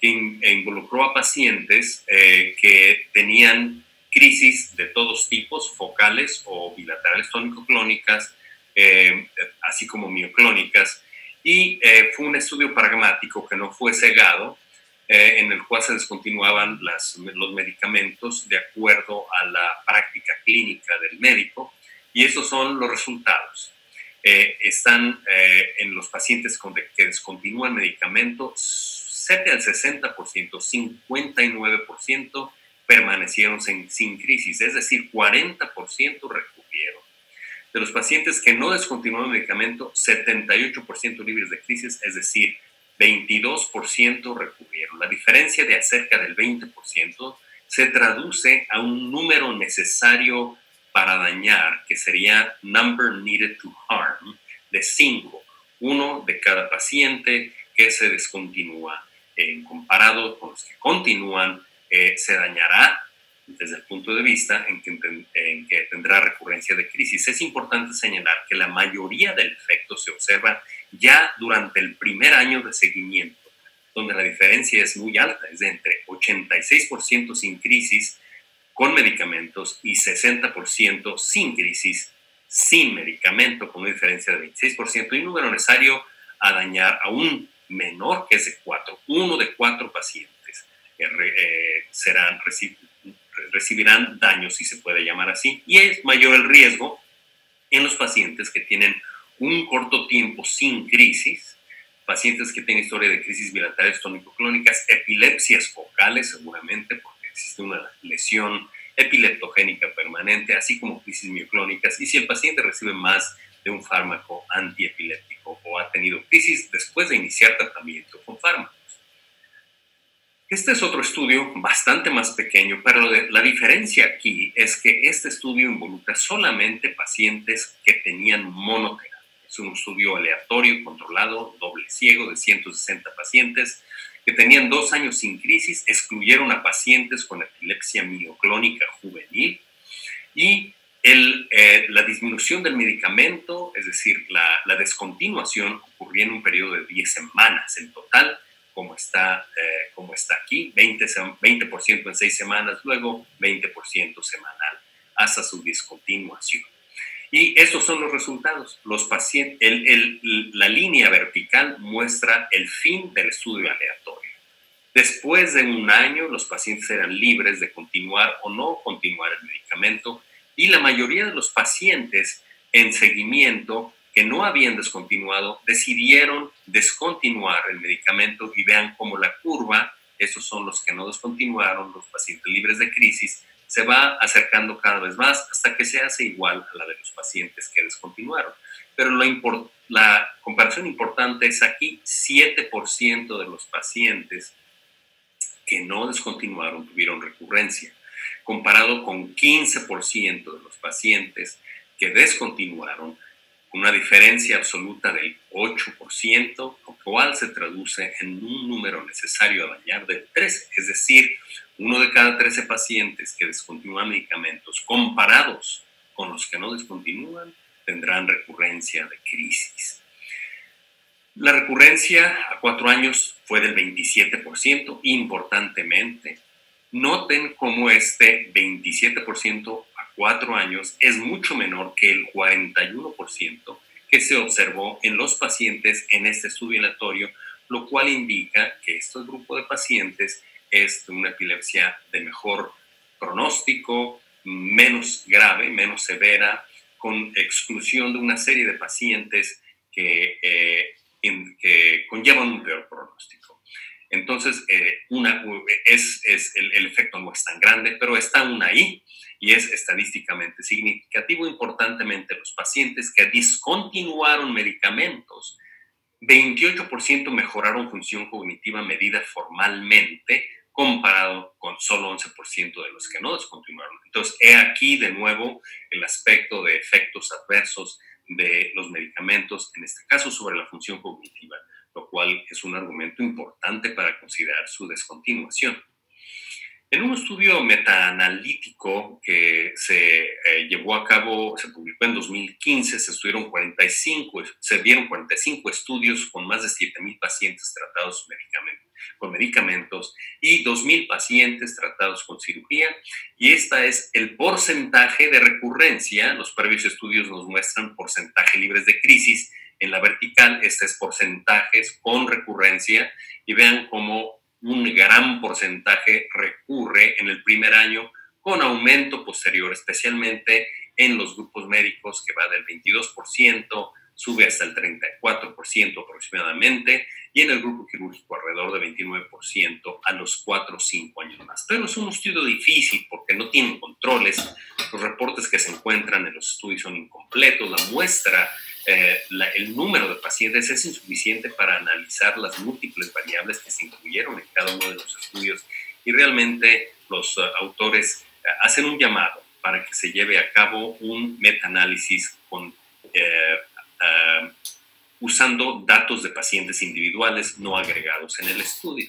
que involucró a pacientes eh, que tenían crisis de todos tipos, focales o bilaterales tónico-clónicas, eh, así como mioclónicas, y fue un estudio pragmático que no fue cegado, eh, en el cual se descontinuaban las, los medicamentos de acuerdo a la práctica clínica del médico y esos son los resultados. Eh, están eh, en los pacientes con que descontinúan medicamentos, 7 al 60%, 59% permanecieron sin, sin crisis, es decir, 40% recurrieron. De los pacientes que no descontinuaron medicamento, 78% libres de crisis, es decir, 22% recurrieron. La diferencia de acerca del 20% se traduce a un número necesario para dañar, que sería number needed to harm, de 5, uno de cada paciente que se descontinúa. En comparado con los que continúan, eh, se dañará desde el punto de vista en que, en que, tendrá recurrencia de crisis. Es importante señalar que la mayoría del efecto se observa ya durante el primer año de seguimiento, donde la diferencia es muy alta, es de entre 86% sin crisis con medicamentos y 60% sin crisis sin medicamento, con una diferencia de 26% y un número necesario a dañar a un menor que es de 4, uno de cuatro pacientes eh, serán, recibirán daño, si se puede llamar así, y es mayor el riesgo en los pacientes que tienen un corto tiempo sin crisis, pacientes que tienen historia de crisis bilaterales tónico-clónicas, epilepsias focales seguramente, porque existe una lesión epileptogénica permanente, así como crisis mioclónicas, y si el paciente recibe más de un fármaco antiepiléptico o ha tenido crisis después de iniciar tratamiento con fármacos. Este es otro estudio bastante más pequeño, pero la diferencia aquí es que este estudio involucra solamente pacientes que tenían monoterapia es un estudio aleatorio, controlado, doble ciego de 160 pacientes que tenían dos años sin crisis, excluyeron a pacientes con epilepsia mioclónica juvenil y el, eh, la disminución del medicamento, es decir, la, la, descontinuación ocurrió en un periodo de 10 semanas en total, como está, eh, como está aquí, 20%, 20 en 6 semanas, luego 20% semanal hasta su discontinuación. Y estos son los resultados. Los pacientes, la línea vertical muestra el fin del estudio aleatorio. Después de un año, los pacientes eran libres de continuar o no continuar el medicamento y la mayoría de los pacientes en seguimiento que no habían descontinuado decidieron descontinuar el medicamento y vean cómo la curva, esos son los que no descontinuaron, los pacientes libres de crisis, se va acercando cada vez más hasta que se hace igual a la de los pacientes que descontinuaron. Pero la comparación importante es aquí, 7% de los pacientes que no descontinuaron tuvieron recurrencia, comparado con 15% de los pacientes que descontinuaron, una diferencia absoluta del 8%, lo cual se traduce en un número necesario a dañar del 13, es decir, uno de cada 13 pacientes que descontinúan medicamentos comparados con los que no descontinúan tendrán recurrencia de crisis. La recurrencia a cuatro años fue del 27%, importantemente. Noten cómo este 27% a cuatro años es mucho menor que el 41% que se observó en los pacientes en este estudio aleatorio, lo cual indica que este grupo de pacientes es una epilepsia de mejor pronóstico, menos grave, menos severa, con exclusión de una serie de pacientes que, eh, que conllevan un peor pronóstico. Entonces, eh, es, el, efecto no es tan grande, pero está aún ahí y es estadísticamente significativo. Importantemente, los pacientes que discontinuaron medicamentos, 28% mejoraron función cognitiva medida formalmente, comparado con solo 11% de los que no descontinuaron. Entonces, he aquí de nuevo el aspecto de efectos adversos de los medicamentos, en este caso sobre la función cognitiva, lo cual es un argumento importante para considerar su descontinuación. En un estudio metaanalítico que se eh, llevó a cabo, se publicó en 2015, se estudiaron 45, se vieron 45 estudios con más de 7.000 pacientes tratados con medicamentos y 2.000 pacientes tratados con cirugía. Y esta es el porcentaje de recurrencia. Los previos estudios nos muestran porcentaje libres de crisis. En la vertical, este es porcentajes con recurrencia y vean cómo un gran porcentaje recurre en el primer año con aumento posterior, especialmente en los grupos médicos que va del 22%, sube hasta el 34% aproximadamente, y en el grupo quirúrgico alrededor de 29% a los 4 o 5 años más. Pero es un estudio difícil porque no tienen controles, los reportes que se encuentran en los estudios son incompletos, la muestra eh, el número de pacientes es insuficiente para analizar las múltiples variables que se incluyeron en cada uno de los estudios y realmente los uh, autores uh, hacen un llamado para que se lleve a cabo un metaanálisis con, eh, uh, usando datos de pacientes individuales no agregados en el estudio.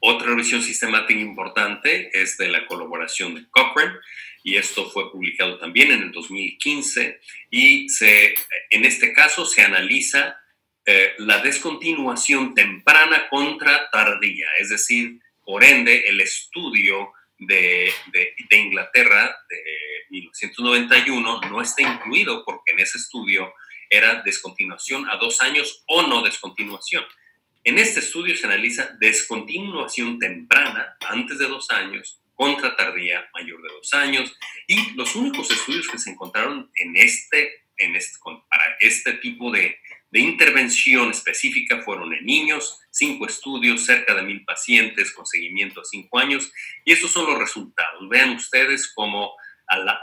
Otra revisión sistemática importante es de la colaboración de Cochrane, y esto fue publicado también en el 2015 y se, en este caso se analiza eh, la descontinuación temprana contra tardía, es decir, por ende, el estudio de, de, de, Inglaterra de 1991 no está incluido porque en ese estudio era descontinuación a dos años o no descontinuación. En este estudio se analiza descontinuación temprana, antes de dos años, contra tardía mayor de dos años. Y los únicos estudios que se encontraron en este, en este, para este tipo de, de intervención específica fueron en niños, cinco estudios, cerca de mil pacientes con seguimiento a cinco años. Y estos son los resultados. Vean ustedes cómo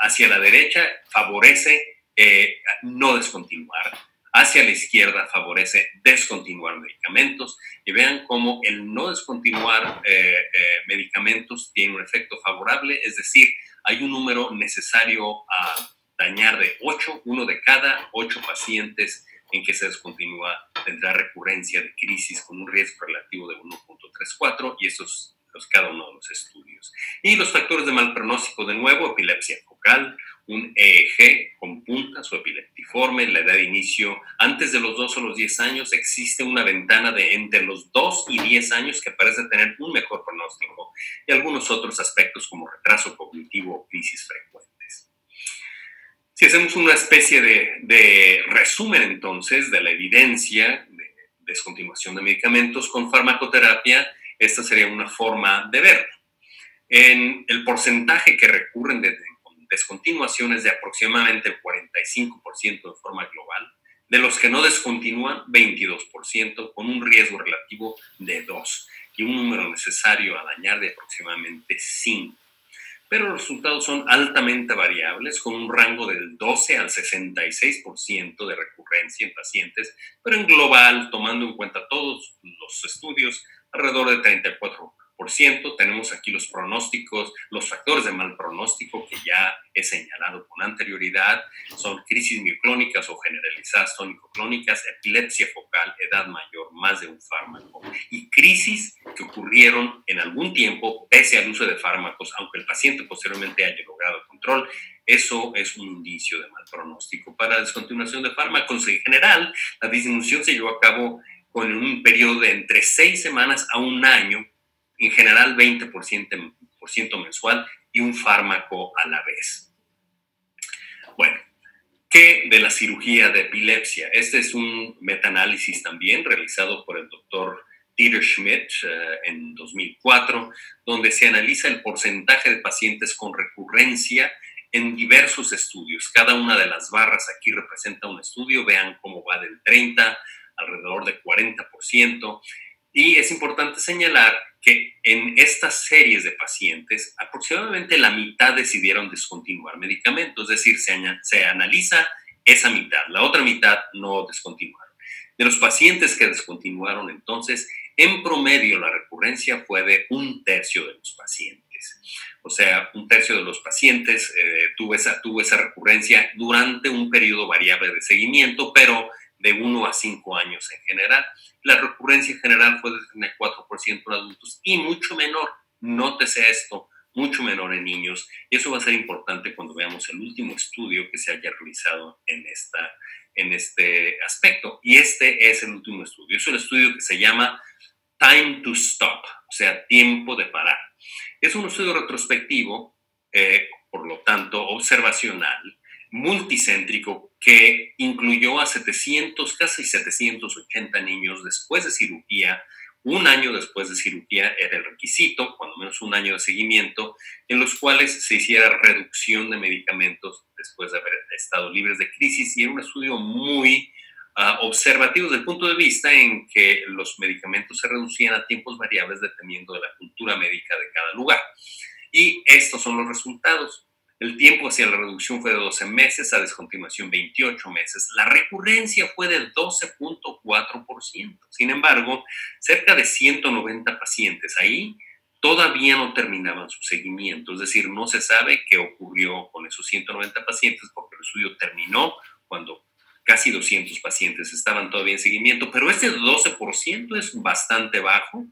hacia la derecha favorece eh, no descontinuar hacia la izquierda favorece descontinuar medicamentos y vean cómo el no descontinuar eh, eh, medicamentos tiene un efecto favorable, es decir, hay un número necesario a dañar de 8, uno de cada 8 pacientes en que se descontinúa tendrá recurrencia de crisis con un riesgo relativo de 1.34 y esos los, cada uno de los estudios. Y los factores de mal pronóstico, de nuevo, epilepsia focal, un EEG con puntas o epileptiforme, la edad de inicio antes de los 2 o los 10 años, existe una ventana de entre los 2 y 10 años que parece tener un mejor pronóstico y algunos otros aspectos como retraso cognitivo o crisis frecuentes. Si hacemos una especie de, resumen entonces de la evidencia de descontinuación de medicamentos con farmacoterapia, esta sería una forma de verlo. En el porcentaje que recurren de descontinuaciones de aproximadamente el 45% de forma global, de los que no descontinúan 22%, con un riesgo relativo de 2 y un número necesario a dañar de aproximadamente 5. Pero los resultados son altamente variables, con un rango del 12 al 66% de recurrencia en pacientes, pero en global, tomando en cuenta todos los estudios, alrededor de 34 tenemos aquí los pronósticos, los factores de mal pronóstico que ya he señalado con anterioridad, son crisis mioclónicas o generalizadas tónico-clónicas, epilepsia focal, edad mayor, más de un fármaco, y crisis que ocurrieron en algún tiempo pese al uso de fármacos, aunque el paciente posteriormente haya logrado control. Eso es un indicio de mal pronóstico. Para descontinuación de fármacos en general, la disminución se llevó a cabo con un periodo de entre seis semanas a un año en general 20% mensual y un fármaco a la vez. Bueno, ¿qué de la cirugía de epilepsia? Este es un metaanálisis también realizado por el doctor Dieter Schmidt eh, en 2004, donde se analiza el porcentaje de pacientes con recurrencia en diversos estudios. Cada una de las barras aquí representa un estudio, vean cómo va del 30 alrededor de 40%. Y es importante señalar que en estas series de pacientes, aproximadamente la mitad decidieron descontinuar medicamentos, es decir, se, se analiza esa mitad, la otra mitad no descontinuaron. De los pacientes que descontinuaron entonces, en promedio la recurrencia fue de un tercio de los pacientes. o sea, un tercio de los pacientes eh, tuvo, esa, tuvo esa recurrencia durante un periodo variable de seguimiento, pero de 1 a 5 años en general. La recurrencia general fue de 34% en adultos y mucho menor, nótese esto, mucho menor en niños. Y eso va a ser importante cuando veamos el último estudio que se haya realizado en, esta, en este aspecto. Y este es el último estudio. Es un estudio que se llama Time to Stop, o sea, tiempo de parar. Es un estudio retrospectivo, eh, por lo tanto, observacional, multicéntrico, que incluyó a 700, casi 780 niños después de cirugía un año después de cirugía era el requisito, cuando menos un año de seguimiento, en los cuales se hiciera reducción de medicamentos después de haber estado libres de crisis y era un estudio muy uh, observativo desde el punto de vista en que los medicamentos se reducían a tiempos variables dependiendo de la cultura médica de cada lugar. Y estos son los resultados. El tiempo hacia la reducción fue de 12 meses, a descontinuación 28 meses. La recurrencia fue de 12.4%. Sin embargo, cerca de 190 pacientes ahí todavía no terminaban su seguimiento. Es decir, no se sabe qué ocurrió con esos 190 pacientes porque el estudio terminó cuando casi 200 pacientes estaban todavía en seguimiento, pero este 12% es bastante bajo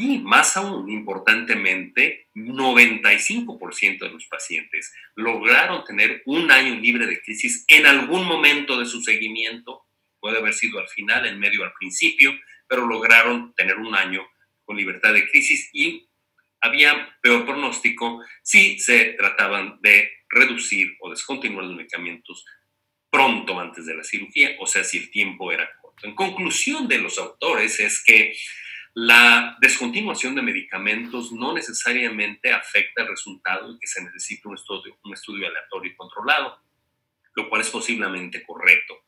y más aún, importantemente, 95% de los pacientes lograron tener un año libre de crisis en algún momento de su seguimiento. Puede haber sido al final, en medio, al principio, pero lograron tener un año con libertad de crisis y había peor pronóstico si se trataban de reducir o descontinuar los medicamentos pronto antes de la cirugía, o sea, si el tiempo era corto. En conclusión de los autores es que la descontinuación de medicamentos no necesariamente afecta el resultado y que se necesita un estudio, un estudio aleatorio y controlado, lo cual es posiblemente correcto.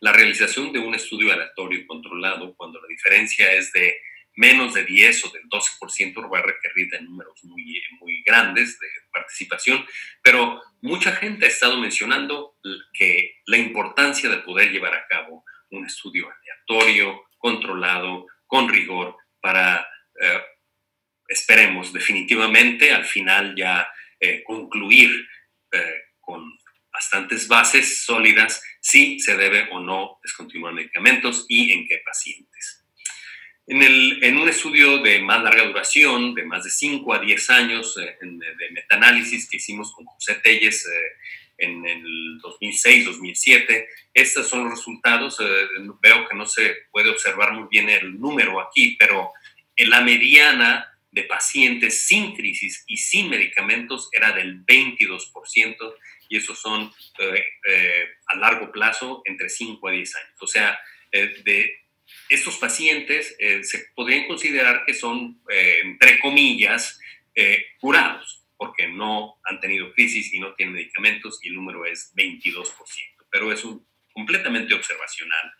La realización de un estudio aleatorio y controlado, cuando la diferencia es de menos de 10 o del 12%, va a requerir de números muy, muy grandes de participación, pero mucha gente ha estado mencionando que la importancia de poder llevar a cabo un estudio aleatorio, controlado, con rigor, para, eh, esperemos, definitivamente al final ya eh, concluir eh, con bastantes bases sólidas si se debe o no descontinuar medicamentos y en qué pacientes. En, el, en un estudio de más larga duración, de más de 5 a 10 años de, de metaanálisis que hicimos con José Telles en el 2006-2007. Estos son los resultados. Eh, veo que no se puede observar muy bien el número aquí, pero en la mediana de pacientes sin crisis y sin medicamentos era del 22%, y esos son eh, eh, a largo plazo entre 5 a 10 años. O sea, de estos pacientes se podrían considerar que son, entre comillas, curados porque no han tenido crisis y no tienen medicamentos y el número es 22%. Pero es un, completamente observacional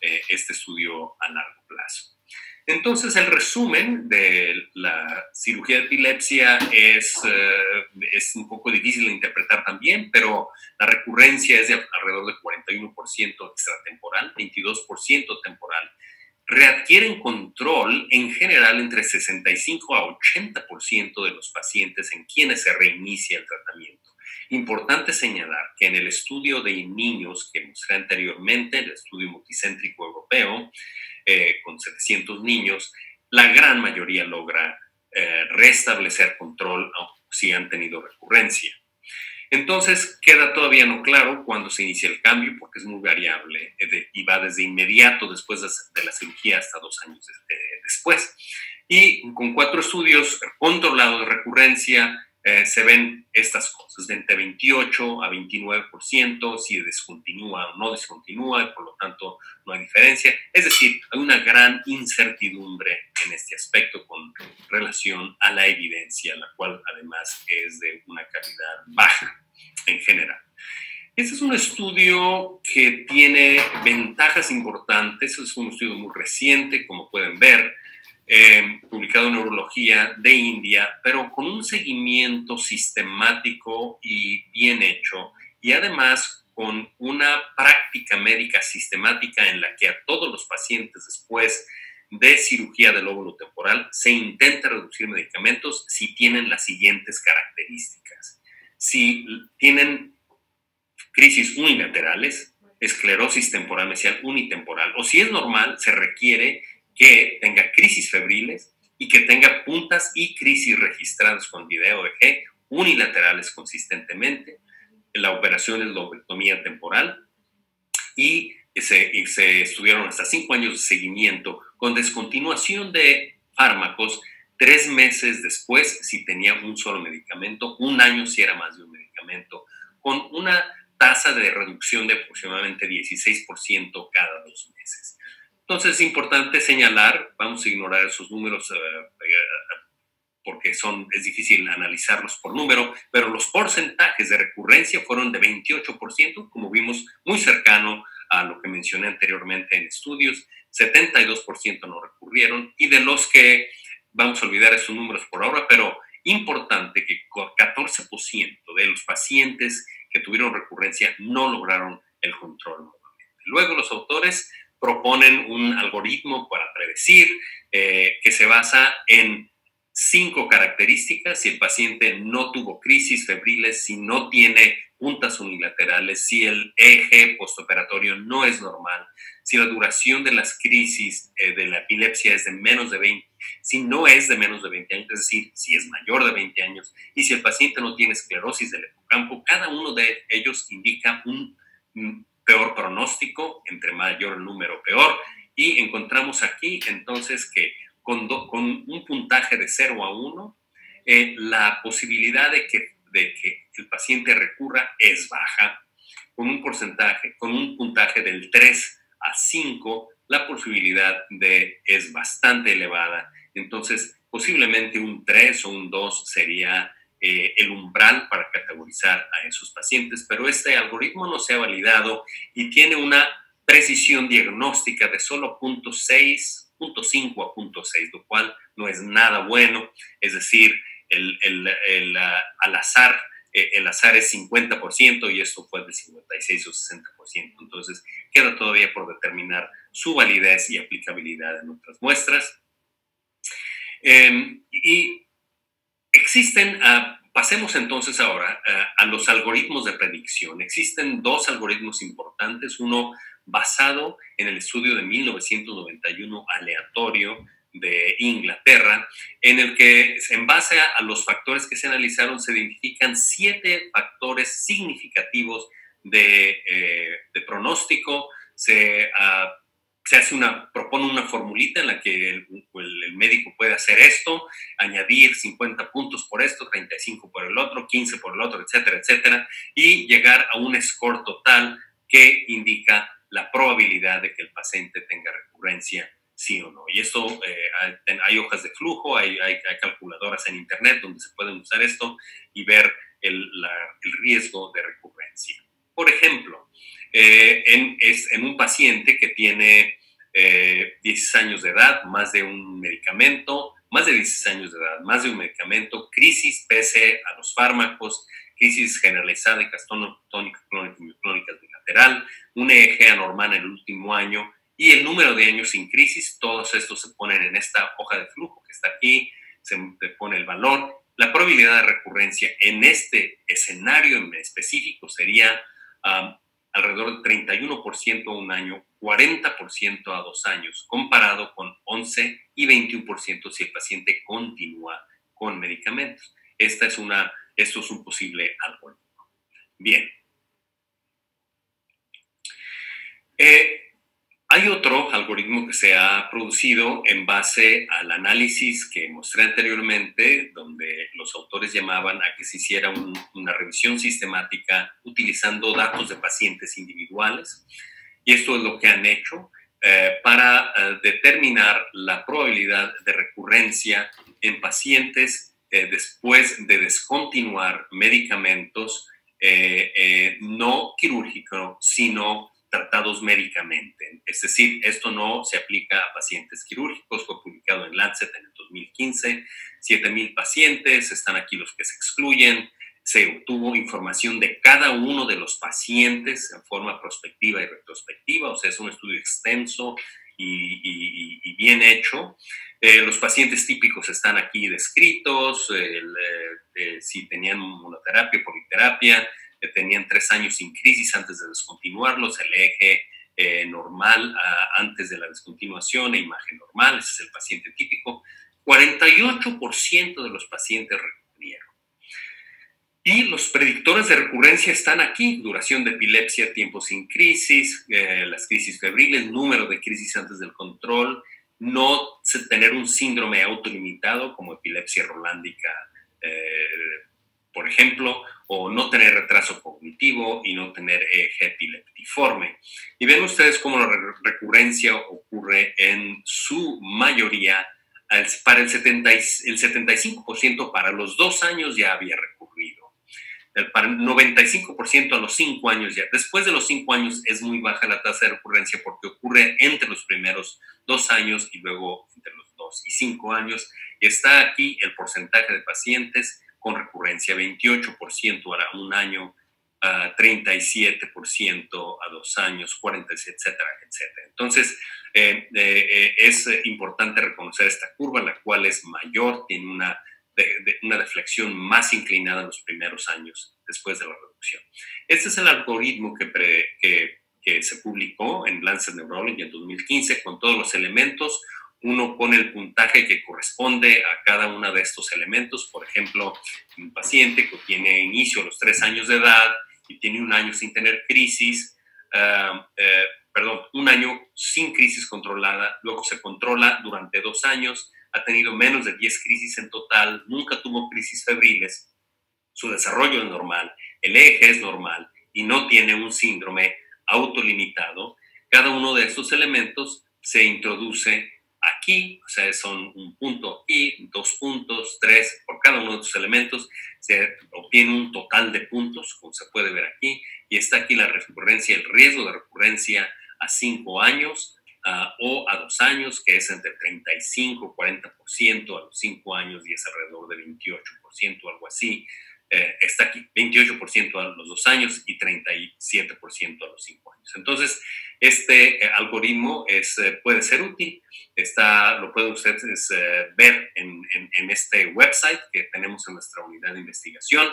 eh, este estudio a largo plazo. Entonces, el resumen de la cirugía de epilepsia es, eh, es un poco difícil de interpretar también, pero la recurrencia es de alrededor de 41% extratemporal, 22% temporal readquieren control en general entre 65 a 80% de los pacientes en quienes se reinicia el tratamiento. Importante señalar que en el estudio de niños que mostré anteriormente, el estudio multicéntrico europeo, eh, con 700 niños, la gran mayoría logra eh, restablecer control si han tenido recurrencia. Entonces, queda todavía no claro cuándo se inicia el cambio, porque es muy variable eh, y va desde inmediato después de la cirugía hasta dos años después. Y con cuatro estudios controlados de recurrencia, eh, se ven estas cosas, de entre 28 a 29%, si descontinúa o no descontinúa, y por lo tanto no hay diferencia. Es decir, hay una gran incertidumbre en este aspecto con relación a la evidencia, la cual además es de una calidad baja en general. Este es un estudio que tiene ventajas importantes, es un estudio muy reciente, como pueden ver, eh, publicado en Neurología de India, pero con un seguimiento sistemático y bien hecho, y además con una práctica médica sistemática en la que a todos los pacientes después de cirugía del lóbulo temporal se intenta reducir medicamentos si tienen las siguientes características. Si tienen crisis unilaterales, esclerosis temporal mesial unitemporal, o si es normal, se requiere que tenga crisis febriles y que tenga puntas y crisis registradas con video EG unilaterales consistentemente, la operación es lobectomía temporal y se, y se estudiaron hasta cinco años de seguimiento con descontinuación de fármacos tres meses después si tenía un solo medicamento, un año si era más de un medicamento, con una tasa de reducción de aproximadamente 16% cada. Entonces es importante señalar, vamos a ignorar esos números eh, eh, porque son, es difícil analizarlos por número, pero los porcentajes de recurrencia fueron de 28%, como vimos, muy cercano a lo que mencioné anteriormente en estudios, 72% no recurrieron y de los que, vamos a olvidar esos números por ahora, pero importante que 14% de los pacientes que tuvieron recurrencia no lograron el control. Luego los autores proponen un algoritmo para predecir eh, que se basa en cinco características. Si el paciente no tuvo crisis febriles, si no tiene puntas unilaterales, si el eje postoperatorio no es normal, si la duración de las crisis eh, de la epilepsia es de menos de 20, si no es de menos de 20 años, es decir, si es mayor de 20 años, y si el paciente no tiene esclerosis del hipocampo, cada uno de ellos indica un peor pronóstico, entre mayor número peor, y encontramos aquí entonces que con, con un puntaje de 0 a 1, eh, la posibilidad de que, de que el paciente recurra es baja. Con un porcentaje, con un puntaje del 3 a 5, la posibilidad de es bastante elevada. Entonces, posiblemente un 3 o un 2 sería eh, el umbral para categorizar a esos pacientes, pero este algoritmo no se ha validado y tiene una precisión diagnóstica de solo 0.6 .5 a punto .6, lo cual no es nada bueno, es decir, el, el, el, al azar, eh, el azar es 50% y esto fue de 56 o 60%, entonces queda todavía por determinar su validez y aplicabilidad en otras muestras. Em, y existen, ah, pasemos entonces ahora ah, a los algoritmos de predicción. Existen dos algoritmos importantes, uno basado en el estudio de 1991 aleatorio de Inglaterra, en el que en base a, los factores que se analizaron se identifican siete factores significativos de, eh, pronóstico, se, ah, se, hace una, propone una formulita en la que el, médico puede hacer esto, añadir 50 puntos por esto, 35 por el otro, 15 por el otro, etcétera, etcétera, y llegar a un score total que indica la probabilidad de que el paciente tenga recurrencia, sí o no. Y esto, eh, hay, hojas de flujo, hay, calculadoras en Internet donde se pueden usar esto y ver el, riesgo de recurrencia. Por ejemplo, eh, en, es, en un paciente que tiene 16 eh, años de edad, más de un medicamento, más de 16 años de edad, más de un medicamento, crisis pese a los fármacos, crisis generalizada de crónica y crónica bilateral, un EEG anormal en el último año y el número de años sin crisis, todos estos se ponen en esta hoja de flujo que está aquí, se pone el valor. La probabilidad de recurrencia en este escenario en específico sería alrededor del 31% a un año, 40% a dos años, comparado con 11 y 21% si el paciente continúa con medicamentos. Esta es una esto es un posible algoritmo. Bien. Eh, hay otro algoritmo que se ha producido en base al análisis que mostré anteriormente, donde los autores llamaban a que se hiciera una revisión sistemática utilizando datos de pacientes individuales. Y esto es lo que han hecho eh, para eh, determinar la probabilidad de recurrencia en pacientes eh, después de descontinuar medicamentos eh, eh, no quirúrgicos, sino tratados médicamente. Es decir, esto no se aplica a pacientes quirúrgicos, fue publicado en Lancet en el 2015, 7.000 pacientes, están aquí los que se excluyen, se obtuvo información de cada uno de los pacientes en forma prospectiva y retrospectiva, o sea, es un estudio extenso y, bien hecho. Eh, los pacientes típicos están aquí descritos, eh, si tenían monoterapia, politerapia, tenían tres años sin crisis antes de descontinuarlos, el eje normal antes de la descontinuación e imagen normal, ese es el paciente típico. 48% de los pacientes recurrieron. Y los predictores de recurrencia están aquí, duración de epilepsia, tiempo sin crisis, eh, las crisis febriles, número de crisis antes del control, no tener un síndrome autolimitado como epilepsia rolándica, eh, por ejemplo, o no tener retraso cognitivo y no tener eje epileptiforme. Y ven ustedes cómo la recurrencia ocurre en su mayoría, para el, 70, el 75% para los dos años ya había recurrido para el 95% a los 5 años ya. Después de los 5 años es muy baja la tasa de recurrencia porque ocurre entre los primeros 2 años y luego entre los 2 y 5 años. Está aquí el porcentaje de pacientes con recurrencia, 28% a un año, 37% a dos años, 47, etcétera, etcétera. Entonces, eh, eh, eh, es importante reconocer esta curva, la cual es mayor, tiene una de, una deflexión más inclinada en los primeros años después de la reducción. Este es el algoritmo que, que, se publicó en Lancet Neurology en 2015 con todos los elementos. Uno pone el puntaje que corresponde a cada uno de estos elementos. Por ejemplo, un paciente que tiene inicio a los tres años de edad y tiene un año sin tener crisis, eh, perdón, un año sin crisis controlada, luego se controla durante dos años, ha tenido menos de 10 crisis en total, nunca tuvo crisis febriles, su desarrollo es normal, el eje es normal y no tiene un síndrome autolimitado, cada uno de estos elementos se introduce aquí, o sea, son un punto y dos puntos, tres, por cada uno de estos elementos se obtiene un total de puntos, como se puede ver aquí, y está aquí la recurrencia, el riesgo de recurrencia a cinco años, o a dos años, que es entre 35 40%, a los cinco años y es alrededor de 28%, algo así. Eh, está aquí, 28% a los dos años y 37% a los cinco años. Entonces, este eh, algoritmo es, eh, puede ser útil, está, lo pueden ustedes ver en, en, en, este website que tenemos en nuestra unidad de investigación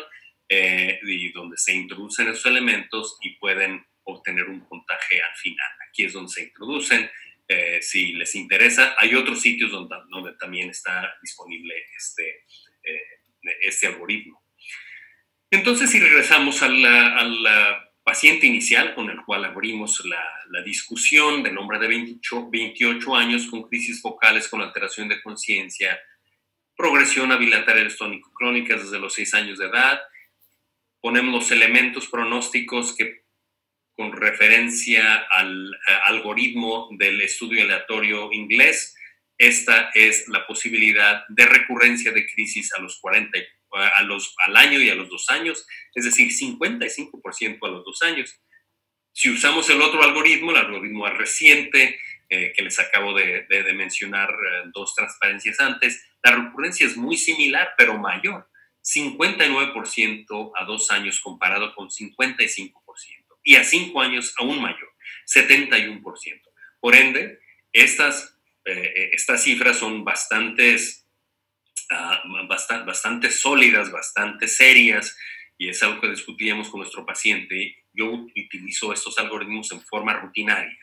y donde se introducen esos elementos y pueden obtener un puntaje al final. Aquí es donde se introducen. Eh, si les interesa, hay otros sitios donde, donde también está disponible este, eh, este algoritmo. Entonces, si regresamos al, paciente inicial con el cual abrimos la, la discusión del hombre de 28, 28 años con crisis focales con alteración de conciencia, progresión a bilaterales tónico-crónicas desde los 6 años de edad, ponemos los elementos pronósticos que con referencia al algoritmo del estudio aleatorio inglés, esta es la posibilidad de recurrencia de crisis a los 40, a los, al año y a los dos años, es decir, 55% a los dos años. Si usamos el otro algoritmo, el algoritmo reciente, eh, que les acabo de, mencionar eh, dos transparencias antes, la recurrencia es muy similar, pero mayor, 59% a dos años comparado con 55% y a cinco años aún mayor, 71%. Por ende, estas, eh, estas cifras son bastantes, bastante, sólidas, bastante serias, y es algo que discutíamos con nuestro paciente. Yo utilizo estos algoritmos en forma rutinaria.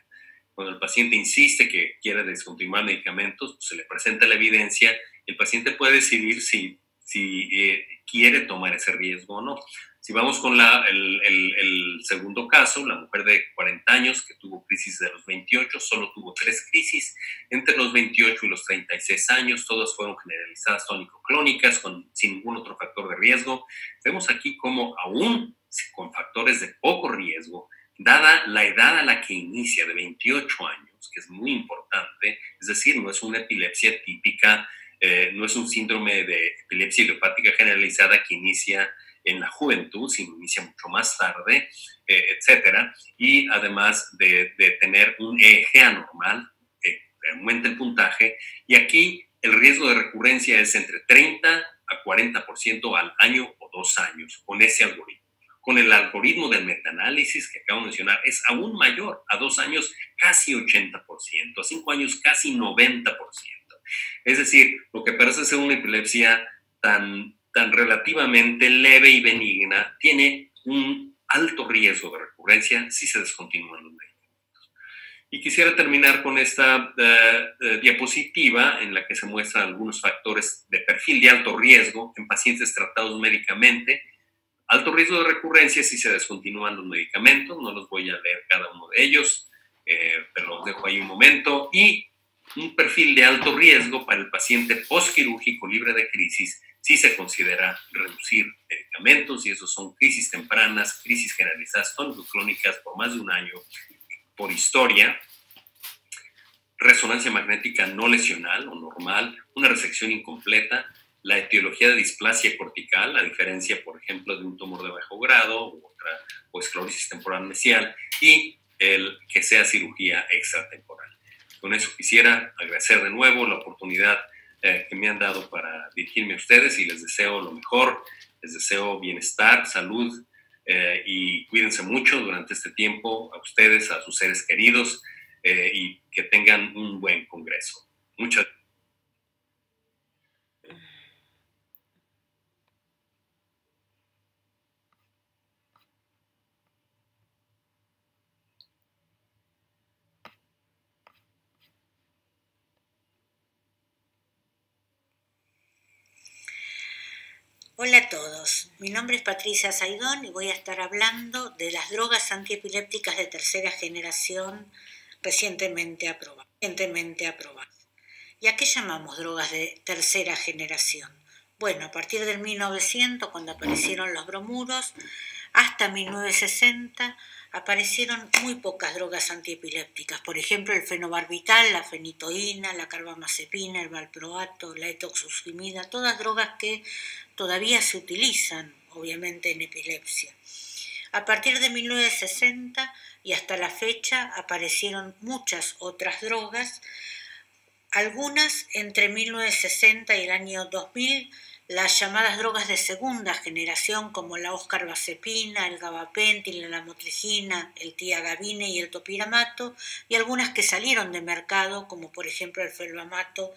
Cuando el paciente insiste que quiere descontinuar medicamentos, pues, se le presenta la evidencia, el paciente puede decidir si, si eh, quiere tomar ese riesgo o no. Si vamos con el, segundo caso, la mujer de 40 años que tuvo crisis de los 28, solo tuvo tres crisis entre los 28 y los 36 años, todas fueron generalizadas tónico-clónicas con, sin ningún otro factor de riesgo. Vemos aquí como aún con factores de poco riesgo, dada la edad a la que inicia de 28 años, que es muy importante, es decir, no es una epilepsia típica, eh, no es un síndrome de epilepsia idiopática generalizada que inicia en la juventud, se inicia mucho más tarde, eh, etcétera, y además de, tener un eje anormal, aumenta el puntaje, y aquí el riesgo de recurrencia es entre 30 a 40% al año o dos años con ese algoritmo. con el algoritmo del metaanálisis que acabo de mencionar, es aún mayor, a dos años casi 80%, a cinco años casi 90%. Es decir, lo que parece ser una epilepsia tan, tan relativamente leve y benigna tiene un alto riesgo de recurrencia si se descontinúan los medicamentos. Y quisiera terminar con esta eh, diapositiva en la que se muestran algunos factores de perfil de alto riesgo en pacientes tratados médicamente Alto riesgo de recurrencia si se descontinúan los medicamentos, no los voy a leer cada uno de ellos, eh, pero los dejo ahí un momento. Y un perfil de alto riesgo para el paciente postquirúrgico libre de crisis si se considera reducir medicamentos y esos son crisis tempranas, crisis generalizadas crónicas por más de un año por historia, resonancia magnética no lesional o normal, una resección incompleta, la etiología de displasia cortical, a diferencia, por ejemplo, de un tumor de bajo grado u otra, o esclerosis temporal mesial, y el que sea cirugía extratemporal. Con eso quisiera agradecer de nuevo la oportunidad eh, que me han dado para dirigirme a ustedes y les deseo lo mejor, les deseo bienestar, salud eh, y cuídense mucho durante este tiempo a ustedes, a sus seres queridos eh, y que tengan un buen congreso. Muchas gracias. Hola a todos, mi nombre es Patricia Saidón y voy a estar hablando de las drogas antiepilépticas de tercera generación recientemente aprobadas. Recientemente aprobadas. ¿Y a qué llamamos drogas de tercera generación? Bueno, a partir del 1900, cuando aparecieron los bromuros, hasta 1960 aparecieron muy pocas drogas antiepilépticas, por ejemplo el fenobarbital, la fenitoína, la carbamazepina, el valproato, la etoxucimida, todas drogas que todavía se utilizan, obviamente, en epilepsia. A partir de 1960 y hasta la fecha aparecieron muchas otras drogas, algunas entre 1960 y el año 2000, las llamadas drogas de segunda generación como la oscarbazepina, el gabapentin, la lamotrigina, el tiagabine y el topiramato, y algunas que salieron de mercado como por ejemplo el felbamato,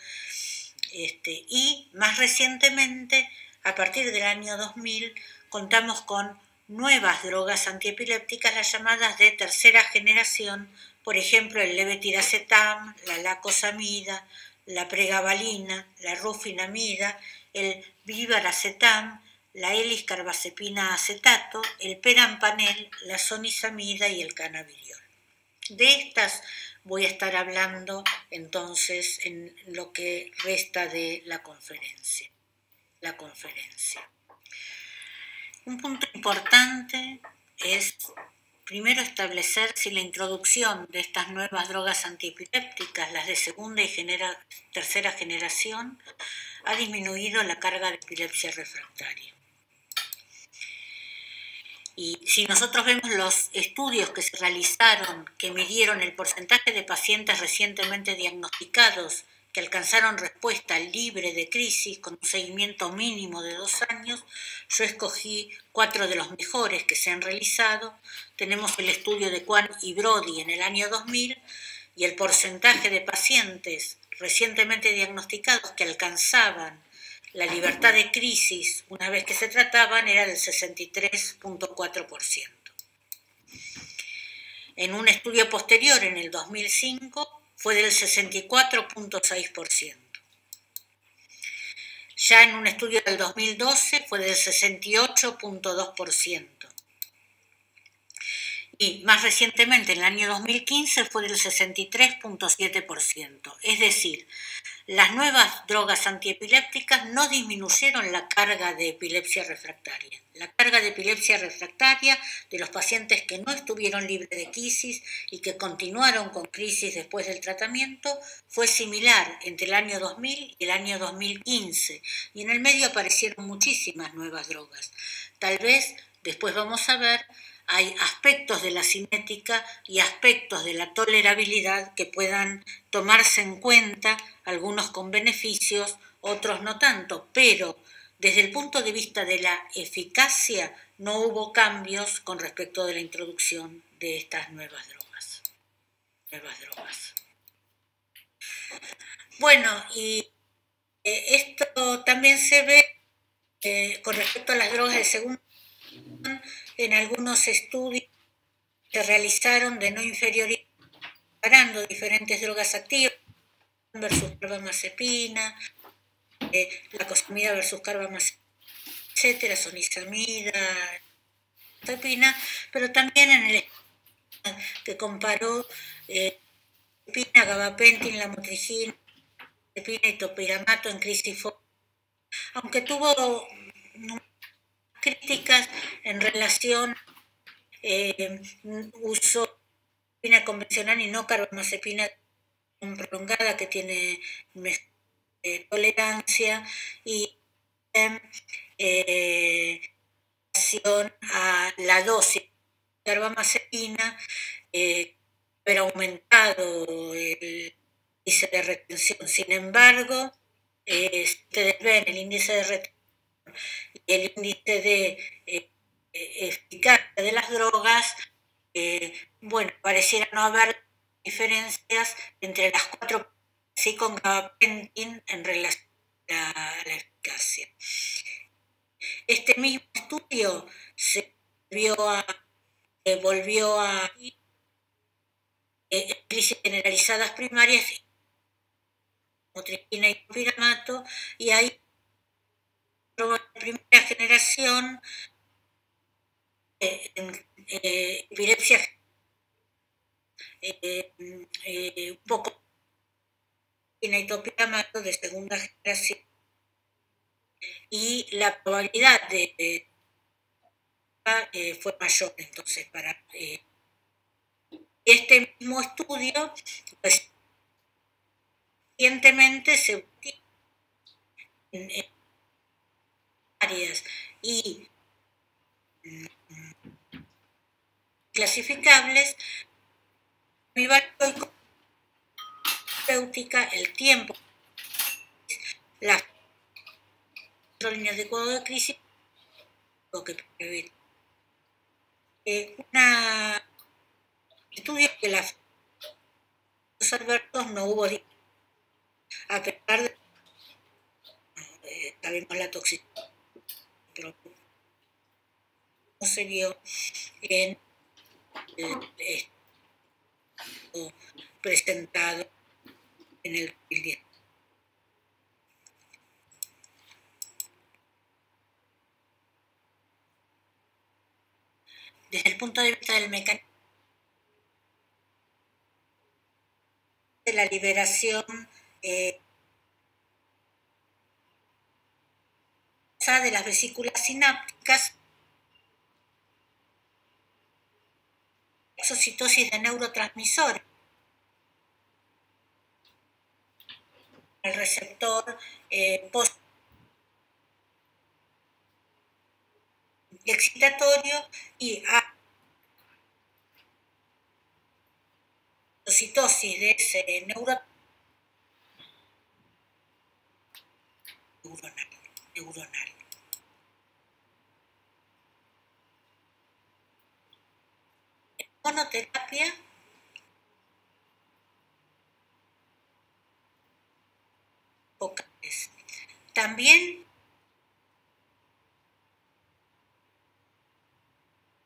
este, y más recientemente a partir del año 2000 contamos con nuevas drogas antiepilépticas, las llamadas de tercera generación, por ejemplo el levetiracetam, la lacosamida, la pregabalina, la rufinamida, el vivaracetam, la heliscarbazepina acetato, el perampanel, la sonizamida y el cannabidiol. De estas voy a estar hablando entonces en lo que resta de la conferencia la conferencia. Un punto importante es primero establecer si la introducción de estas nuevas drogas antiepilépticas, las de segunda y tercera generación, ha disminuido la carga de epilepsia refractaria. Y si nosotros vemos los estudios que se realizaron, que midieron el porcentaje de pacientes recientemente diagnosticados que alcanzaron respuesta libre de crisis con un seguimiento mínimo de dos años, yo escogí cuatro de los mejores que se han realizado. Tenemos el estudio de Kwan y Brody en el año 2000 y el porcentaje de pacientes recientemente diagnosticados que alcanzaban la libertad de crisis una vez que se trataban era del 63.4%. En un estudio posterior, en el 2005, fue del 64.6%. Ya en un estudio del 2012 fue del 68.2%. Y más recientemente, en el año 2015, fue del 63.7%. Es decir, las nuevas drogas antiepilépticas no disminuyeron la carga de epilepsia refractaria. La carga de epilepsia refractaria de los pacientes que no estuvieron libres de crisis y que continuaron con crisis después del tratamiento fue similar entre el año 2000 y el año 2015 y en el medio aparecieron muchísimas nuevas drogas. Tal vez después vamos a ver hay aspectos de la cinética y aspectos de la tolerabilidad que puedan tomarse en cuenta, algunos con beneficios, otros no tanto, pero desde el punto de vista de la eficacia no hubo cambios con respecto de la introducción de estas nuevas drogas. Nuevas drogas. Bueno, y eh, esto también se ve eh, con respecto a las drogas de segunda en algunos estudios que realizaron de no inferioridad, comparando diferentes drogas activas versus carbamazepina, eh, la cosamida versus carbamazepina, etcétera, sonisamida, pepina, pero también en el que comparó eh, pepina, gabapentin, la motricina, pepina y topiramato en crisis aunque tuvo críticas en relación eh, uso de convencional y no carbamazepina prolongada que tiene eh, tolerancia y eh, a la dosis de carbamazepina eh, pero aumentado el índice de retención. Sin embargo, eh, ustedes ven el índice de retención el índice de eh, eficacia de las drogas, bueno, pareciera no haber diferencias entre las cuatro, así con gabapentin en relación a la eficacia. Este mismo estudio se volvió a, volvió a eh, crisis generalizadas primarias, motricina y piramato, y ahí la primera generación eh, eh, epilepsia eh, eh, un poco piramato de segunda generación y la probabilidad de, eh, fue mayor entonces para este mismo estudio pues, recientemente se en, en áreas y clasificables terapéutica el tiempo la líneas de cuadro de crisis lo que prevé. Eh, una estudio que las los adversos no hubo a pesar de eh, sabemos la toxicidad se vio en el, presentado en el 2010 desde el punto de vista del mecanismo de la liberación eh, de las vesículas sinápticas, exocitosis de neurotransmisores. El receptor eh, excitatorio y a citosis de ese neuro neuronal, neuronal. Monoterapia También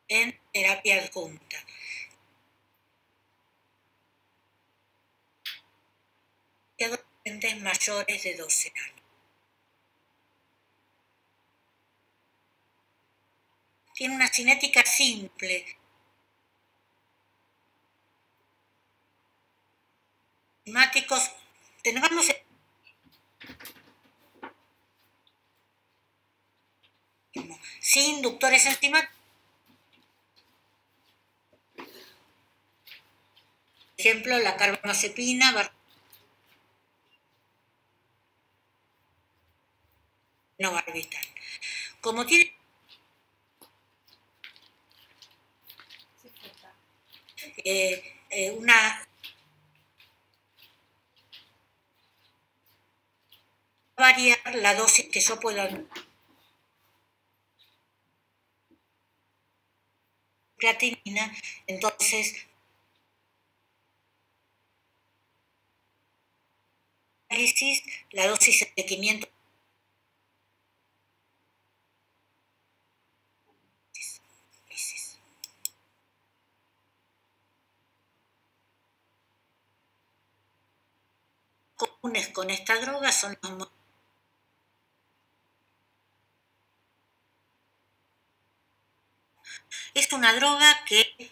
en terapia adjunta. mayores de 12 años. Tiene una cinética simple. Enzimáticos, tengamos sin inductores enzimáticos ejemplo, la carbamazepina, no barbital. Como tiene eh, eh, una variar la dosis que yo puedo creatinina, entonces la dosis de 500 comunes con esta droga son los es una droga que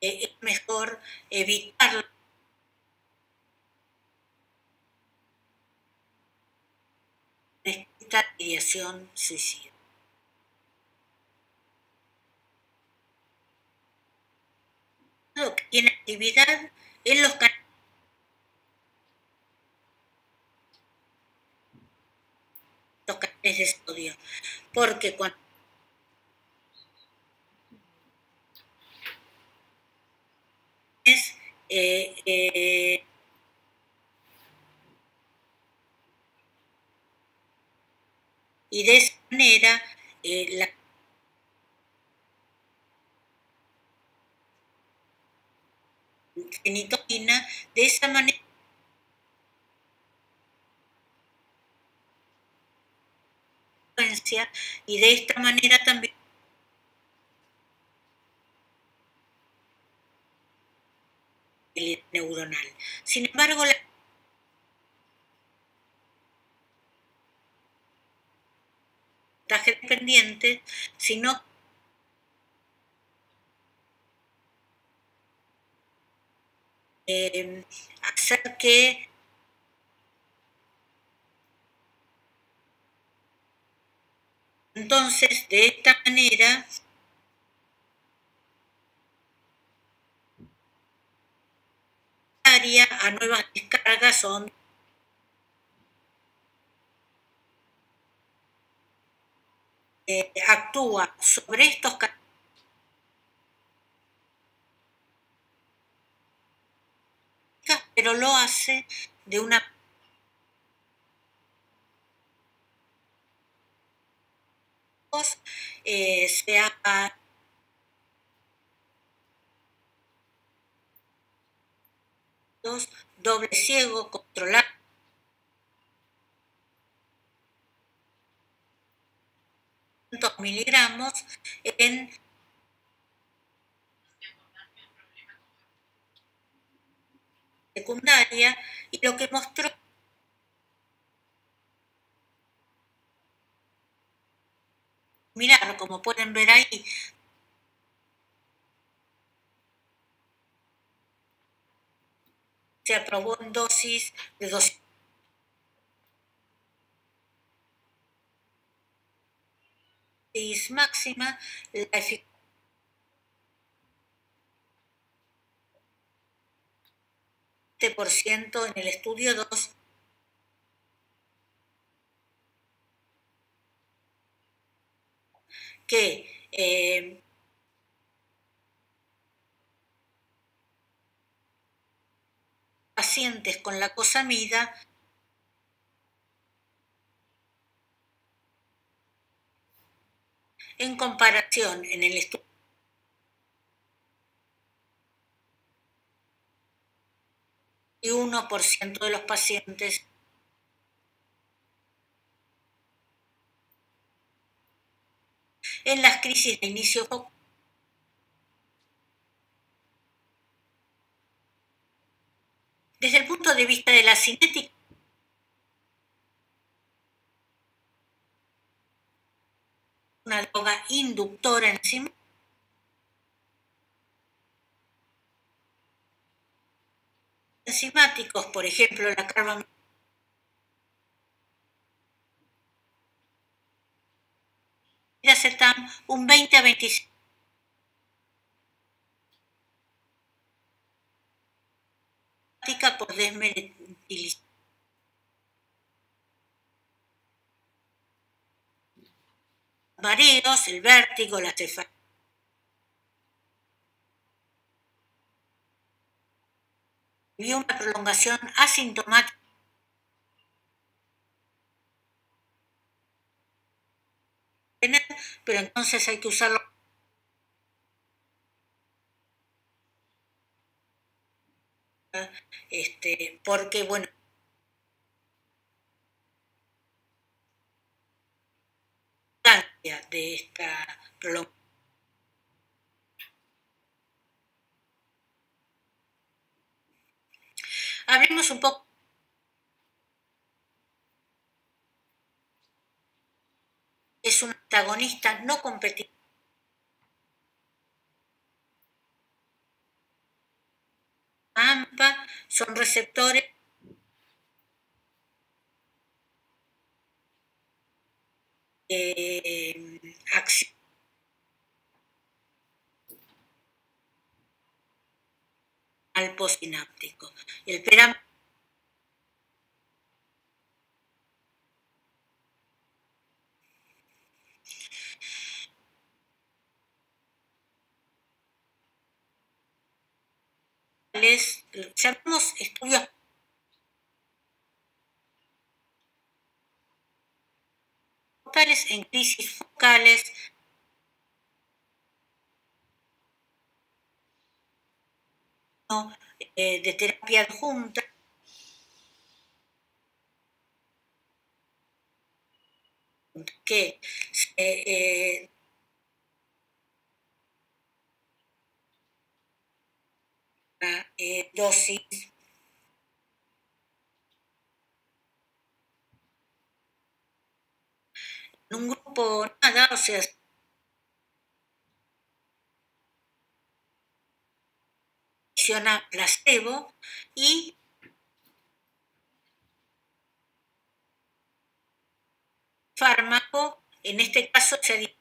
es mejor evitar esta ideación suicida. Que tiene actividad en los canales de estudio, porque cuando Eh, eh, y de esa manera eh, la fenitoína de esa manera y de esta manera también neuronal. Sin embargo, la dependiente, sino eh, hacer que entonces de esta manera a nuevas descargas son actúa sobre estos pero lo hace de una eh, sea doble ciego, controlado. miligramos en secundaria y lo que mostró mirar como pueden ver ahí. Se aprobó en dosis de dosis máxima la eficacia por ciento en el estudio 2 que eh, pacientes con la cosamida en comparación en el estudio y 1% de los pacientes en las crisis de inicio. Desde el punto de vista de la cinética, una droga inductora encima enzimáticos, por ejemplo, la carbamida un 20 a 25 por el vértigo, la cefalea. y una prolongación asintomática pero entonces hay que usarlo este, porque bueno, de esta prolongación. Hablemos un poco es un antagonista no competitivo. AMPA son receptores eh, al postsináptico. El peram les llamamos estudios en crisis focales eh, de terapia adjunta que eh, eh, dosis. Un grupo nada, o sea, placebo y fármaco, en este caso se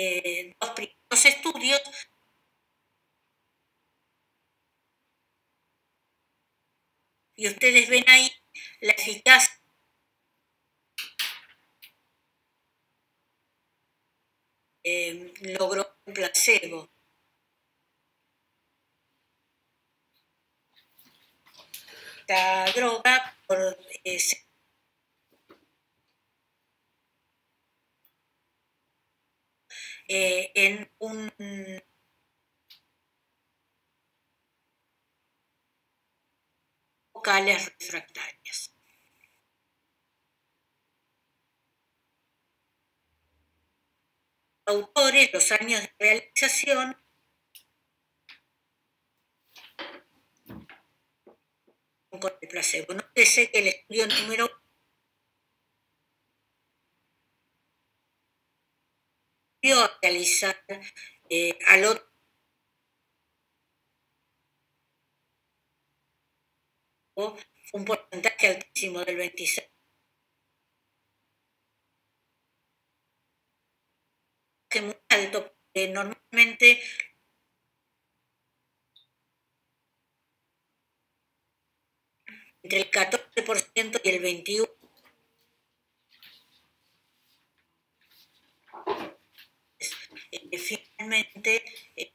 eh, dos primeros estudios y ustedes ven ahí la eficacia eh, logró un placebo. La droga por, eh, eh, en un vocales refractarias. Autores, los años de realización con el placebo. No sé que el estudio número a realizar eh, al otro un porcentaje altísimo del 26. Que muy alto, porque normalmente entre el 14% y el 21%. Eh, finalmente, eh,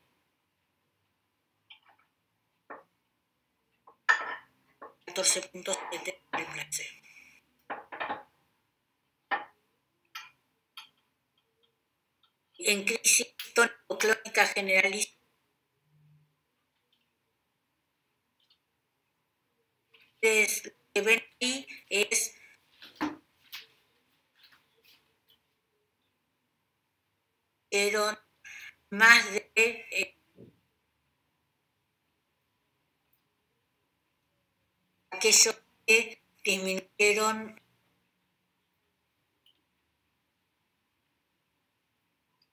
14.7 del placebo. En crisis tónico-clónica generalista, lo que ven ahí es más de eh, aquellos que disminuyeron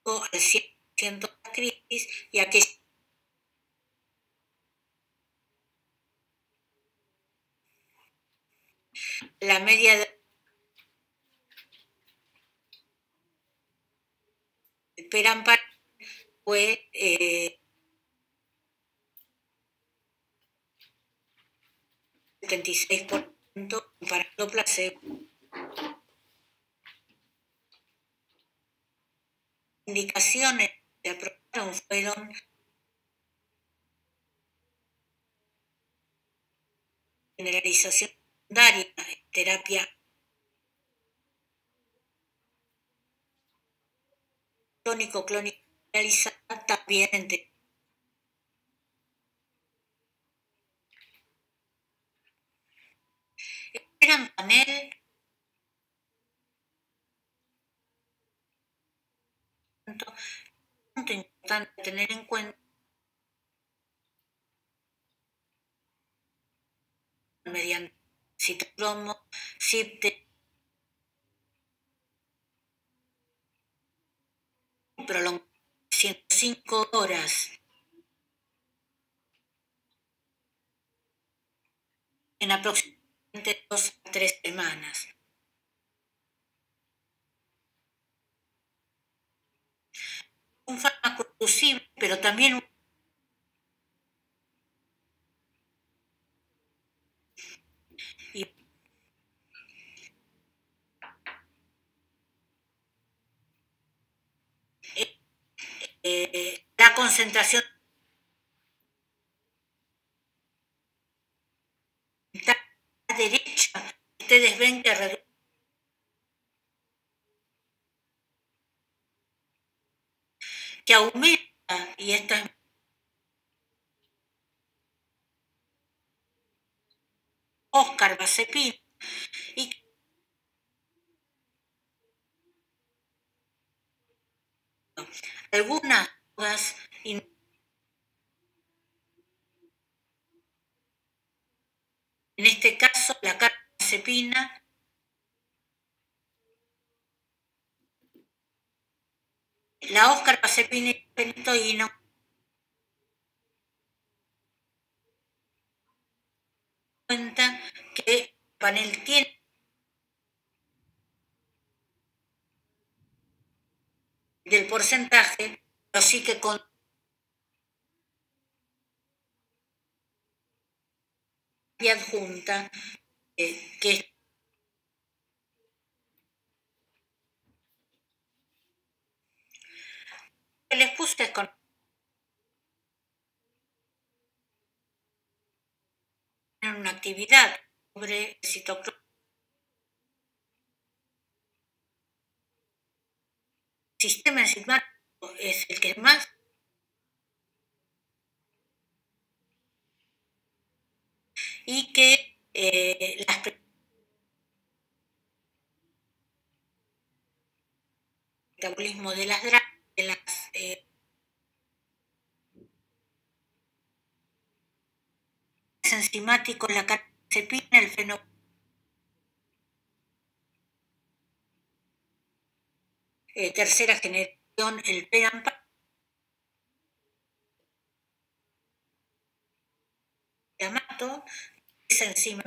al 100% la crisis y aquellos la media de esperan para fue eh, 76% comparando placebo. Indicaciones que aprobaron fueron generalización secundaria terapia clónico realizada también en gran panel punto importante tener en cuenta. Mediante citocromo, CIPTE, prolongado 105 horas en aproximadamente dos a tres semanas. Un fármaco exclusivo, pero también un La concentración. La derecha, ustedes ven que que aumenta y esta es Oscar Basepin y algunas drogas en este caso la carbamazepina la Oscar y pentoína cuenta que el panel tiene del porcentaje, pero sí que con adjunta eh, que les puse con una actividad sobre citocromo sistema enzimático es el que más y que eh, las metabolismo de las, de las eh, enzimáticos, la carcepina, el fenómeno Eh, tercera generación, el PERAMPA. Yamato, esa enzima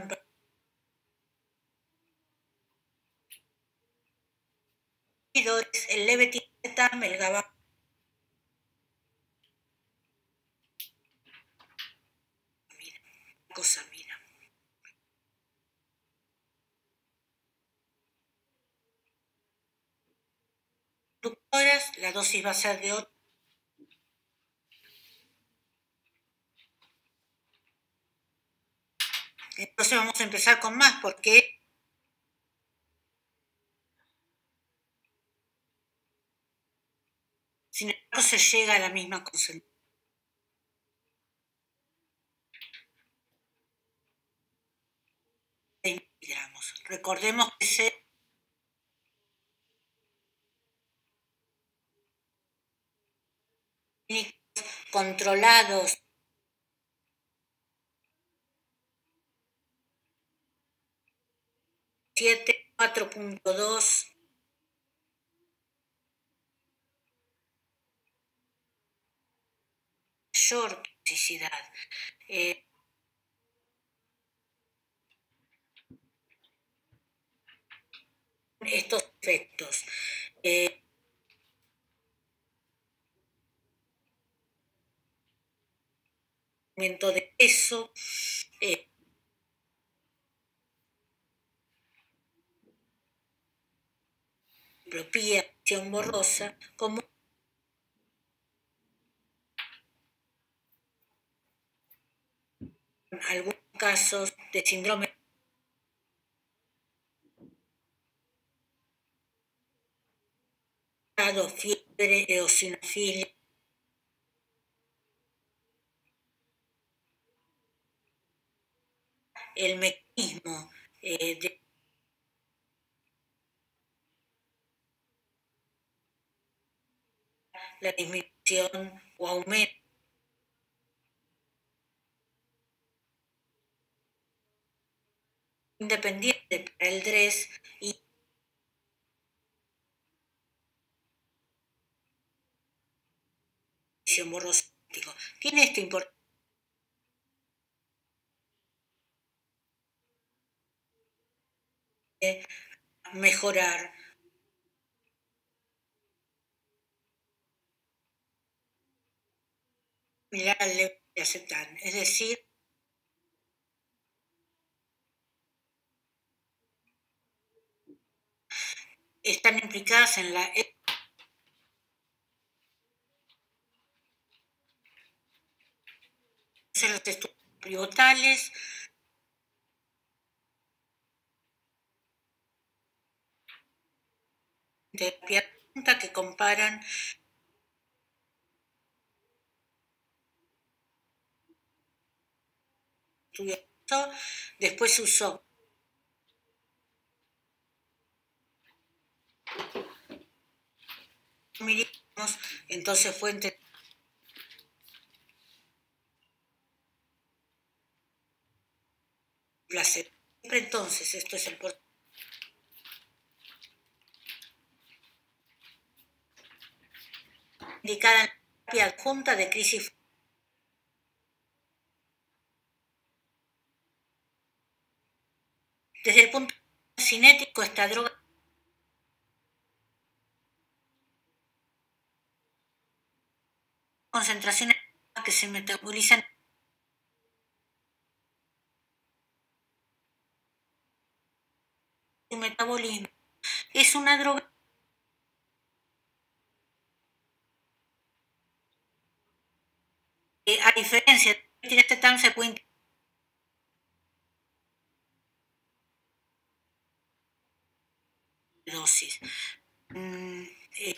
el levetiracetam, el GABA. Mira, cosa, mira. Horas, la dosis va a ser de 8. Entonces vamos a empezar con más porque sin embargo se llega a la misma concentración. Recordemos que se controlados. Siete cuatro punto dos. Mayor toxicidad. Eh, estos efectos. Eh, aumento de peso. Eh, propia acción borrosa como algunos casos de síndrome fiebre eosinofilia El mecanismo eh, de la disminución o aumento independiente para el DRES y Tiene esto importante. Mejorar. Mirar al de acetán, es decir, están implicadas en la los estudios de punta que comparan después usó entonces fue entre placer. Entonces, esto es el indicada en la terapia adjunta de crisis Desde el punto cinético, esta droga concentraciones que se metabolizan su metabolismo. Es una droga a diferencia de este tan puede dosis. Mm, eh,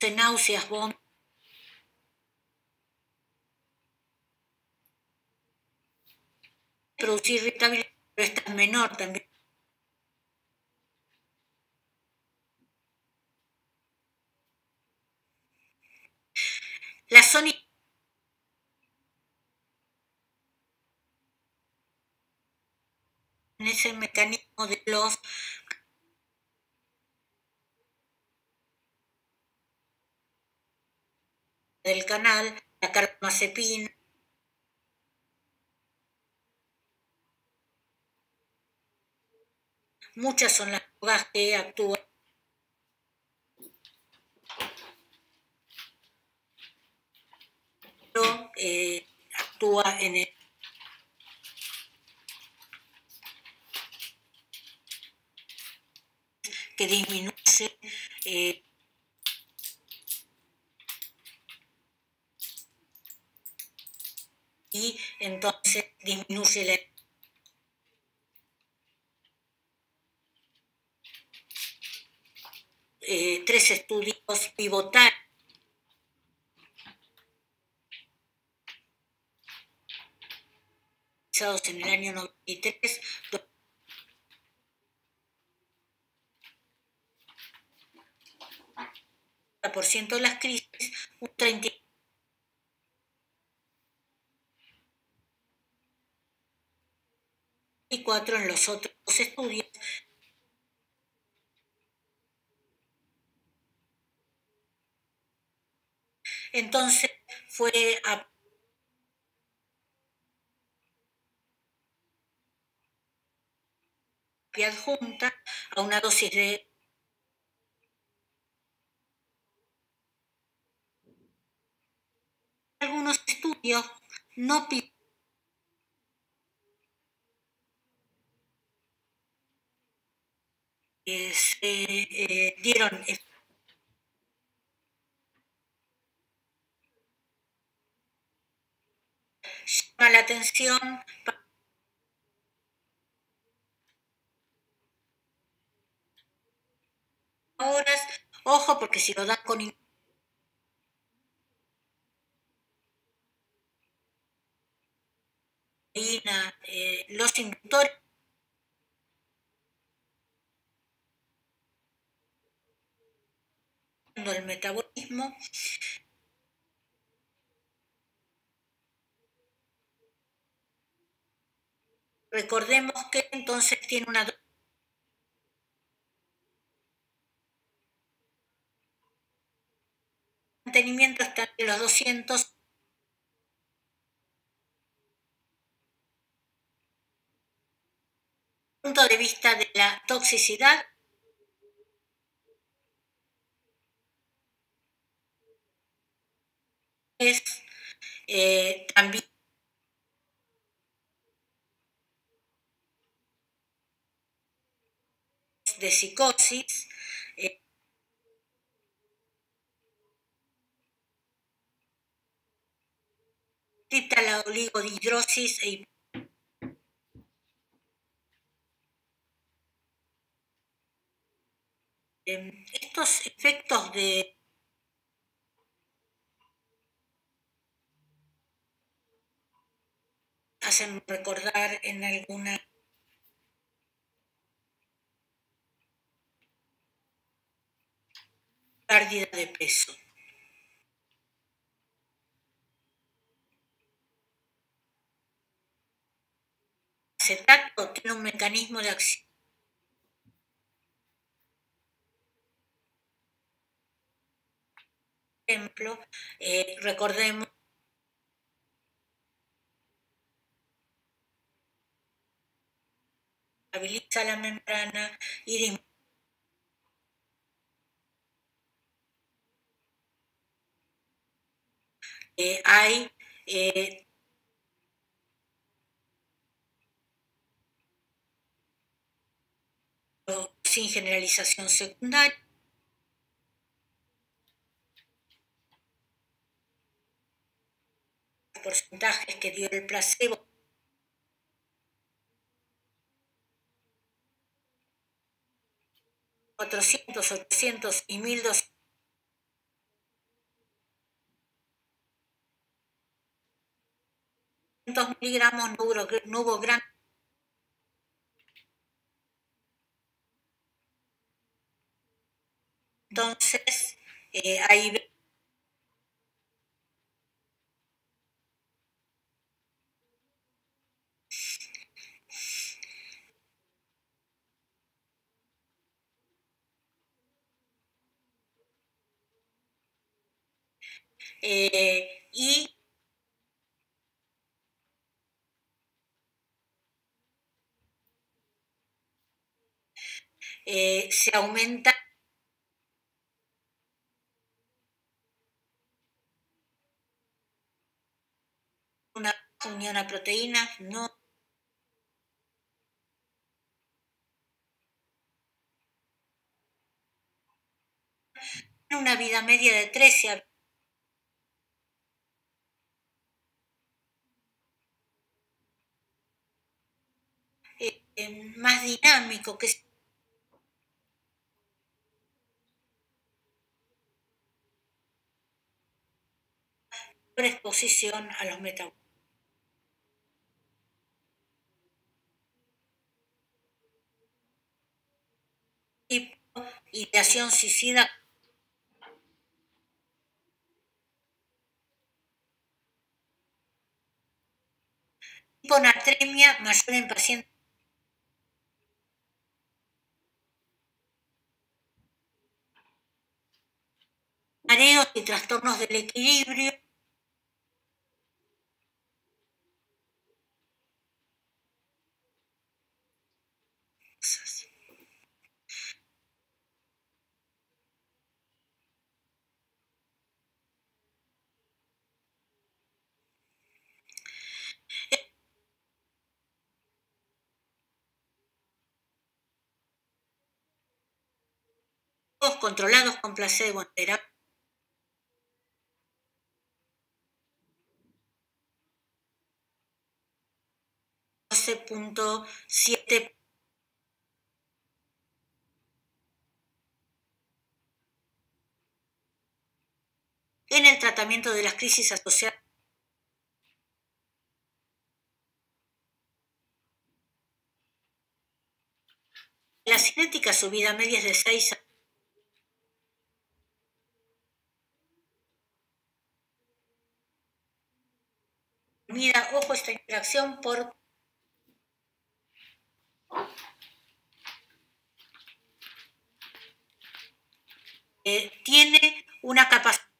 de náuseas, vómitos. Producir irritabilidad, pero esta es menor también. La zona en ese mecanismo de los del canal, la carbamazepina, muchas son las drogas que actúan eh, actúa en el que disminuye eh, y entonces disminuye la eh, tres estudios pivotales en el año 93 por ciento de las crisis, un 34 en los otros estudios. Entonces fue a adjunta a una dosis de algunos estudios no se eh, dieron llama la atención horas, ojo porque si lo dan con eh, los inductores. El metabolismo recordemos que entonces tiene una mantenimiento está en los 200 punto de vista de la toxicidad es eh, también de psicosis eh, la oligodihidrosis e estos efectos de hacen recordar en alguna pérdida de peso. Acetato tiene un mecanismo de acción. Ejemplo, eh, recordemos estabiliza la membrana y eh, hay eh, sin generalización secundaria porcentajes que dio el placebo. ...400, 800 y 1200 miligramos no hubo, no hubo gran entonces eh, ahí Eh, y eh, se aumenta una unión a proteínas, no una vida media de 13 a más dinámico, que exposición a los metabolitos. Ideación suicida hiponatremia mayor en pacientes mareos y trastornos del equilibrio. controlados con placebo en terapia. en el tratamiento de las crisis asociadas La cinética subida media es de 6 a Mira, ojo, esta interacción por eh, tiene una capacidad